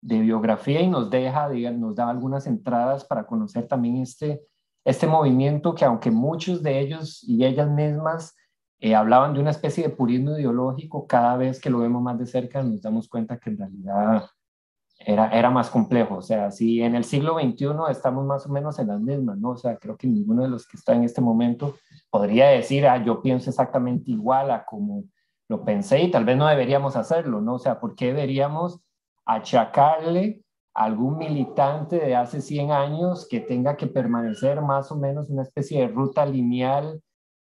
de biografía y nos deja, digamos, nos da algunas entradas para conocer también este, este movimiento que aunque muchos de ellos y ellas mismas eh, hablaban de una especie de purismo ideológico, cada vez que lo vemos más de cerca nos damos cuenta que en realidad era, era más complejo. O sea, si en el siglo XXI estamos más o menos en las mismas, ¿no? O sea, creo que ninguno de los que está en este momento podría decir, ah, yo pienso exactamente igual a como lo pensé y tal vez no deberíamos hacerlo, ¿no? O sea, ¿por qué deberíamos achacarle a algún militante de hace 100 años que tenga que permanecer más o menos una especie de ruta lineal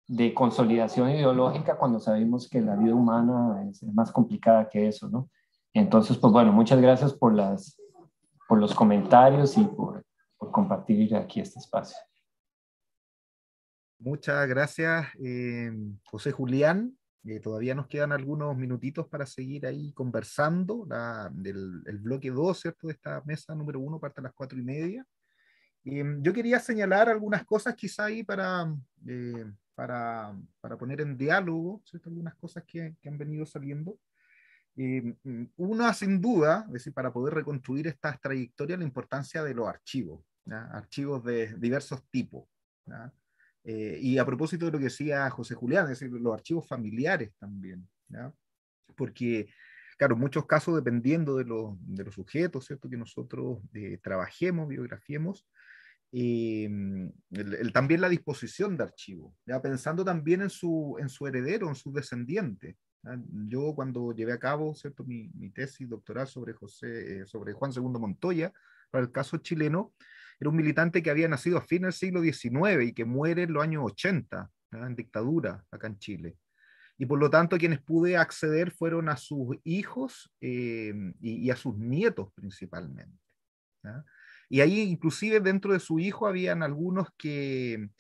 de consolidación ideológica cuando sabemos que la vida humana es más complicada que eso, ¿no? Entonces, pues bueno, muchas gracias por, las, por los comentarios y por, compartir aquí este espacio. Muchas gracias, eh, José Julián. Eh, todavía nos quedan algunos minutitos para seguir ahí conversando. el bloque 2, ¿cierto? De esta mesa número 1 parte a las cuatro y media. Em, yo quería señalar algunas cosas quizá ahí para, eh, para, para, poner en diálogo ¿cierto? algunas cosas que, que han venido saliendo. Eh, una, sin duda, es decir, para poder reconstruir estas trayectorias, la importancia de los archivos, archivos de diversos tipos. Eh, y a propósito de lo que decía José Julián, es decir, los archivos familiares también, porque, claro, en muchos casos, dependiendo de, los, de los sujetos, ¿cierto? Que nosotros eh, trabajemos, biografiemos, eh, también la disposición de archivos, ¿ya? pensando también en su, en su heredero, en sus descendientes. Yo cuando llevé a cabo ¿cierto? Mi, mi tesis doctoral sobre, José, sobre Juan II Montoya, para el caso chileno, era un militante que había nacido a fines del siglo XIX y que muere en los años 80, en dictadura acá en Chile. Y por lo tanto, quienes pude acceder fueron a sus hijos eh, y, a sus nietos principalmente. Y ahí, inclusive dentro de su hijo, habían algunos que,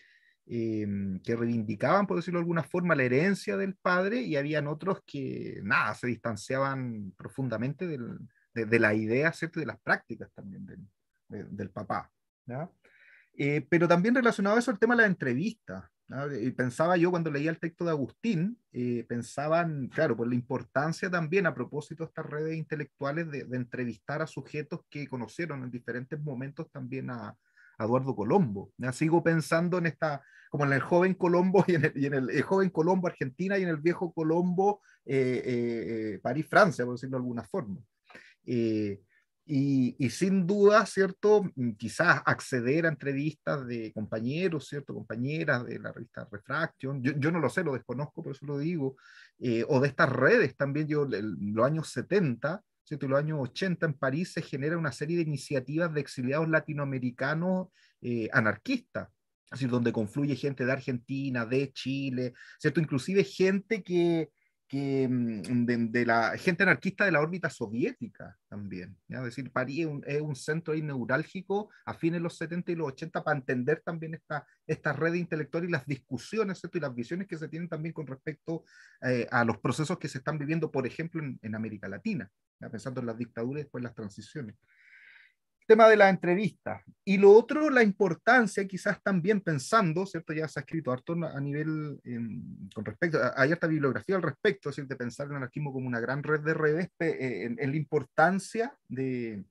eh, que reivindicaban, por decirlo de alguna forma, la herencia del padre y habían otros que, nada, se distanciaban profundamente del, de, la idea, ¿cierto? de las prácticas también del, del papá. Eh, pero también relacionado a eso el tema de la entrevista. Pensaba yo cuando leía el texto de Agustín, eh, pensaban, claro, por la importancia también a propósito de estas redes intelectuales de, entrevistar a sujetos que conocieron en diferentes momentos también a, Eduardo Colombo. ¿ya? Sigo pensando en esta, como en el joven Colombo *laughs* y en el, joven Colombo Argentina y en el viejo Colombo eh, París, Francia, por decirlo de alguna forma. Y, sin duda, ¿cierto? Mm, quizás acceder a entrevistas de compañeros, ¿cierto? Compañeras de la revista Refraction, yo, yo no lo sé, lo desconozco, por eso lo digo, eh, o de estas redes también, yo, en los años 70, ¿cierto? los años 80 en París se genera una serie de iniciativas de exiliados latinoamericanos eh, anarquistas, así donde confluye gente de Argentina, de Chile, ¿cierto? Inclusive gente que que, mm, de, la gente anarquista de la órbita soviética también. Es decir, París es un, centro neurálgico a fines de los 70 y los 80 para entender también esta, esta red intelectual y las discusiones y las visiones que se tienen también con respecto eh, a los procesos que se están viviendo, por ejemplo, en, América Latina, pensando en las dictaduras y después las transiciones tema de la entrevista. Y lo otro, la importancia, quizás también pensando, ¿cierto? Ya se ha escrito harto a nivel, con respecto, hay harta bibliografía al respecto, es decir, de pensar el anarquismo como una gran red de redes, eh, en, la importancia de,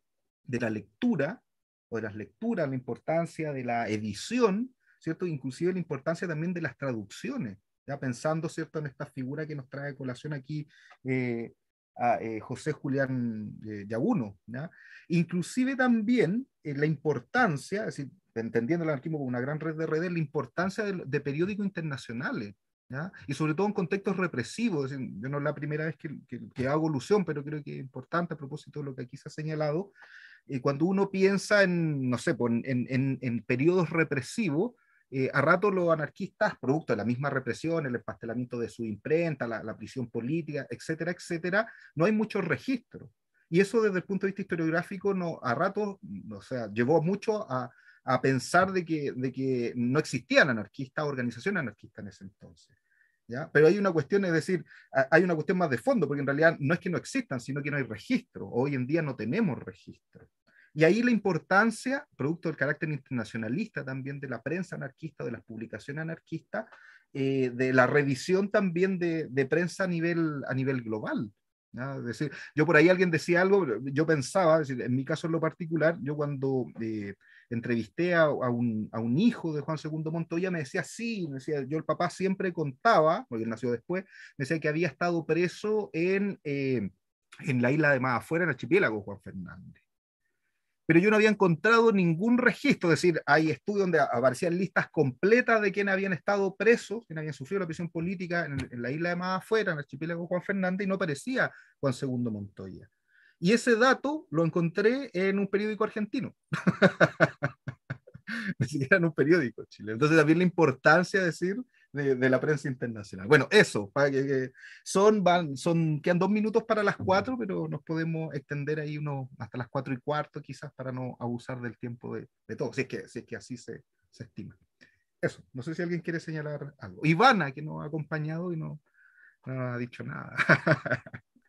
de, la lectura, o de las lecturas, la importancia de la edición, ¿cierto? Inclusive la importancia también de las traducciones, ya pensando, ¿cierto?, en esta figura que nos trae colación aquí eh, a eh, José Julián eh, Yaguno. Inclusive también eh, la importancia, es decir, entendiendo el anarquismo como una gran red de redes, la importancia de, periódicos internacionales. y sobre todo en contextos represivos. yo no es la primera vez que, hago alusión, pero creo que es importante a propósito de lo que aquí se ha señalado. cuando uno piensa en, no sé, pues, en, en, en periodos represivos, eh, a rato los anarquistas, producto de la misma represión, el empastelamiento de su imprenta, la, prisión política, etcétera, etcétera, no hay muchos registros. Y eso desde el punto de vista historiográfico, no, a rato, o sea, llevó mucho a, a pensar de que, de que no existían anarquistas, organizaciones anarquistas en ese entonces. ¿Ya? Pero hay una cuestión, es decir, hay una cuestión más de fondo, porque en realidad no es que no existan, sino que no hay registro. Hoy en día no tenemos registro. Y ahí la importancia, producto del carácter internacionalista también de la prensa anarquista, de las publicaciones anarquistas, eh, de la revisión también de, prensa a nivel, a nivel global. Es decir, yo por ahí alguien decía algo, yo pensaba, decir, en mi caso en lo particular, yo cuando eh, entrevisté a, a, un, a, un, hijo de Juan II Montoya, me decía, sí, me decía, yo el papá siempre contaba, porque él nació después, me decía que había estado preso en, eh, en la isla de más afuera, en el archipiélago Juan Fernández pero yo no había encontrado ningún registro, es decir, hay estudios donde aparecían listas completas de quienes habían estado presos, quienes habían sufrido la prisión política en, la isla de más afuera, en el archipiélago Juan Fernández, y no aparecía Juan II Montoya. Y ese dato lo encontré en un periódico argentino. *laughs* Ni siquiera en un periódico chileno. Entonces también la importancia de decir de, la prensa internacional. Bueno, eso, para que, son, van, son, quedan dos minutos para las cuatro, pero nos podemos extender ahí uno hasta las cuatro y cuarto quizás para no abusar del tiempo de, de todo, si es que, si es que así se, se estima. Eso, no sé si alguien quiere señalar algo. Ivana, que nos ha acompañado y no, no ha dicho nada.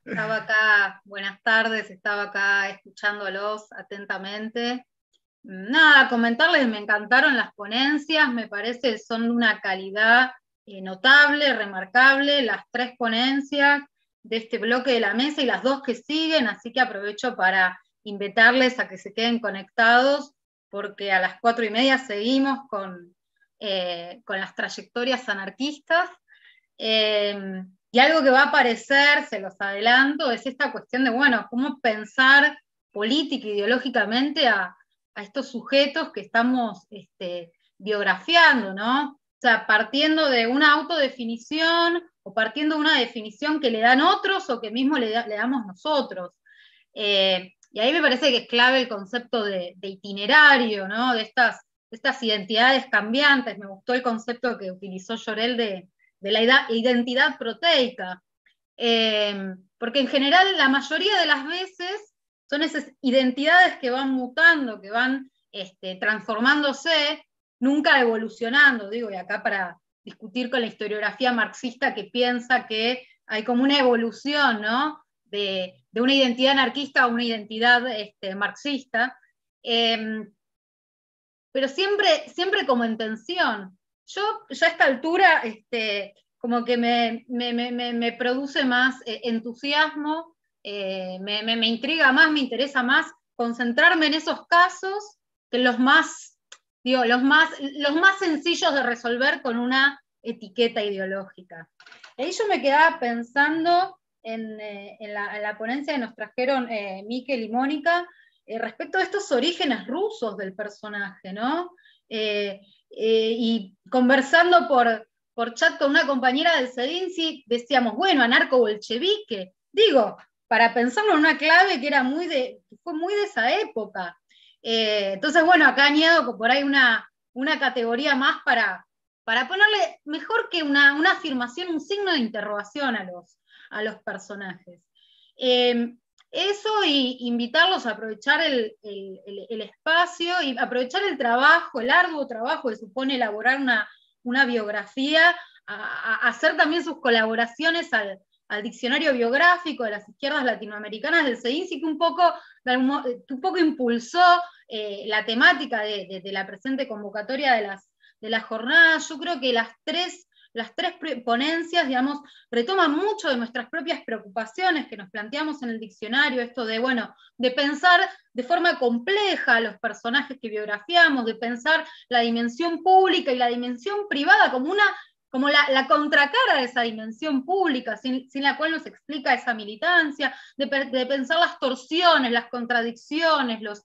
Estaba acá, buenas tardes, estaba acá escuchándolos atentamente. Nada, comentarles, me encantaron las ponencias, me parece son una calidad eh, notable, remarcable, las tres ponencias de este bloque de la mesa y las dos que siguen, así que aprovecho para invitarles a que se queden conectados, porque a las cuatro y media seguimos con, eh, con las trayectorias anarquistas. Eh, y algo que va a aparecer, se los adelanto, es esta cuestión de, bueno, cómo pensar política, ideológicamente a, a estos sujetos que estamos este, biografiando, ¿no? O sea, partiendo de una autodefinición o partiendo de una definición que le dan otros o que mismo le, damos nosotros. Eh, y ahí me parece que es clave el concepto de, itinerario, ¿no? De estas, identidades cambiantes. Me gustó el concepto que utilizó Llorel de, la identidad proteica. Eh, porque en general la mayoría de las veces son esas identidades que van mutando, que van este, transformándose, nunca evolucionando, digo, y acá para discutir con la historiografía marxista que piensa que hay como una evolución, ¿no? De, una identidad anarquista a una identidad este, marxista, em, pero siempre, siempre como en tensión. Yo ya a esta altura, este, como que me, me produce más eh, entusiasmo eh, me, intriga más, me interesa más concentrarme en esos casos que los más, los más, los más sencillos de resolver con una etiqueta ideológica. Ahí yo me quedaba pensando en, eh, la, ponencia que nos trajeron eh, Miquel y Mónica respecto a estos orígenes rusos del personaje, ¿no? y conversando por, chat con una compañera del CEDINCI, decíamos, bueno, anarco-bolchevique. Digo, para pensarlo en una clave que era muy de, fue muy de esa época. Eh, entonces, bueno, acá añado por ahí una, una categoría más para, para ponerle mejor que una, afirmación, un signo de interrogación a los, a los personajes. Eh, eso y invitarlos a aprovechar el, espacio y aprovechar el trabajo, el arduo trabajo que supone elaborar una, una biografía, a, hacer también sus colaboraciones al, al diccionario biográfico de las izquierdas latinoamericanas del CEINSI, que un poco, un poco impulsó eh, la temática de, la presente convocatoria de las, de las jornadas. Yo creo que las tres, las tres ponencias, digamos, retoman mucho de nuestras propias preocupaciones que nos planteamos en el diccionario, esto de, bueno, de pensar de forma compleja los personajes que biografiamos, de pensar la dimensión pública y la dimensión privada como una como la, contracara de esa dimensión pública, sin, la cual nos explica esa militancia, de, pensar las torsiones, las contradicciones, los,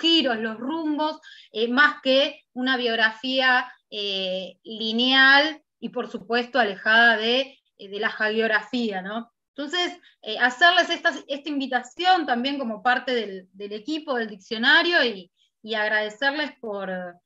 giros, los rumbos, eh, más que una biografía eh, lineal y por supuesto alejada de, eh, la hagiografía, ¿no? Entonces, hacerles esta, invitación también como parte del, equipo del diccionario y, agradecerles por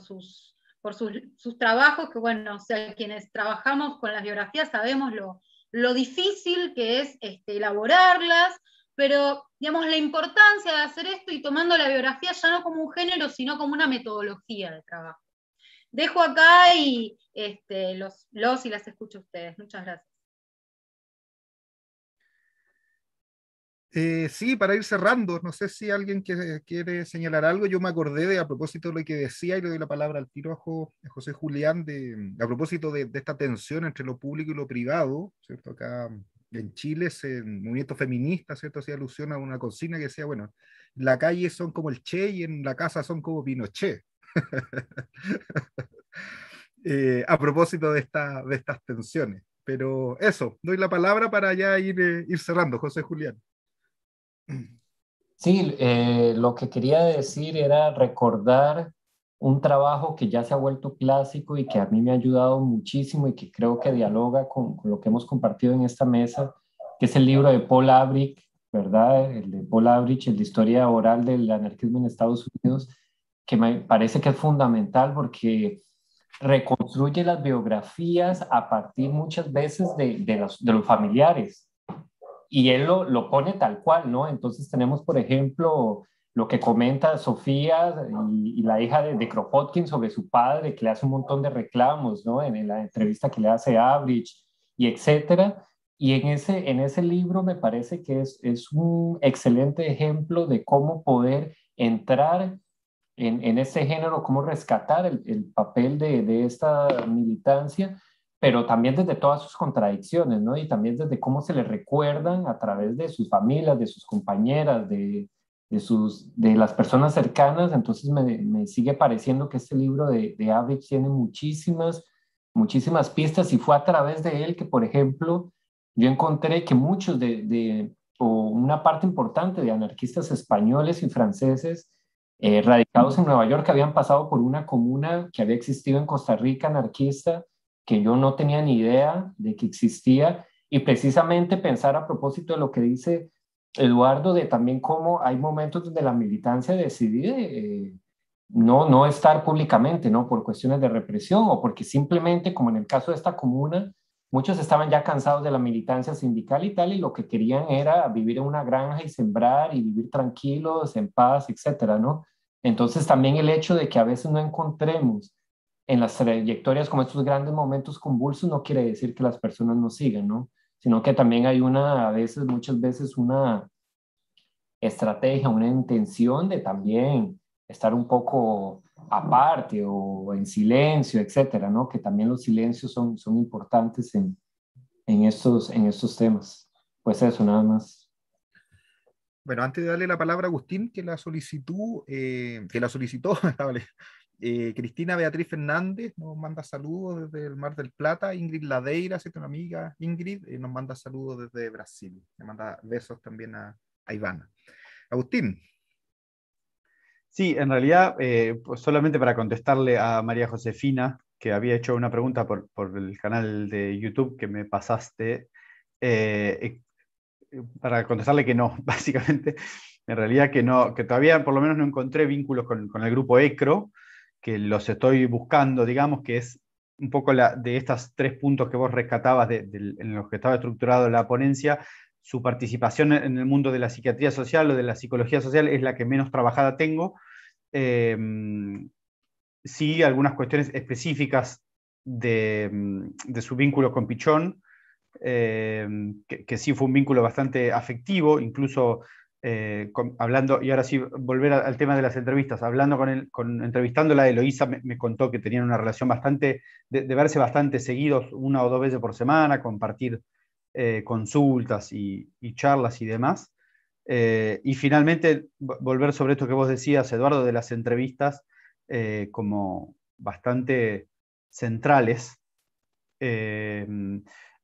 sus por sus, trabajos, que bueno, o sea, quienes trabajamos con las biografías sabemos lo, lo difícil que es este, elaborarlas, pero digamos la importancia de hacer esto y tomando la biografía ya no como un género, sino como una metodología de trabajo. Dejo acá y este, los, los y las escucho a ustedes. Muchas gracias. Eh, sí, para ir cerrando, no sé si alguien quiere, señalar algo. Yo me acordé de, a propósito de lo que decía, y le doy la palabra al tiro a, José Julián, a propósito de, esta tensión entre lo público y lo privado, ¿cierto? Acá en Chile, el movimiento feminista, ¿cierto? Hacía alusión a una consigna que decía, bueno, en la calle son como el Che y en la casa son como Pinochet. *laughs* eh, a propósito de, esta, de estas tensiones. Pero eso, doy la palabra para ya ir, eh, ir cerrando, José Julián. Sí, eh, lo que quería decir era recordar un trabajo que ya se ha vuelto clásico y que a mí me ha ayudado muchísimo y que creo que dialoga con, lo que hemos compartido en esta mesa, que es el libro de Paul Abrich, ¿verdad? El de Paul Abrich, el de historia oral del anarquismo en Estados Unidos, que me parece que es fundamental porque reconstruye las biografías a partir muchas veces de, los, de los familiares, y él lo, lo, pone tal cual, ¿no? Entonces tenemos, por ejemplo, lo que comenta Sofía y, la hija de, de, Kropotkin sobre su padre, que le hace un montón de reclamos, ¿no? En, la entrevista que le hace Abrich y etcétera. Y en ese, en ese libro me parece que es, es un excelente ejemplo de cómo poder entrar en, en ese género, cómo rescatar el, el papel de, de, esta militancia, pero también desde todas sus contradicciones, ¿no? Y también desde cómo se le recuerdan a través de sus familias, de sus compañeras, de, de, sus, de las personas cercanas. Entonces me, me sigue pareciendo que este libro de, de tiene muchísimas, muchísimas pistas y fue a través de él que, por ejemplo, yo encontré que muchos de, de o una parte importante de anarquistas españoles y franceses eh, radicados en Nueva York habían pasado por una comuna que había existido en Costa Rica anarquista, que yo no tenía ni idea de que existía, y precisamente pensar a propósito de lo que dice Eduardo, de también cómo hay momentos donde la militancia decide eh, no, no estar públicamente, ¿no? Por cuestiones de represión o porque simplemente, como en el caso de esta comuna, muchos estaban ya cansados de la militancia sindical y tal, y lo que querían era vivir en una granja y sembrar y vivir tranquilos, en paz, etcétera, ¿no? Entonces también el hecho de que a veces no encontremos en las trayectorias como estos grandes momentos convulsos no quiere decir que las personas no sigan, ¿no? Sino que también hay una, a veces, muchas veces una estrategia, una intención de también estar un poco aparte o en silencio, etcétera, ¿no? Que también los silencios son, son importantes en, en, estos, en estos temas. Pues eso, nada más. Bueno, antes de darle la palabra a Agustín, que la solicitó, eh, que la solicitó. *laughs* eh, Cristina Beatriz Fernández nos manda saludos desde el Mar del Plata, Ingrid Ladeira, ¿cierto? una amiga Ingrid, eh, nos manda saludos desde Brasil, le manda besos también a, a Ivana. Agustín. Sí, en realidad, eh, pues solamente para contestarle a María Josefina, que había hecho una pregunta por, por el canal de YouTube que me pasaste, eh, para contestarle que no, *laughs* básicamente, en realidad que no, que todavía por lo menos no encontré vínculos con, con el grupo ECRO, que los estoy buscando, digamos, que es un poco la, de estos tres puntos que vos rescatabas en los que estaba estructurado la ponencia, su participación en el mundo de la psiquiatría social o de la psicología social es la que menos trabajada tengo. Eh, sí, algunas cuestiones específicas de, de su vínculo con Pichón, que, que, sí fue un vínculo bastante afectivo, incluso eh, hablando, y ahora sí, volver al tema de las entrevistas, hablando con, el, con entrevistándola, Eloísa me, me, contó que tenían una relación bastante, de, de, verse bastante seguidos, una o dos veces por semana, compartir eh, consultas y, y, charlas y demás. Eh, y finalmente, volver sobre esto que vos decías, Eduardo, de las entrevistas como bastante centrales.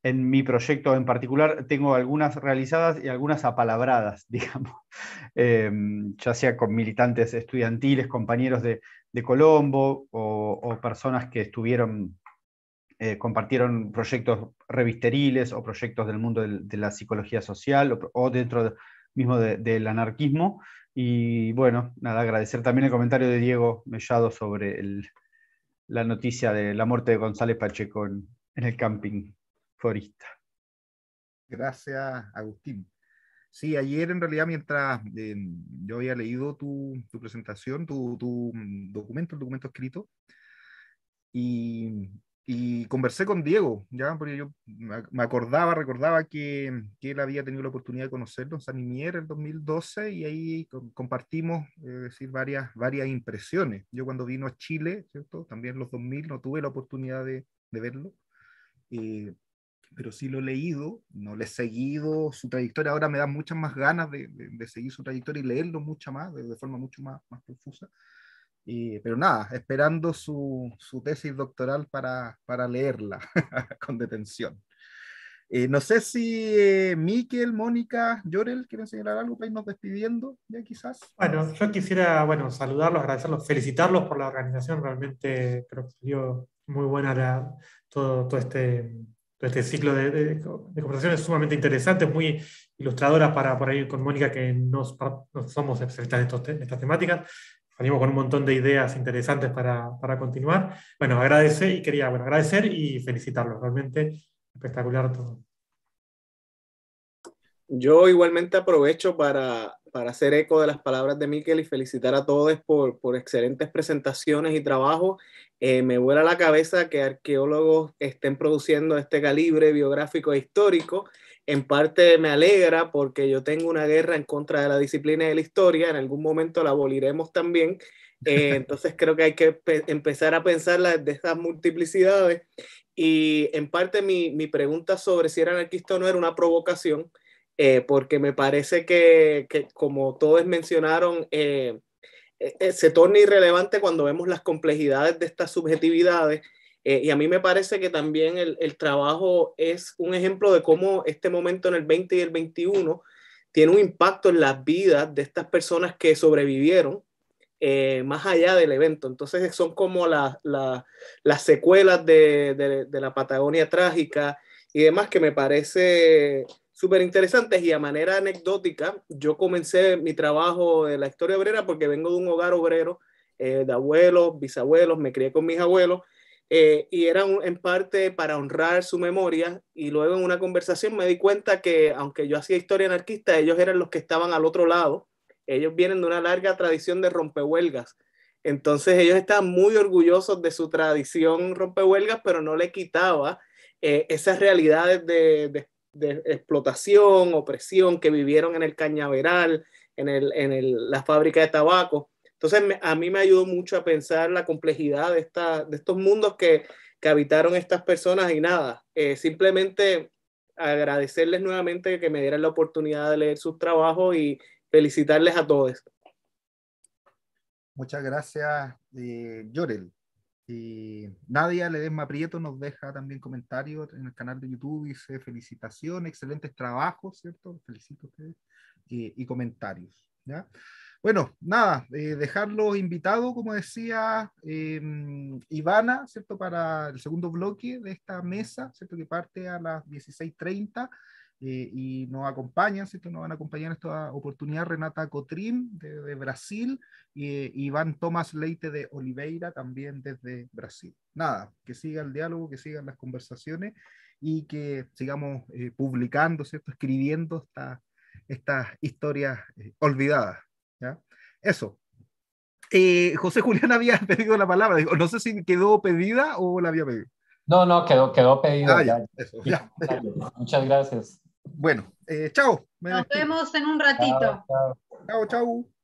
En mi proyecto en particular tengo algunas realizadas y algunas apalabradas, *laughs* digamos, ya sea con militantes estudiantiles, compañeros de, Colombo o, personas que estuvieron eh, compartieron proyectos revisteriles o proyectos del mundo de, la psicología social o, dentro de, mismo de, del anarquismo. Y bueno, nada, agradecer también el comentario de Diego Mellado sobre la noticia de la muerte de González Pacheco en el camping forista. Gracias, Agustín. Sí, ayer en realidad mientras eh, yo había leído tu, tu presentación, tu, tu, documento, el documento escrito, y, y conversé con Diego, ¿ya? porque yo me acordaba, recordaba que, que, él había tenido la oportunidad de conocerlo en San Imier en 2012 y ahí compartimos es decir, varias, varias impresiones. Yo cuando vino a Chile, ¿cierto? también en los 2000, no tuve la oportunidad de, de verlo, eh, pero sí lo he leído, no le he seguido su trayectoria, ahora me da muchas más ganas de, de, seguir su trayectoria y leerlo mucho más, de, forma mucho más, más profusa. Y, pero nada, esperando su, su tesis doctoral para, para leerla *laughs* con detención. Eh, no sé si eh, Miquel, Mónica, Llorel quieren señalar algo para irnos despidiendo, ya quizás. Bueno, yo quisiera bueno, saludarlos, agradecerlos, felicitarlos por la organización. Realmente creo que salió muy buena la, todo, todo, este, este ciclo de, de, de, conversaciones sumamente interesantes, muy ilustradoras para por ahí con Mónica, que no, somos especialistas de estas temáticas salimos con un montón de ideas interesantes para, para continuar. Bueno, agradecer y quería bueno, agradecer y felicitarlos, realmente espectacular todo. Yo igualmente aprovecho para, para hacer eco de las palabras de Miquel y felicitar a todos por, por excelentes presentaciones y trabajo. Eh, me vuela la cabeza que arqueólogos estén produciendo este calibre biográfico e histórico. En parte me alegra porque yo tengo una guerra en contra de la disciplina de la historia, en algún momento la aboliremos también, eh, *laughs* entonces creo que hay que empezar a pensarla de estas multiplicidades. Y en parte mi, mi, pregunta sobre si era anarquista o no era una provocación, eh, porque me parece que, que, como todos mencionaron, eh, eh, se torna irrelevante cuando vemos las complejidades de estas subjetividades. y a mí me parece que también el, el, trabajo es un ejemplo de cómo este momento en el 20 y el 21 tiene un impacto en las vidas de estas personas que sobrevivieron eh, más allá del evento. Entonces son como las secuelas de, la Patagonia trágica y demás que me parece súper interesantes y a manera anecdótica, yo comencé mi trabajo de la historia obrera porque vengo de un hogar obrero eh, de abuelos, bisabuelos, me crié con mis abuelos eh, y era en parte para honrar su memoria y luego en una conversación me di cuenta que aunque yo hacía historia anarquista, ellos eran los que estaban al otro lado ellos vienen de una larga tradición de rompehuelgas. Entonces ellos estaban muy orgullosos de su tradición rompehuelgas, pero no le quitaba eh, esas realidades de, explotación, opresión que vivieron en el cañaveral, en, la fábrica de tabaco. Entonces a mí me ayudó mucho a pensar la complejidad de, estos mundos que, habitaron estas personas y nada, eh, simplemente agradecerles nuevamente que me dieran la oportunidad de leer sus trabajos y, felicitarles a todos. Muchas gracias, eh. Y Nadia Ledesma Prieto nos deja también comentarios en el canal de YouTube, dice felicitaciones, excelentes trabajos, ¿cierto? Felicito a ustedes. y comentarios, ¿ya? Bueno, nada, eh, dejarlo invitado, como decía eh, Ivana, ¿cierto? Para el segundo bloque de esta mesa, ¿cierto? Que parte a las 16.30 eh, y nos acompañan, ¿cierto? Nos van a acompañar en esta oportunidad Renata Cotrim de, Brasil y Iván Tomás Leite de Oliveira también desde Brasil. Nada, que siga el diálogo, que sigan las conversaciones y que sigamos eh, publicando, ¿cierto? Escribiendo estas esta historias eh, olvidadas. ¿ya? Eso. José Julián *laughs* había pedido la palabra, no sé si quedó pedida o la había pedido. No, no, quedó, quedó pedido. Ah, ya. *laughs* Muchas gracias. Bueno, eh, chao. Nos vemos en un ratito. Chao, chao.